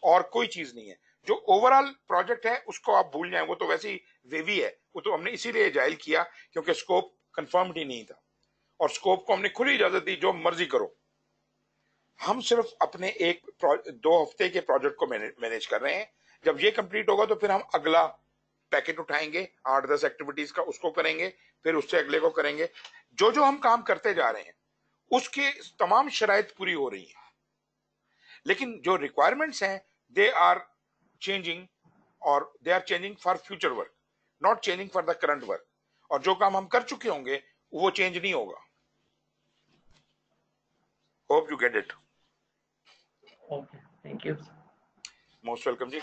और कोई चीज़ नहीं है। जो ओवरऑल प्रोजेक्ट है, उसको आप भूल जाए। वो तो वैसे ही वेवी है। वो तो हमने इसीलिए जाहिल किया क्योंकि स्कोप कंफर्म्ड ही नहीं था। और स्कोप को हमने खुली इजाज़त दी, जो मर्ज़ी करो। हम सिर्फ़ अपने एक दो हफ़्ते के प्रोजेक्ट को मैनेज कर रहे हैं। जब ये कंप्लीट होगा तो फिर हम अगला पैकेट उठाएँगे, आठ दस एक्टिविटीज़ का उसको करेंगे, फिर उससे अगले को करेंगे। जो जो हम काम करते जा रहे हैं उसके तमाम शराइत पूरी हो रही है। लेकिन जो रिक्वायरमेंट्स हैं दे आर चेंजिंग और they are changing for future work not changing for the current work और जो काम हम कर चुके होंगे वो चेंज नहीं होगा। Hope you get it thank you most welcome जी।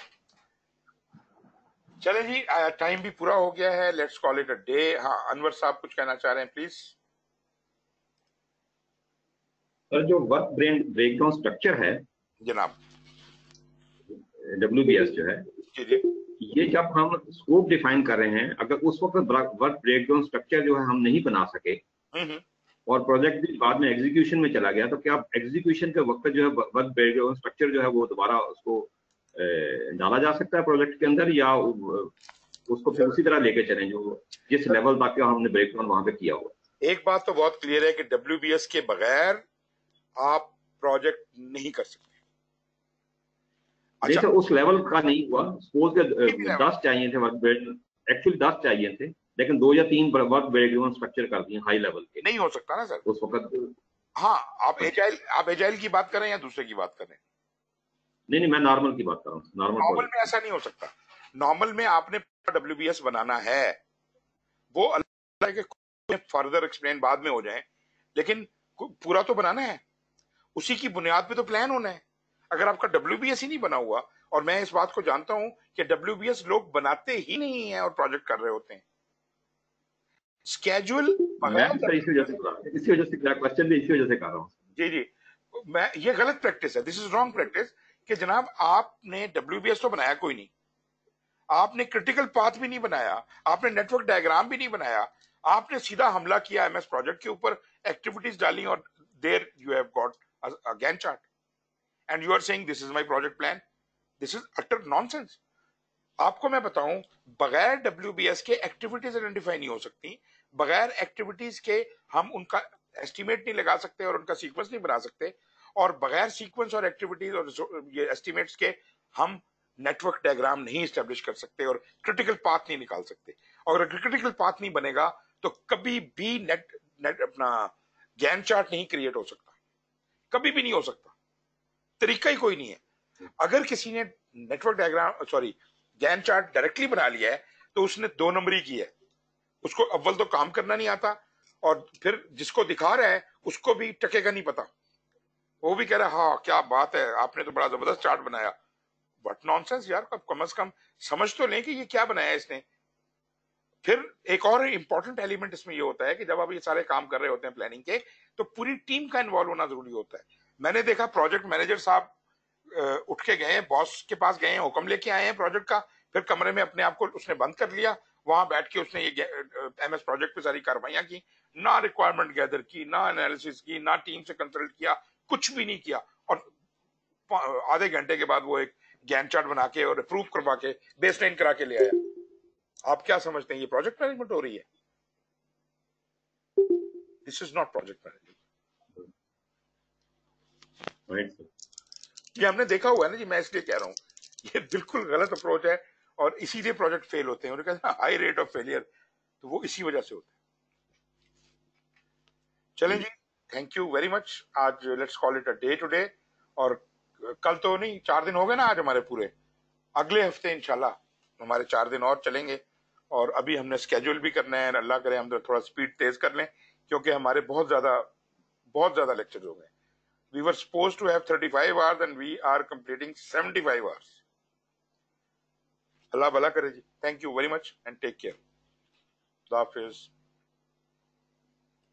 चले जी टाइम भी पूरा हो गया है। Let's call it a day हाँ अनवर साहब कुछ कहना चाह रहे हैं प्लीज़ सर जो वर्क ब्रेन ब्रेकडाउन स्ट्रक्चर है जनाब। डब्ल्यूबीएस जो है ये जब हम स्कोप डिफाइन कर रहे हैं अगर उस वक्त वर्क ब्रेकडाउन स्ट्रक्चर जो है हम नहीं बना सके हम्म, हम्म। और प्रोजेक्ट भी बाद में एग्जीक्यूशन में चला गया तो क्या एग्जीक्यूशन के वक्त जो है वर्क ब्रेकडाउन स्ट्रक्चर जो है वो दोबारा उसको डाला जा सकता है प्रोजेक्ट के अंदर या उसको फिर उसी तरह लेके चले जो जिस लेवल तक हमने ब्रेकडाउन वहाँ पे किया हुआ? एक बात तो बहुत क्लियर है कि डब्ल्यू के बगैर आप प्रोजेक्ट नहीं कर सकते। अच्छा। उस लेवल का नहीं हुआ। सपोज़ के दस चाहिए थे वर्क एक्चुअली दस चाहिए थे लेकिन दो या तीन वर्क ब्रेकडाउन स्ट्रक्चर कर दिए हाई लेवल के। नहीं हो सकता ना सर उस वक्त हाँ आप एजाइल आप एजाइल की बात करें या दूसरे की बात करें? नहीं नहीं मैं नॉर्मल की बात कर रहा हूँ नॉर्मल नॉर्मल में ऐसा नहीं हो सकता। नॉर्मल में आपने डब्ल्यूबीएस बनाना है। वो अल्लाह के फर्दर एक्सप्लेन बाद में हो जाए। लेकिन पूरा तो बनाना है। उसी की बुनियाद पे तो प्लान होना है। अगर आपका डब्ल्यूबीएस ही नहीं बना हुआ और मैं इस बात को जानता हूँ कि डब्ल्यूबीएस लोग बनाते ही नहीं है और प्रोजेक्ट कर रहे होते हैं। स्केजुअल इसी वजह से इसी वजह से क्वेश्चन भी इसी वजह से कर रहा हूँ। जी जी। मैं ये गलत प्रैक्टिस है। दिस इज़ रॉन्ग प्रैक्टिस कि जनाब आपने डब्ल्यूबीएस तो बनाया कोई नहीं। आपने क्रिटिकल पाथ भी नहीं बनाया। आपने नेटवर्क डायग्राम भी नहीं बनाया। आपने सीधा हमला किया एमएस प्रोजेक्ट के ऊपर। एक्टिविटीज़ डाली और there you have got a, a Gantt chart. And you are saying this is my project plan. This is utter nonsense. आपको मैं बताऊँ बगैर डब्ल्यू के एक्टिविटीज़ आइडेंटिफाई नहीं हो सकती बगैर एक्टिविटीज़ के हम उनका एस्टिमेट नहीं लगा सकते और उनका सीक्वेंस नहीं बना सकते और बगैर सीक्वेंस और एक्टिविटीज़ और ये एस्टिमेट्स के हम नेटवर्क डायग्राम नहीं स्टेब्लिश कर सकते और क्रिटिकल पाथ नहीं निकाल सकते और अगर क्रिटिकल पाथ नहीं बनेगा तो कभी भी नेट नेट अपना ज्ञान चार्ट नहीं क्रिएट हो सकता कभी भी नहीं हो सकता। तरीका ही कोई नहीं है। अगर किसी ने network diagram sorry Gantt chart directly बना लिया है तो उसने दो नंबरी की है। उसको अव्वल तो काम करना नहीं आता, और फिर जिसको दिखा रहा है, उसको भी टकेगा नहीं पता। वो भी कह रहा है हाँ क्या बात है, आपने तो बड़ा ज़बरदस्त चार्ट बनाया। बट नॉनसेंस यार कम अज कम समझ तो लें कि ये क्या बनाया इसने। फिर एक और इम्पोर्टेंट एलिमेंट इसमें ये होता है कि जब आप ये सारे काम कर रहे होते हैं प्लानिंग के तो पूरी टीम का इन्वॉल्व होना ज़रूरी होता है। मैंने देखा प्रोजेक्ट मैनेजर साहब उठ के गए बॉस के पास गए, हुक्म लेके आए हैं प्रोजेक्ट का, फिर कमरे में अपने आप को उसने बंद कर लिया, वहाँ बैठ के उसने ये एमएस प्रोजेक्ट पे सारी कार्रवाइयाँ की, ना रिक्वायरमेंट गैदर की, ना एनालिसिस की, ना टीम से कंसल्ट किया, कुछ भी नहीं किया, और आधे घंटे के बाद वो एक गैन चार्ट बना के और अप्रूव करवा के बेसलाइन करा के ले आया। आप क्या समझते हैं ये प्रोजेक्ट मैनेजमेंट हो रही है? This is not project management ये हमने देखा हुआ है ना जी मैं इसलिए कह रहा हूँ ये बिल्कुल गलत अप्रोच है और इसीलिए प्रोजेक्ट फेल होते हैं। और हाई रेट ऑफ़ फेलियर तो वो इसी वजह से होते हैं। चलें जी थैंक यू वेरी मच आज let's call it a day today और कल तो नहीं चार दिन हो गए ना आज हमारे पूरे। अगले हफ़्ते इंशाल्लाह हमारे चार दिन और चलेंगे। और अभी हमने स्केड्यूल भी करना है, अल्लाह करे हम थोड़ा स्पीड तेज कर लें, क्योंकि हमारे बहुत ज़्यादा बहुत ज़्यादा लेक्चर हो गए। We were suppose to have 35 hours and we are completing 75 hours अल्लाह भला करे जी। Thank you very much and take care Hafiz.